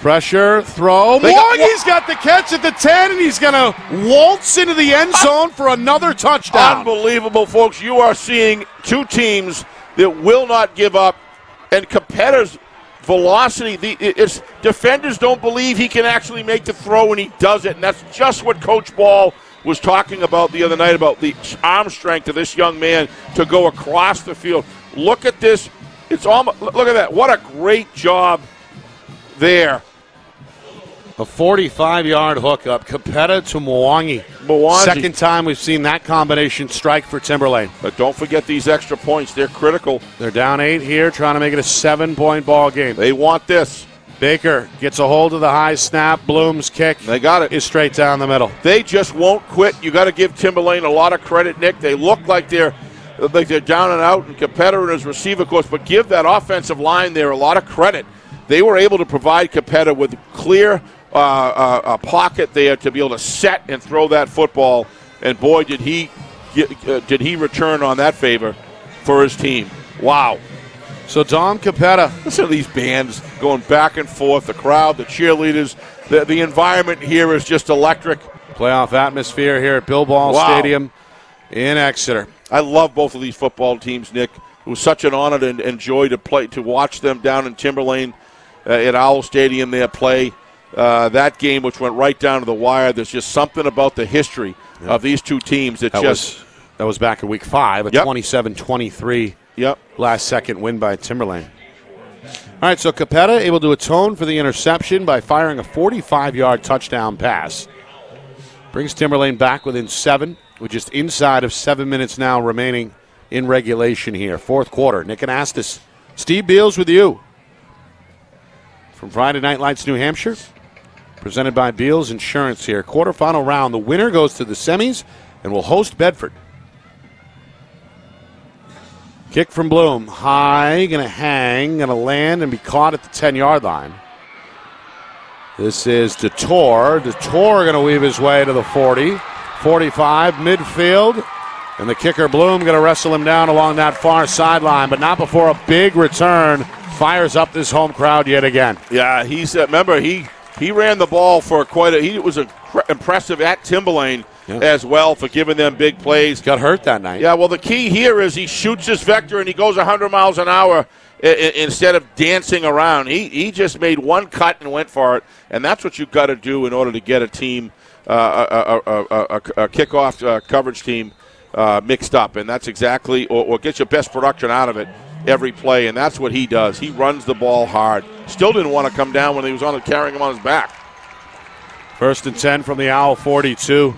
Pressure, throw. They got- Morgie's got the catch at the 10, and he's going to waltz into the end zone for another touchdown. Unbelievable, folks. You are seeing two teams that will not give up, and Capetta's velocity. The it's, defenders don't believe he can actually make the throw, and he does it. And that's just what Coach Ball was talking about the other night about the arm strength of this young man to go across the field. Look at this. It's almost look at that. What a great job there. A 45 yard hookup. Capetta to Mwangi. Mwangi. Second time we've seen that combination strike for Timberlane. But don't forget these extra points. They're critical. They're down eight here, trying to make it a seven point ball game. They want this. Baker gets a hold of the high snap. Bloom's kick They got it. is straight down the middle. They just won't quit. You got to give Timberlane a lot of credit, Nick. They look like they're like they're down and out, and Capetta and his receiver course, but give that offensive line there a lot of credit. They were able to provide Capetta with a clear uh, uh, a pocket there to be able to set and throw that football. And boy, did he get- uh, did he return on that favor for his team. Wow. So Dom Capetta Listen to these bands going back and forth, the crowd, the cheerleaders. The, the environment here is just electric. playoff atmosphere here at Bill Ball Wow. Stadium in Exeter. I love both of these football teams, Nick. It was such an honor and, and joy to play to watch them down in Timberlane at Owl Stadium there play uh, that game, which went right down to the wire. There's just something about the history of these two teams that, That just was that was back in week five, a Yep. 27-23 yep. last second win by Timberlane. All right, so Capetta able to atone for the interception by firing a 45 yard touchdown pass. Brings Timberlane back within seven, with just inside of seven minutes now remaining in regulation here. Fourth quarter. Nick Anastas. Steve Beals with you. From Friday Night Lights, New Hampshire. Presented by Beals Insurance here. Quarterfinal round. The winner goes to the semis and will host Bedford. Kick from Bloom. High, going to hang, going to land and be caught at the 10 yard line. This is Dettori. Dettori going to weave his way to the 40, 45, midfield. And the kicker Bloom going to wrestle him down along that far sideline, but not before a big return fires up this home crowd yet again. Yeah, he's uh, remember he he ran the ball for quite a. He was a, impressive at Timberlane Yeah. as well for giving them big plays. Got hurt that night. Yeah, well, the key here is he shoots his vector and he goes 100 miles an hour i- i- instead of dancing around. He, he just made one cut and went for it, and that's what you've got to do in order to get a team, uh, a, a, a, a, a kickoff uh, coverage team uh, mixed up, and that's exactly, or, or get your best production out of it every play, and that's what he does. He runs the ball hard. Still didn't want to come down when he was on it, carrying him on his back. First and 10 from the Owl 42.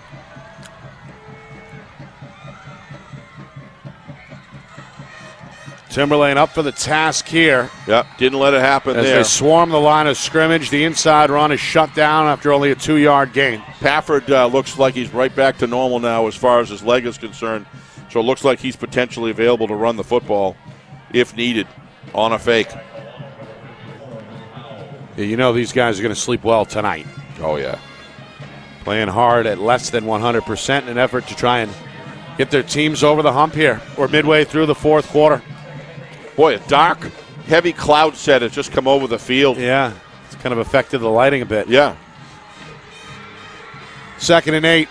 Timberlane up for the task here Yep, didn't let it happen as there. they swarm the line of scrimmage. The inside run is shut down after only a two yard gain. Pafford uh, looks like he's right back to normal now as far as his leg is concerned. So it looks like he's potentially available to run the football if needed on a fake. Yeah, You know these guys are going to sleep well tonight. Oh, yeah. Playing hard at less than 100% in an effort to try and get their teams over the hump here. We're midway through the fourth quarter. Boy, a dark, heavy cloud set has just come over the field. Yeah, it's kind of affected the lighting a bit. Yeah. Second and eight.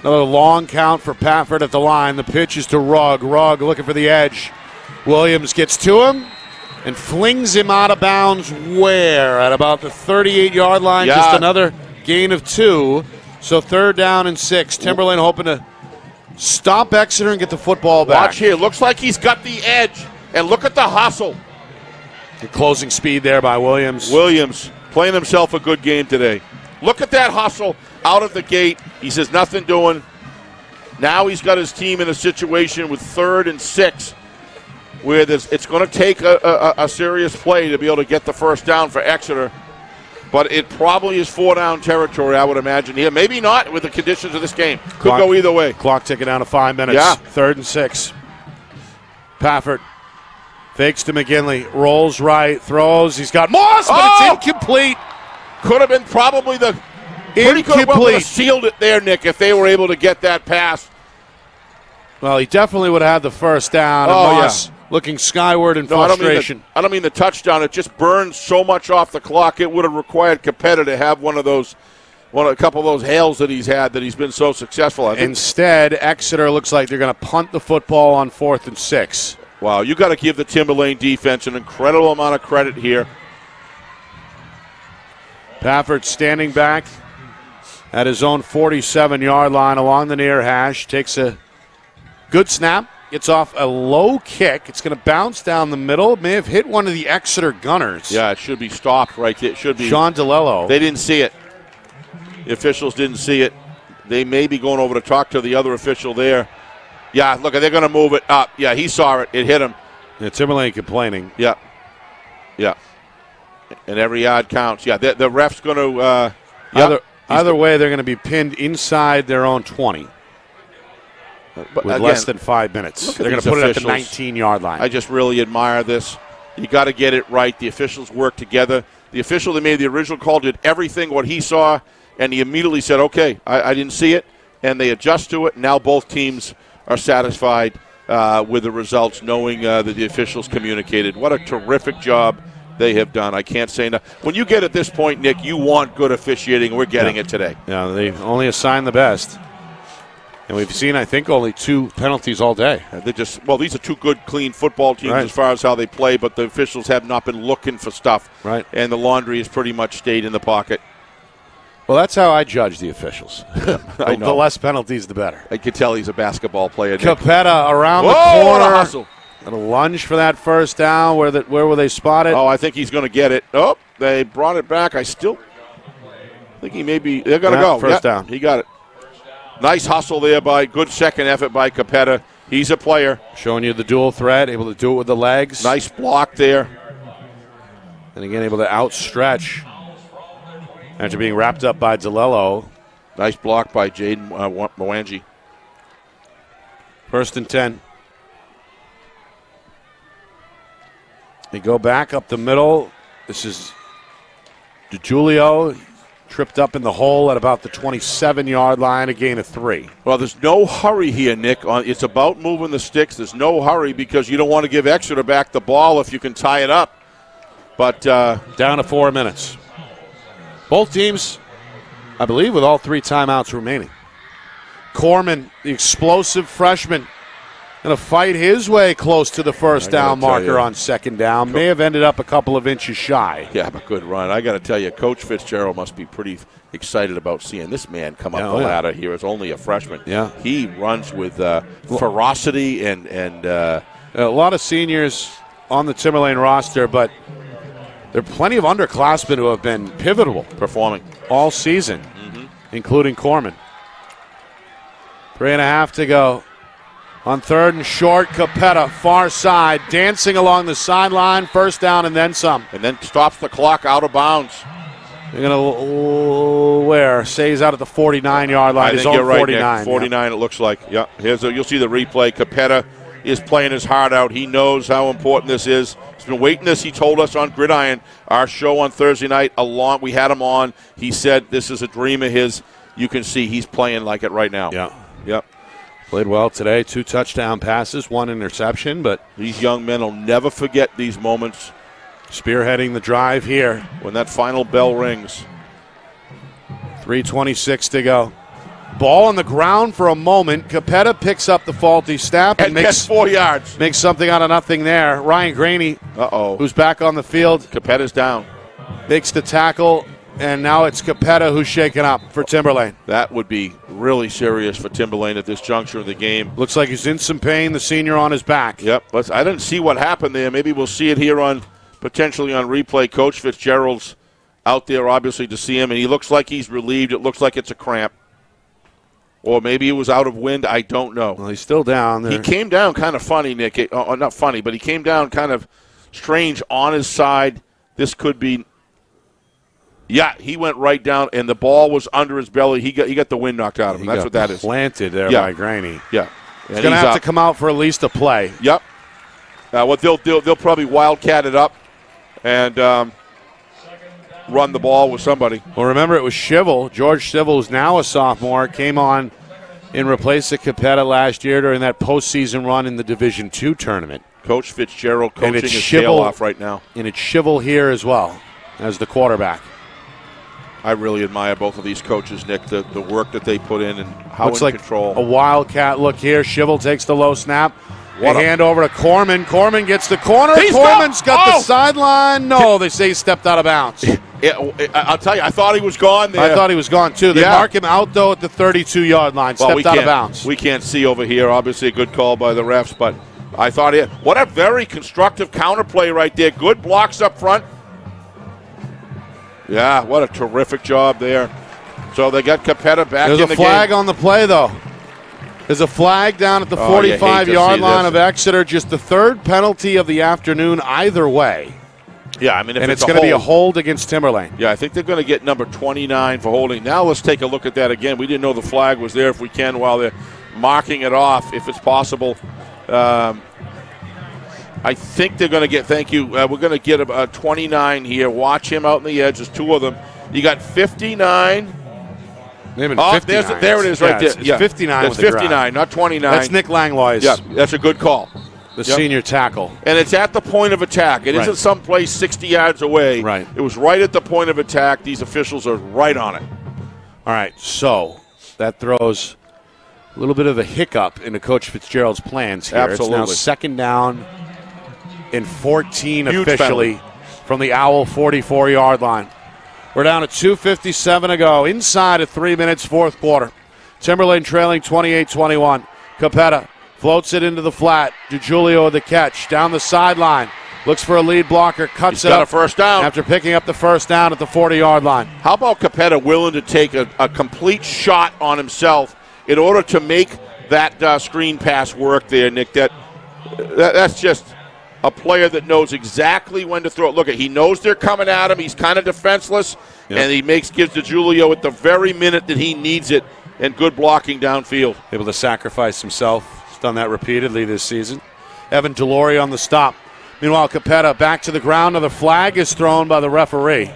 Another long count for Pafford at the line. The pitch is to Rugg. Rugg looking for the edge. Williams gets to him and flings him out of bounds where? At about the 38 yard line. Yeah. Just another gain of two. So third down and six. Timberlane hoping to stop Exeter and get the football back. Watch here. Looks like he's got the edge. And look at the hustle. The closing speed there by Williams. Williams playing himself a good game today. Look at that hustle out of the gate. He says nothing doing. Now he's got his team in a situation with third and six where it's going to take a, a, a serious play to be able to get the first down for Exeter. But it probably is four down territory, I would imagine here. Maybe not with the conditions of this game. Could Clock- go either way. Clock ticking down to five minutes. Yeah. Third and six. Pafford fakes to McGinley. Rolls right. Throws. He's got Moss, but Oh! it's incomplete. Could have been probably the pretty good. Well, have Incomplete. sealed it there, Nick, if they were able to get that pass. Well, he definitely would have had the first down. Oh, Moss looking skyward in No, I don't, mean frustration. the, I don't mean the touchdown. It just burned so much off the clock. It would have required Capetta to have one of those, one of, a couple of those hails that he's had that he's been so successful. Think, Instead, Exeter looks like they're going to punt the football on fourth and six. wow, you got to give the Timberlane defense an incredible amount of credit here. Pafford standing back at his own 47 yard line along the near hash. Takes a good snap. Gets off a low kick. It's going to bounce down the middle. May have hit one of the Exeter Gunners. Yeah, it should be stopped right there. It should be. Sean DeLello. They didn't see it. The officials didn't see it. They may be going over to talk to the other official there. Yeah, look, they're going to move it up. Yeah, he saw it. It hit him. Yeah, Timberlane complaining. Yeah. Yeah. And every yard counts. Yeah, the, the ref's going to. Uh, yeah, Either, either way, they're going to be pinned inside their own 20 but with again, less than five minutes. They're going to put it at the 19 yard line. I just really admire this. You got to get it right. The officials work together. The official that made the original call did everything what he saw, and he immediately said, "Okay, I, I didn't see it," and they adjust to it. Now both teams are satisfied uh, with the results, knowing uh, that the officials communicated. What a terrific job they have done. I can't say enough. When you get at this point, Nick, you want good officiating. We're getting Yeah. it today. yeah, they only assign the best. And we've seen, I think, only two penalties all day. Uh, They're just well. These are two good, clean football teams Right. as far as how they play, but the officials have not been looking for stuff. Right. And the laundry has pretty much stayed in the pocket. Well, that's how I judge the officials. I the less penalties, the better. I could tell he's a basketball player. Nick. Capetta around Whoa, the what a corner. hustle! And a lunge for that first down. Where the, where will they spot it? Oh, I think he's going to get it. Oh, they brought it back. I still think he may be. They're going to Yeah, go. first Yeah, down. He got it. Nice hustle there by good second effort by Capetta. He's a player. Showing you the dual threat, able to do it with the legs. Nice block there. And again, able to outstretch after being wrapped up by DeLello. Nice block by Jaden uh, Mwangi. First and 10. They go back up the middle. This is DeJulio tripped up in the hole at about the 27 yard line, a gain of three. Well, there's no hurry here, Nick. It's about moving the sticks. There's no hurry because you don't want to give Exeter back the ball if you can tie it up. But uh, Down to four minutes. Both teams, I believe, with all three timeouts remaining. Corman, the explosive freshman, going to fight his way close to the first down marker you. on second down. May have ended up a couple of inches shy. yeah, but good run. I got to tell you, Coach Fitzgerald must be pretty excited about seeing this man come up Yeah, the oh, yeah. ladder here as only a freshman. Yeah. he runs with uh, ferocity and and uh, A lot of seniors on the Timberlane roster, but there are plenty of underclassmen who have been pivotal performing. all season, including Corman. Three and a half to go. On third and short, Capetta, far side, dancing along the sideline, first down and then some. And then stops the clock out of bounds. They're going to, where? Say he's out at the 49 yard line, I his think you're right, 49. Nick. 49, it looks like. Yeah, here's a, you'll see the replay. Capetta is playing his heart out. He knows how important this is. He's been waiting this. He told us on Gridiron, our show on Thursday night. Along, we had him on. He said this is a dream of his. You can see he's playing like it right now. Yeah. Yep. Played well today. Two touchdown passes, one interception, but These young men will never forget these moments spearheading the drive here. when that final bell rings. 326 to go. Ball on the ground for a moment. Capetta picks up the faulty snap and, And makes four yards. makes something out of nothing there. Ryan Graney, Uh oh. who's back on the field, Capetta's down. makes the tackle, and now it's Capetta who's shaken up for Timberlane. That would be really serious for Timberlane at this juncture of the game. Looks like he's in some pain. The senior on his back. Yep. Let's, I didn't see what happened there. Maybe we'll see it here on potentially on replay. Coach Fitzgerald's out there obviously to see him, and he looks like he's relieved. It looks like it's a cramp. Or maybe it was out of wind. I don't know. Well, he's still down there. He came down kind of funny, Nick. It- uh, not funny, but he came down kind of strange on his side. This could be. Yeah, he went right down, and the ball was under his belly. He got he got the wind knocked out of him. He That's what that is. Planted there Yeah. by Graney. Yeah, He's going to have to come out for at least a play. Yep. Uh, what they'll do, they'll probably wildcat it up and um, run the ball with somebody. Well, remember it was Shivel. George Shivel, who's now a sophomore, came on and replaced the Capetta last year during that postseason run in the Division Two tournament. Coach Fitzgerald coaching his tail off right now. And it's Shivel here as well as the quarterback. I really admire both of these coaches, Nick. The the work that they put in and how Looks in like control. a wildcat look here. Shivel takes the low snap. What hand over to Corman. Corman gets the corner. He's Corman's got Oh! the sideline. No, they say he stepped out of bounds. Yeah, I- I'll tell you, I thought he was gone there. I thought he was gone too. They Yeah. mark him out though at the 32 yard line. Well, stepped out of bounds. We can't see over here. Obviously, a good call by the refs, but I thought it. What a very constructive counterplay right there. Good blocks up front. Yeah, what a terrific job there. So they got Capetta back There's in a the flag game. on the play though. There's a flag down at the Oh, 45 to yard line of Exeter. Just the third penalty of the afternoon, either way. Yeah, I mean, if and it's, it's, going to be a hold- hold against Timberlane. Yeah, I think they're going to get number 29 for holding. Now let's take a look at that again. We didn't know the flag was there. If we can, while they're marking it off, if it's possible. Um, I think they're going to get. Thank you. Uh, we're going to get a, a 29 here. Watch him out in the edge. There's two of them. You got 59. Maybe Oh, 59. there's, there it is, Yeah, right there. It's, it's yeah. 59 That's with the 59, not 29. That's Nick Langlois, Yeah, that's a good call. the Yep. senior tackle. And it's at the point of attack. It Right. not someplace 60 yards away. Right. It was right at the point of attack. These officials are right on it. All right, so that throws a little bit of a hiccup into Coach Fitzgerald's plans here. Absolutely. It's now second down and 14 Huge officially from the Owl 44 yard line. We're down to 2.57 to go inside of three minutes, fourth quarter. Timberlane trailing 28 21. Capetta floats it into the flat. DiGiulio with the catch down the sideline. Looks for a lead blocker, cuts He's it got up a first down. after picking up the first down at the 40 yard line. How about Capetta willing to take a, a complete shot on himself in order to make that uh, screen pass work there, Nick? That, that that's just a player that knows exactly when to throw it. Look, at he knows they're coming at him. He's kind of defenseless, Yep. and he makes gives to Julio at the very minute that he needs it, and good blocking downfield. able to sacrifice himself. He's done that repeatedly this season. Evan Delory on the stop. Meanwhile, Capetta back to the ground. Another flag is thrown by the referee.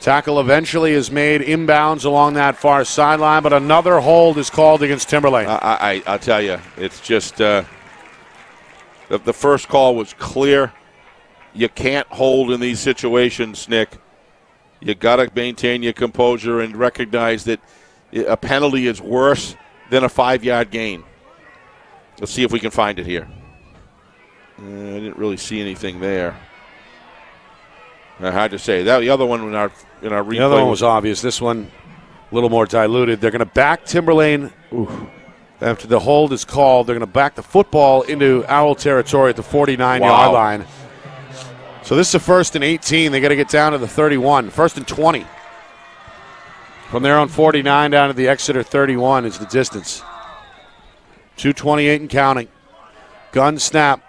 Tackle eventually is made inbounds along that far sideline, but another hold is called against Timberlane. I, I, I'll tell you, it's just uh, the, the first call was clear. You can't hold in these situations, Nick. You got to maintain your composure and recognize that a penalty is worse than a five-yard gain. Let's see if we can find it here. Uh, I didn't really see anything there. Uh, hard to say. That the other one in our in our replay the other one was obvious. This one, a little more diluted. They're going to back Timberlane. After the hold is called, they're going to back the football into Owl territory at the 49 Wow. yard line. So this is a first and 18. They got to get down to the 31. First and 20. From there on 49 down to the Exeter 31 is the distance. 228 and counting. Gun snap.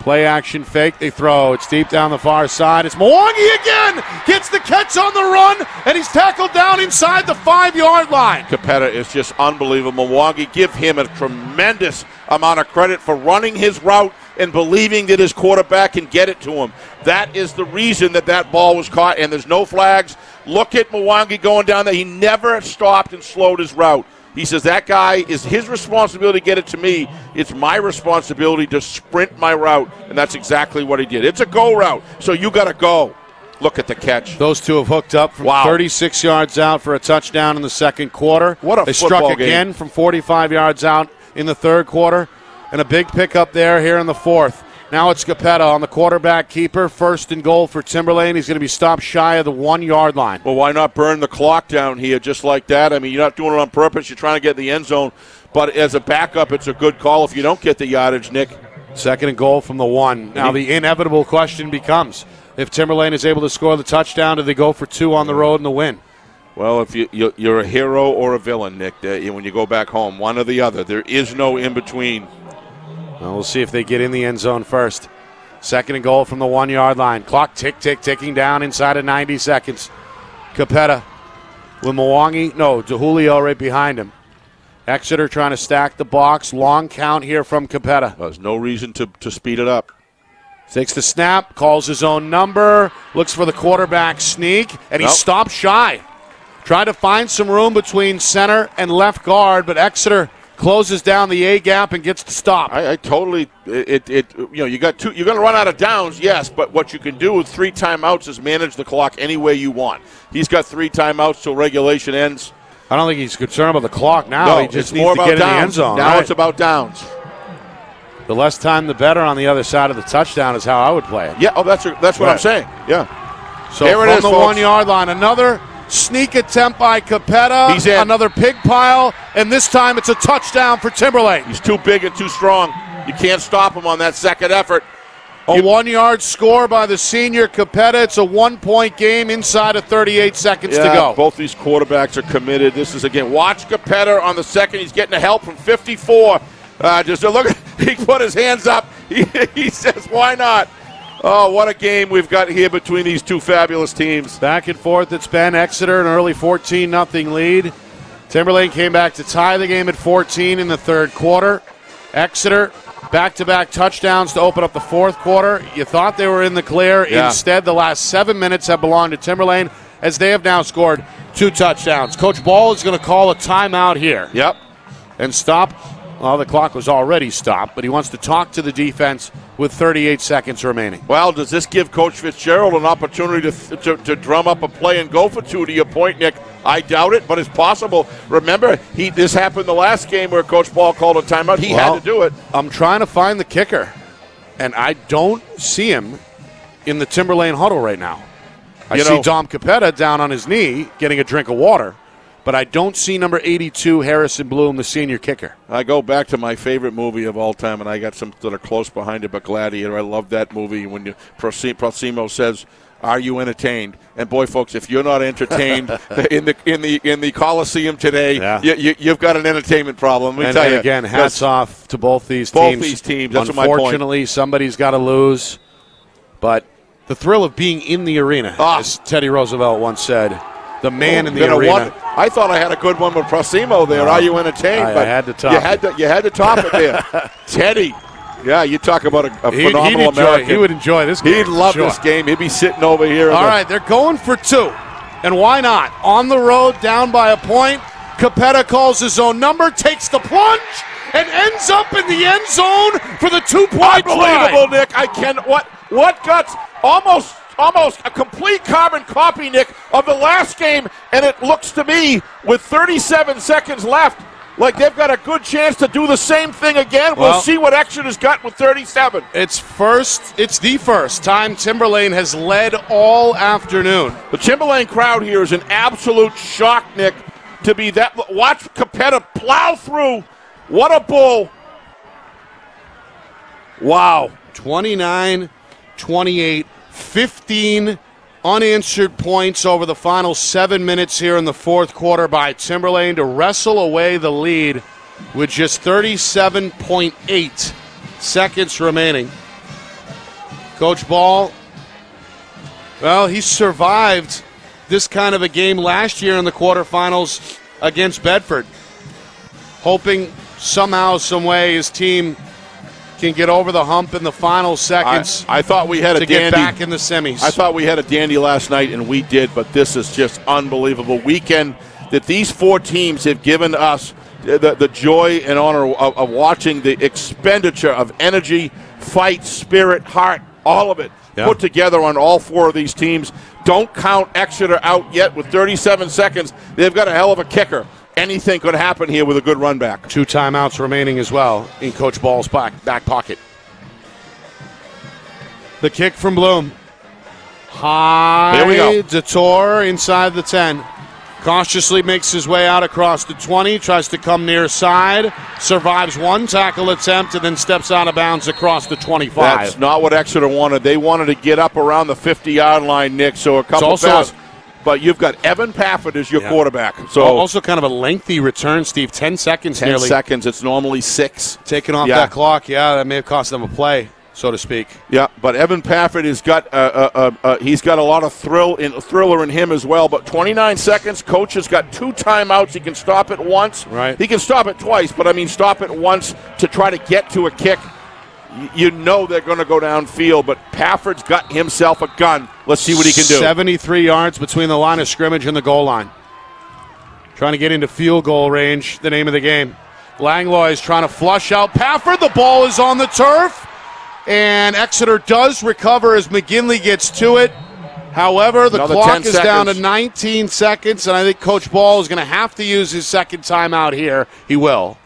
Play action fake. They throw. It's deep down the far side. It's Mwangi again. Gets the catch on the run, and he's tackled down inside the five yard line. Capetta is just unbelievable. Mwangi, give him a tremendous amount of credit for running his route and believing that his quarterback can get it to him. That is the reason that that ball was caught, and there's no flags. Look at Mwangi going down there. He never stopped and slowed his route. He says that guy is his responsibility to get it to me. It's my responsibility to sprint my route, and that's exactly what he did. It's a go route, so you got to go. Look at the catch. Those two have hooked up from Wow. 36 yards out for a touchdown in the second quarter. What a They struck game. again from 45 yards out in the third quarter, and a big pickup there here in the fourth. Now it's Capetta on the quarterback keeper. First and goal for Timberlane. He's going to be stopped shy of the one yard line. Well, why not burn the clock down here just like that? I mean, you're not doing it on purpose. You're trying to get in the end zone. But as a backup, it's a good call if you don't get the yardage, Nick. Second and goal from the one. Now the inevitable question becomes: If Timberlane is able to score the touchdown, do they go for two on the road and the win? Well, if you, you you're a hero or a villain, Nick, when you go back home, one or the other. There is no in between. Well, we'll see if they get in the end zone first. Second and goal from the one yard line. Clock tick, tick, ticking down inside of 90 seconds. Capetta with Mwangi. No, DeJulio right behind him. Exeter trying to stack the box. Long count here from Capetta. There's no reason to, to speed it up. Takes the snap, calls his own number, looks for the quarterback sneak, and he Nope. stopped shy. Tried to find some room between center and left guard, but Exeter closes down the A gap and gets the stop. I, I totally it, it you know you got two you're going to run out of downs yes but what you can do with three timeouts is manage the clock any way you want he's got three timeouts till regulation ends I don't think he's concerned about the clock now. no he just it's needs more to about get in the downs end zone. now Right. it's about downs the less time, the better on the other side of the touchdown is how I would play it. yeah oh that's that's what I'm saying yeah So There it from is, the folks. one yard line, another sneak attempt by Capetta. He's in. Another pig pile, and this time it's a touchdown for Timberlane. he's too big and too strong you can't stop him on that second effort A one yard score by the senior Capetta. It's a one point game inside of 38 seconds yeah, to go. both these quarterbacks are committed this is again watch Capetta on the second he's getting the help from 54 uh, just a look he put his hands up he, he says why not Oh, what a game we've got here between these two fabulous teams. Back and forth, it's been Exeter an early 14 0 lead. Timberlane came back to tie the game at 14 in the third quarter. Exeter back to back touchdowns to open up the fourth quarter. You thought they were in the clear. Yeah. Instead, the last seven minutes have belonged to Timberlane as they have now scored two touchdowns. Coach Ball is going to call a timeout here Yep. and stop. Well, the clock was already stopped, but he wants to talk to the defense with 38 seconds remaining. Well, does this give Coach Fitzgerald an opportunity to, to, to drum up a play and go for two? To your point, Nick, I doubt it, but it's possible. Remember, he this happened the last game where Coach Ball called a timeout. He Well, had to do it. I'm trying to find the kicker, and I don't see him in the Timberlane huddle right now. I You see know- Dom Capetta down on his knee getting a drink of water, but I don't see number 82 Harrison Bloom, the senior kicker. I go back to my favorite movie of all time, and I got some that are close behind it, but Gladiator. I love that movie when you, Prosi- Proximo says, "Are you entertained?" And boy, folks, if you're not entertained in the in the in the Coliseum today, Yeah. you, you, you've got an entertainment problem. Let me And, tell and you. again, hats off to both these Both teams. these teams, that's my point. Unfortunately, somebody's got to lose, but the thrill of being in the arena, Ah. as Teddy Roosevelt once said, the man in the arena. one- I thought I had a good one with Proximo there. Are uh, you entertained? I- I had to top You it. had to. You had to top it there, Teddy. Yeah, you talk about a, a He'd- phenomenal he'd enjoy, American. He would enjoy this game. He'd love Sure. this game. He'd be sitting over here. All right, the- they're going for two. And why not? On the road, down by a point. Capetta calls his own number, takes the plunge, and ends up in the end zone for the two point Unbelievable, Nick. I can what what guts almost almost a complete carbon copy, Nick, of the last game, and it looks to me with 37 seconds left. Like they've got a good chance to do the same thing again. we'll Well- see what Exeter's got with 37. It's first, it's the first time Timberlane has led all afternoon. The Timberlane crowd here is an absolute shock, Nick, to be that. Watch Capetta plow through. What a bull. Wow. 29 28, 15 unanswered points over the final seven minutes here in the fourth quarter by Timberlane to wrestle away the lead with just 37.8 seconds remaining. Coach Ball, well, he survived this kind of a game last year in the quarterfinals against Bedford, hoping somehow, some way, his team can get over the hump in the final seconds I thought we had a to get dandy. back in the semis. I thought we had a dandy last night, and we did, but this is just unbelievable weekend that these four teams have given us the, the joy and honor of, of watching the expenditure of energy, fight, spirit, heart, all of it Yeah. put together on all four of these teams. Don't count Exeter out yet with 37 seconds. They've got a hell of a kicker. Anything could happen here with a good run back. Two timeouts remaining as well in Coach Ball's back, back pocket. The kick from Bloom. High. Here we go. Dettori inside the 10. Cautiously makes his way out across the 20, tries to come near side, survives one tackle attempt, and then steps out of bounds across the 25. That's not what Exeter wanted. They wanted to get up around the 50 yard line, Nick. So a couple also passes. But you've got Evan Pafford as your Yeah. quarterback. So also kind of a lengthy return, Steve. 10 seconds 10 nearly. seconds. It's normally six. Taking off Yeah. that clock, yeah, that may have cost them a play, so to speak. Yeah, but Evan Pafford has got uh, uh, uh, uh, he's got a lot of thrill in thriller in him as well. But 29 seconds. Coach has got two timeouts. He can stop it once. Right. He can stop it twice, but I mean stop it once to try to get to a kick. You know they're going to go downfield, but Pafford's got himself a gun. Let's see what he can do. 73 yards between the line of scrimmage and the goal line. Trying to get into field goal range, the name of the game. Langlois is trying to flush out Pafford. The ball is on the turf. And Exeter does recover as McGinley gets to it. However, the Another clock 10 is down to 19 seconds, and I think Coach Ball is going to have to use his second timeout here. He will.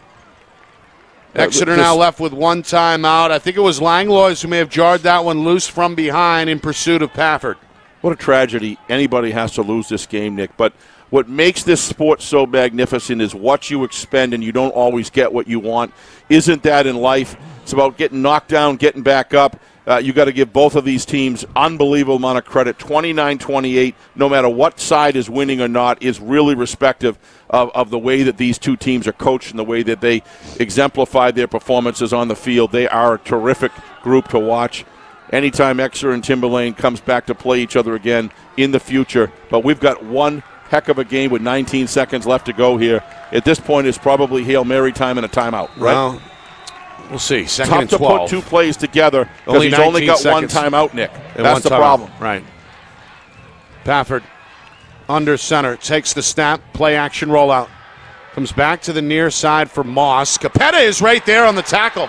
Exeter now left with one timeout. I think it was Langlois who may have jarred that one loose from behind in pursuit of Pafford. What a tragedy. Anybody has to lose this game, Nick. But what makes this sport so magnificent is what you expend, and you don't always get what you want. Isn't that in life? It's about getting knocked down, getting back up. Uh, you got to give both of these teams unbelievable amount of credit. 29-28, no matter what side is winning or not, is really respective of, of the way that these two teams are coached and the way that they exemplify their performances on the field. They are a terrific group to watch anytime Exeter and Timberlane comes back to play each other again in the future. But we've got one heck of a game with 19 seconds left to go here. At this point, it's probably Hail Mary time and a timeout, right? Well, we'll see. Second Tough and to 12. put two plays together because he's only got seconds. one timeout, Nick. And That's the problem. Right. Pafford under center takes the snap, play action rollout. Comes back to the near side for Moss. Capetta is right there on the tackle.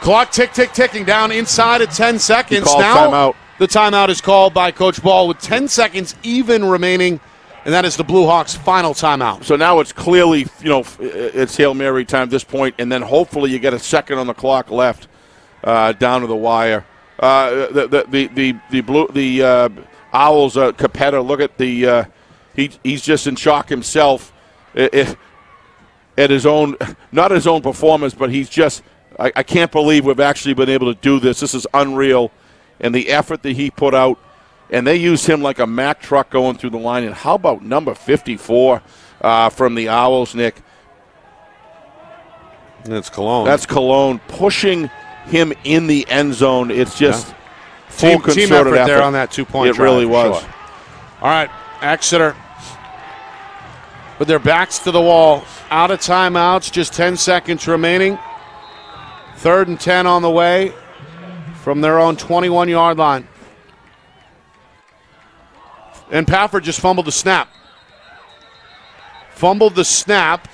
Clock tick, tick, ticking down inside of 10 seconds. now timeout. the timeout is called by Coach Ball with 10 seconds even remaining, and that is the Blue Hawks' final timeout. So now it's clearly, you know, it's Hail Mary time at this point, and then hopefully you get a second on the clock left uh, down to the wire. Uh, the, the the the the blue the uh, Owls uh, Capetta. Look at the uh, he he's just in shock himself. If, at his own, not his own performance, but he's just. I, I can't believe we've actually been able to do this. This is unreal, and the effort that he put out. And they used him like a Mack truck going through the line. And how about number 54 uh, from the Owls, Nick? That's Cologne. That's Cologne pushing him in the end zone. It's just full team, team concerted effort, there on that two point It really was. All right, Exeter with their backs to the wall, out of timeouts, just 10 seconds remaining. Third and 10 on the way from their own 21 yard line. And Pafford just fumbled the snap. Fumbled the snap,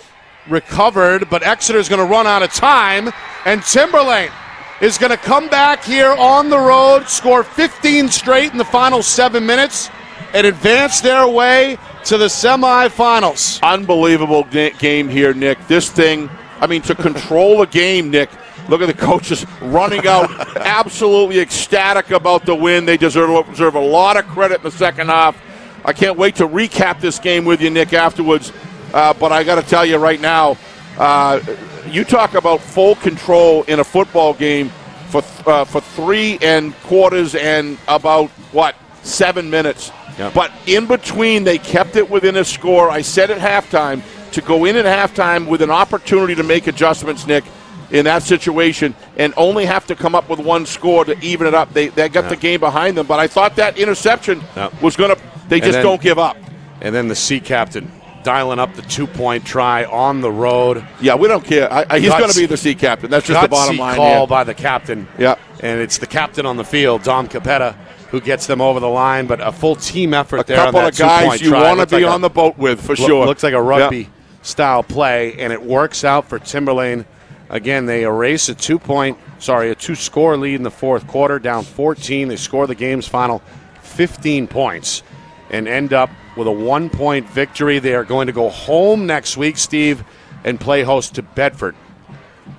recovered, but Exeter's going to run out of time, and Timberlane is going to come back here on the road, score 15 straight in the final seven minutes, and advance their way to the semifinals. Unbelievable game here, Nick. This thing, I mean, to control a game, Nick. Look at the coaches running out, absolutely ecstatic about the win. They deserve, deserve a lot of credit in the second half. I can't wait to recap this game with you, Nick, afterwards. Uh, but I got to tell you right now, uh, you talk about full control in a football game for uh, for three and quarters and about what seven minutes. Yep. But in between, they kept it within a score. I said at halftime to go in at halftime with an opportunity to make adjustments, Nick, in that situation, and only have to come up with one score to even it up. They they got the game behind them, but I thought that interception Yep. was going to. They just then- don't give up. And then the sea captain dialing up the two point try on the road. Yeah, we don't care. I, I, he's going to be the sea captain. That's just the bottom line. call here. by the captain. Yeah. And it's the captain on the field, Dom Capetta, who gets them over the line, but a full team effort A there. on couple of guys you want to be like a- on the boat with for Lo- sure. Looks like a rugby style play, and it works out for Timberlane Again, they erase a two point, sorry, a two score lead in the fourth quarter, down 14. They score the game's final 15 points and end up with a one point victory. They are going to go home next week, Steve, and play host to Bedford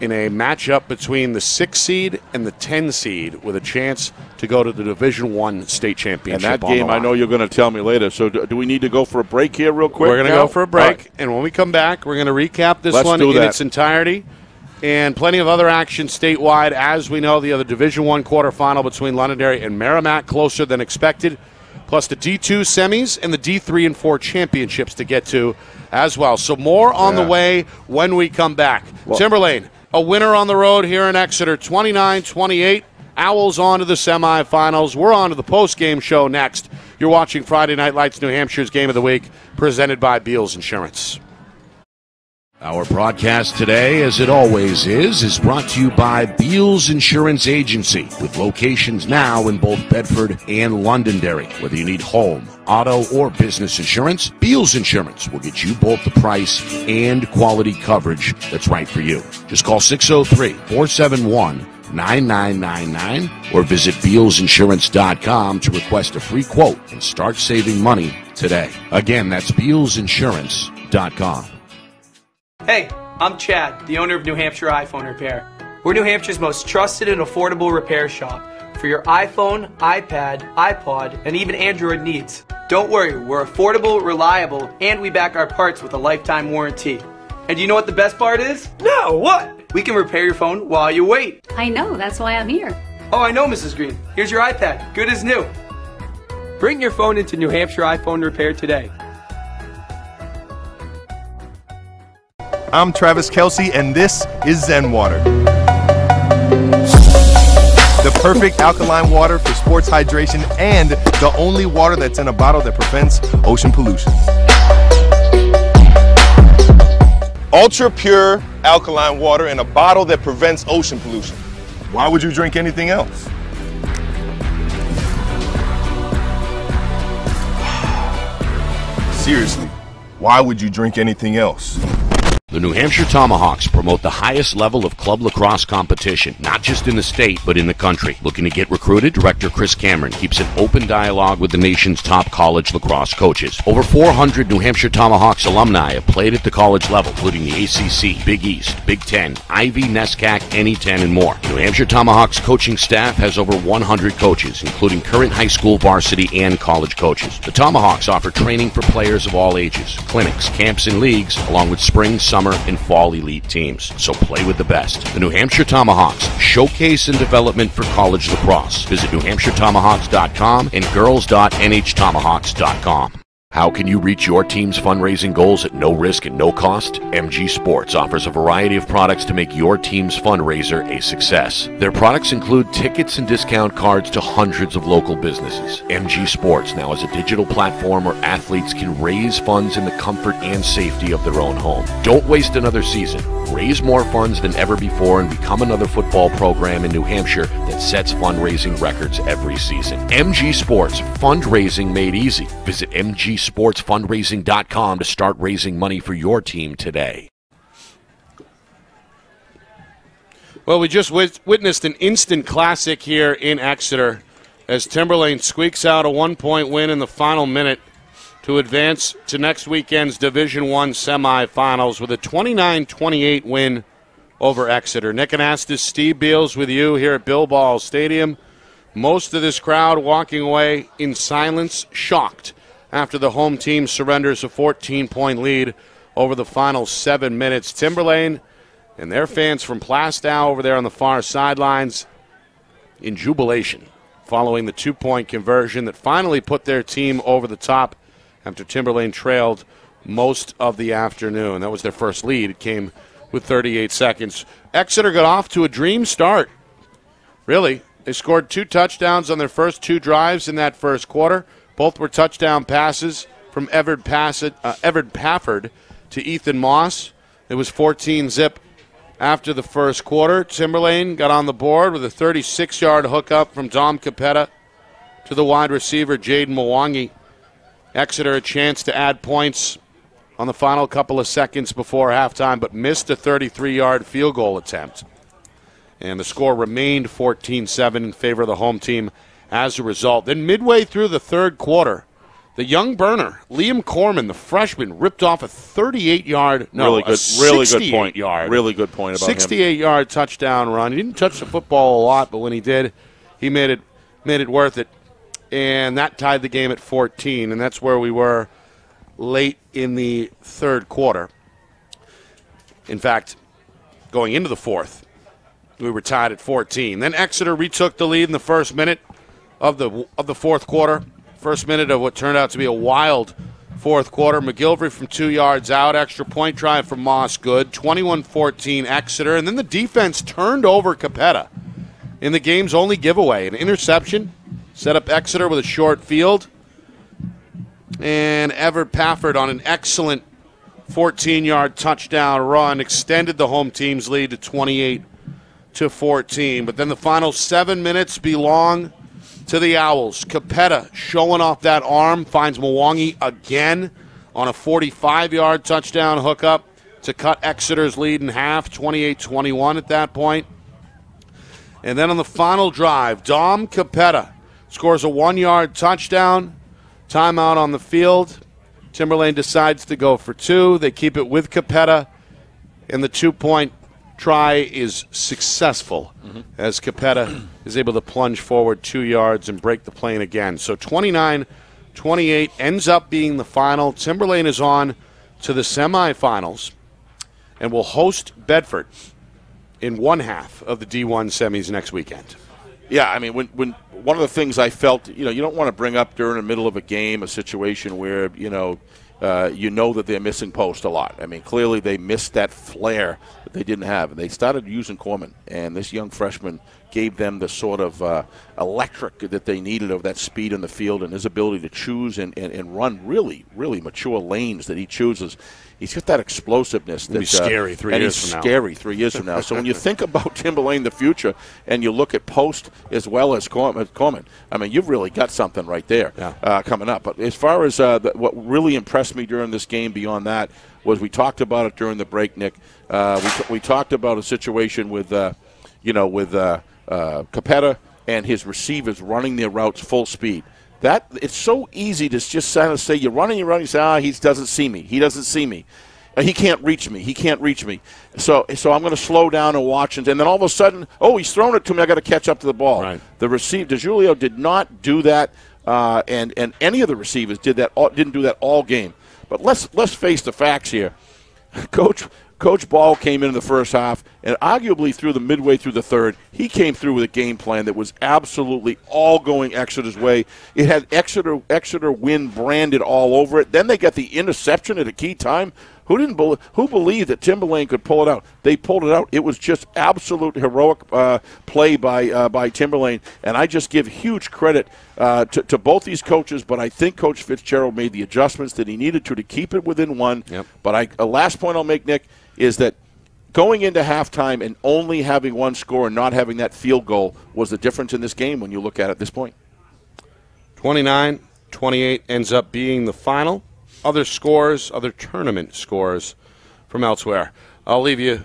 in a matchup between the six seed and the 10 seed with a chance to go to the Division One state championship. And that game, I know you're going to tell me later. So, do, do we need to go for a break here, real quick? We're going to go for a break, right. and when we come back, we're going to recap this Let's one in that. its entirety, and plenty of other action statewide. As we know, the other Division One quarterfinal between Londonderry and Merrimack closer than expected, plus the D2 semis and the D3 and 4 championships to get to as well. So more on Yeah. the way when we come back. Well- Timberlane, a winner on the road here in Exeter, 29-28. Owls on to the semifinals. We're on to the post-game show next. You're watching Friday Night Lights, New Hampshire's Game of the Week, presented by Beals Insurance. Our broadcast today, as it always is, is brought to you by Beals Insurance Agency, with locations now in both Bedford and Londonderry. Whether you need home, auto, or business insurance, Beals Insurance will get you both the price and quality coverage that's right for you. Just call 603 471 9999 or visit BealsInsurance.com to request a free quote and start saving money today. Again, that's BealsInsurance.com. Hey, I'm Chad, the owner of New Hampshire iPhone Repair. We're New Hampshire's most trusted and affordable repair shop for your iPhone, iPad, iPod, and even Android needs. Don't worry, we're affordable, reliable, and we back our parts with a lifetime warranty. And you know what the best part is? No, what? We can repair your phone while you wait. I know, that's why I'm here. Oh, I know, Mrs. Green. Here's your iPad, good as new. Bring your phone into New Hampshire iPhone Repair today. I'm Travis Kelce, and this is Zen Water. The perfect alkaline water for sports hydration and the only water that's in a bottle that prevents ocean pollution. Ultra pure alkaline water in a bottle that prevents ocean pollution. Why would you drink anything else? Seriously, why would you drink anything else? The New Hampshire Tomahawks promote the highest level of club lacrosse competition, not just in the state, but in the country. Looking to get recruited? Director Chris Cameron keeps an open dialogue with the nation's top college lacrosse coaches. Over 400 New Hampshire Tomahawks alumni have played at the college level, including the ACC, Big East, Big Ten, Ivy, NESCAC, NE10, and more. New Hampshire Tomahawks coaching staff has over 100 coaches, including current high school varsity and college coaches. The Tomahawks offer training for players of all ages, clinics, camps, and leagues, along with spring, summer, and fall elite teams. So play with the best. The New Hampshire Tomahawks, showcase and development for college lacrosse. Visit NewHampshireTomahawks.com and girls.nhtomahawks.com. How can you reach your team's fundraising goals at no risk and no cost? MG Sports offers a variety of products to make your team's fundraiser a success. Their products include tickets and discount cards to hundreds of local businesses. MG Sports now has a digital platform where athletes can raise funds in the comfort and safety of their own home. Don't waste another season. Raise more funds than ever before and become another football program in New Hampshire that sets fundraising records every season. MG Sports, fundraising made easy. Visit mgsportsfundraising.com to start raising money for your team today. Well, we just wit- witnessed an instant classic here in Exeter as Timberlane squeaks out a one-point win in the final minute to advance to next weekend's Division One semifinals with a 29-28 win over Exeter. Nick Anastas, Steve Beals with you here at Bill Ball Stadium. Most of this crowd walking away in silence, shocked after the home team surrenders a 14-point lead over the final seven minutes. Timberlane and their fans from Plaistow over there on the far sidelines in jubilation following the two point conversion that finally put their team over the top after Timberlane trailed most of the afternoon. That was their first lead. It came with 38 seconds. Exeter got off to a dream start. Really. They scored two touchdowns on their first two drives in that first quarter. Both were touchdown passes from Everett, Passett, uh, Everett Pafford to Ethan Moss. It was 14 zip after the first quarter. Timberlane got on the board with a 36 yard hookup from Dom Capetta to the wide receiver Jaden Mwangi. Exeter a chance to add points on the final couple of seconds before halftime, but missed a 33 yard field goal attempt. And the score remained 14 7 in favor of the home team as a result. Then, midway through the third quarter, the young burner, Liam Corman, the freshman, ripped off a 38 yard, no, really good, really good 68 point. yard. Really good point about him. 68 yard touchdown run. He didn't touch the football a lot, but when he did, he made it made it worth it. And that tied the game at 14, and that's where we were late in the third quarter. In fact, going into the fourth, we were tied at 14. Then Exeter retook the lead in the first minute of the of the fourth quarter. First minute of what turned out to be a wild fourth quarter. McGilvery from two yards out. Extra point try from Moss. Good. 21 14 Exeter. And then the defense turned over Capetta in the game's only giveaway. An interception set up Exeter with a short field. And Everett Pafford on an excellent 14 yard touchdown run extended the home team's lead to 28 to 14. But then the final seven minutes belong to the Owls. Capetta showing off that arm finds Mwangi again on a 45 yard touchdown hookup to cut Exeter's lead in half, 28 21 at that point. And then on the final drive, Dom Capetta scores a one yard touchdown. Timeout on the field. Timberlane decides to go for two. They keep it with Capetta, and the two point try is successful as Capetta is able to plunge forward two yards and break the plane again. So 29 28 ends up being the final. Timberlane is on to the semifinals and will host Bedford in one half of the D1 semis next weekend. Yeah, I mean, when when one of the things I felt, you know, you don't want to bring up during the middle of a game a situation where you know. Uh, you know that they're missing post a lot. I mean, clearly they missed that flair that they didn't have. And they started using Corman, and this young freshman gave them the sort of uh, electric that they needed of that speed in the field and his ability to choose and, and, and run really, really mature lanes that he chooses. He's got that explosiveness. That's uh, scary three and years he's from now. Scary three years from now. So when you think about Timberlane in the future, and you look at Post as well as Corman, Corman I mean, you've really got something right there Yeah. uh, coming up. But as far as uh, the, what really impressed me during this game, beyond that, was we talked about it during the break, Nick. Uh, we, t- we talked about a situation with, uh, you know, with uh, uh, Capetta and his receivers running their routes full speed. That it's so easy to just kind of say you're running, you're running. You say, ah, he doesn't see me. He doesn't see me. He can't reach me. He can't reach me. So, so I'm going to slow down and watch, and, and then all of a sudden, oh, he's thrown it to me. I got to catch up to the ball. Right. The receiver, DeJulio did not do that, uh, and and any of the receivers did that. All, didn't do that all game. But let's let's face the facts here. Coach Coach Ball came in the first half, and arguably through the midway through the third, he came through with a game plan that was absolutely all going Exeter's way. It had Exeter Exeter win branded all over it. Then they got the interception at a key time. Who didn't believe, who believed that Timberlane could pull it out? They pulled it out. It was just absolute heroic uh, play by uh, by Timberlane, and I just give huge credit uh, to, to both these coaches. But I think Coach Fitzgerald made the adjustments that he needed to to keep it within one. Yep. But I, a last point I'll make, Nick, is that going into halftime and only having one score and not having that field goal was the difference in this game when you look at it at this point. 29 28 ends up being the final. Other scores, other tournament scores from elsewhere. I'll leave you,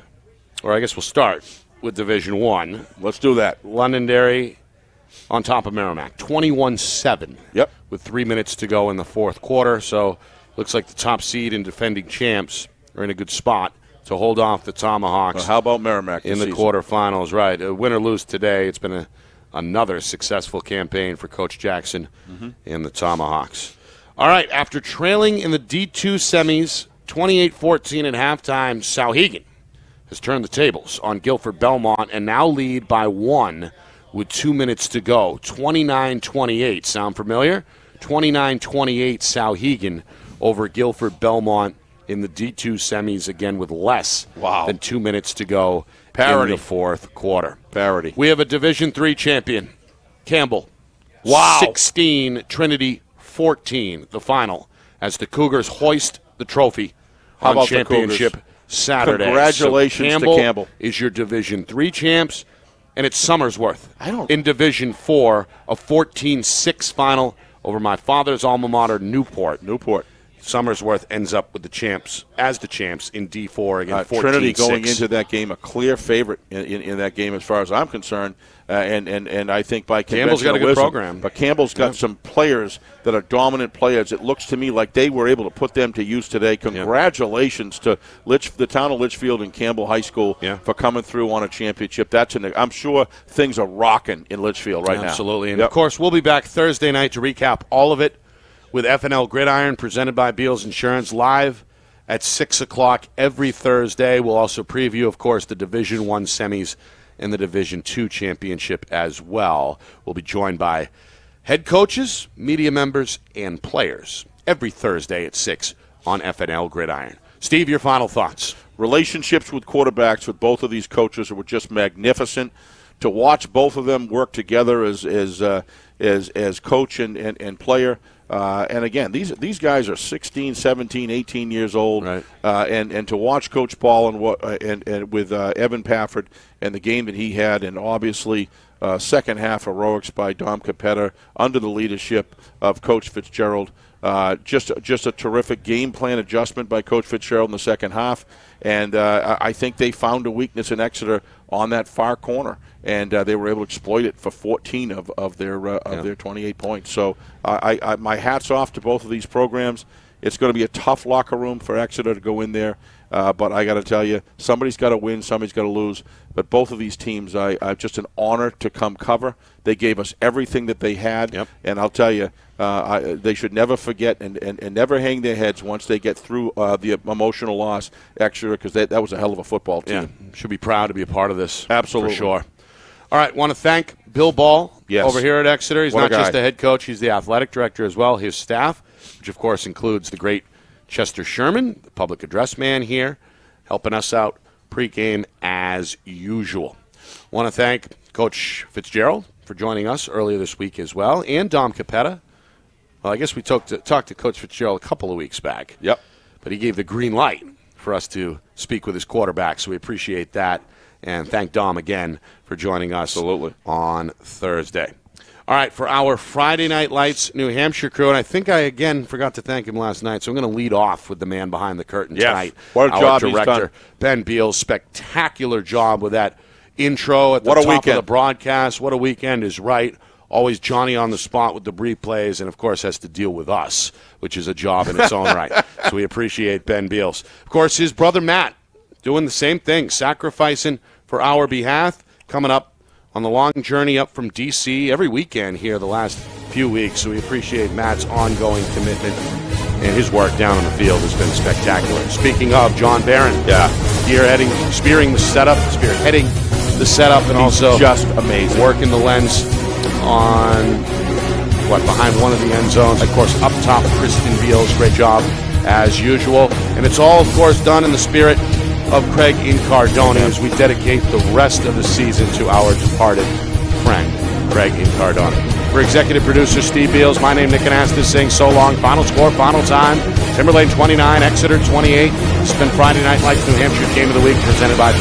or I guess we'll start with Division One. Let's do that. Londonderry on top of Merrimack, 21 7. Yep. With three minutes to go in the fourth quarter. So looks like the top seed and defending champs are in a good spot to hold off the Tomahawks Well, how about Merrimack in the season? quarterfinals. Right. Uh, win or lose today, it's been a, another successful campaign for Coach Jackson Mm-hmm. and the Tomahawks. All right. After trailing in the D2 semis 28 14 at halftime, Souhegan has turned the tables on Gilford Belmont and now lead by one with two minutes to go. 29 28. Sound familiar? 29 28 Souhegan over Gilford Belmont in the D2 semis again with less Wow. than two minutes to go Parity. in the fourth quarter. Parity. We have a Division Three champion, Campbell. Wow. 16, Trinity 14, the final, as the Cougars hoist the trophy How on championship Saturday. Congratulations so to Campbell Campbell. Is your Division Three champs, and it's Somersworth. I don't- in Division Four, a 14-6 final over my father's alma mater, Newport. Newport. Somersworth ends up with the champs as the champs in D4 again. Uh, Trinity going 6. into that game a clear favorite in, in, in that game as far as I'm concerned, uh, and, and and I think by Campbell's got a good wisdom, program. But Campbell's got some players that are dominant players. It looks to me like they were able to put them to use today. Congratulations to Litch, the town of Litchfield and Campbell High School Yeah. for coming through on a championship. That's an, I'm sure things are rocking in Litchfield right now. Absolutely. And Yep. of course, we'll be back Thursday night to recap all of it with FNL Gridiron presented by Beals Insurance live at 6 o'clock every Thursday. We'll also preview, of course, the Division One semis and the Division Two championship as well. We'll be joined by head coaches, media members, and players every Thursday at 6 on FNL Gridiron. Steve, your final thoughts. relationships with quarterbacks with both of these coaches were just magnificent. To watch both of them work together as as uh, as, as coach and, and, and player. Uh, and again, these these guys are 16, 17, 18 years old, Right. uh, and and to watch Coach Paul and what uh, and, and with uh, Evan Pafford and the game that he had, and obviously uh, second half heroics by Dom Capetta under the leadership of Coach Fitzgerald. Uh, just just a terrific game plan adjustment by Coach Fitzgerald in the second half, and uh, I I think they found a weakness in Exeter on that far corner, and uh, they were able to exploit it for 14 of, of their uh, of their 28 points. So I, I, my hats off to both of these programs. It's going to be a tough locker room for Exeter to go in there, uh, but I got to tell you, somebody's got to win, somebody's got to lose. But both of these teams, I, I just an honor to come cover. They gave us everything that they had, Yep. and I'll tell you, uh, I, they should never forget and, and, and never hang their heads once they get through uh, the emotional loss, Exeter, because that, that was a hell of a football team. Yeah, should be proud to be a part of this. Absolutely. For sure. All right, want to thank Bill Ball Yes. over here at Exeter. He's What not just the head coach, he's the athletic director as well. His staff, which of course includes the great Chester Sherman, the public address man here, helping us out pregame as usual. Want to thank Coach Fitzgerald for joining us earlier this week as well, and Dom Capetta. Well, I guess we talked to, talked to Coach Fitzgerald a couple of weeks back Yep. but he gave the green light for us to speak with his quarterback. So we appreciate that. And thank Dom again for joining us Absolutely. on Thursday. All right, for our Friday Night Lights New Hampshire crew, and I think I again forgot to thank him last night, so I'm going to lead off with the man behind the curtain Yes. tonight. What a our job director. Ben Beals, spectacular job with that intro at the What a top weekend. of the broadcast. What a weekend is right. Always Johnny on the spot with the replays, and of course has to deal with us, which is a job in its own right. So we appreciate Ben Beals. Of course, his brother Matt doing the same thing, sacrificing for our behalf, coming up on the long journey up from D.C. every weekend here the last few weeks. So we appreciate Matt's ongoing commitment, and his work down on the field has been spectacular. Speaking of John Barron, Yeah. spearheading, spearing the setup, spearheading the setup, and also just amazing. working the lens on what behind one of the end zones. Of course, up top, Kristen Beals, great job as usual, and it's all, of course, done in the spirit of Craig Incardone as we dedicate the rest of the season to our departed friend, Craig Incardone. For executive producer Steve Beals, my name Nick Anastas saying so long. Final score, final time. Timberlane 29, Exeter 28. It's been Friday Night Lights New Hampshire Game of the Week presented by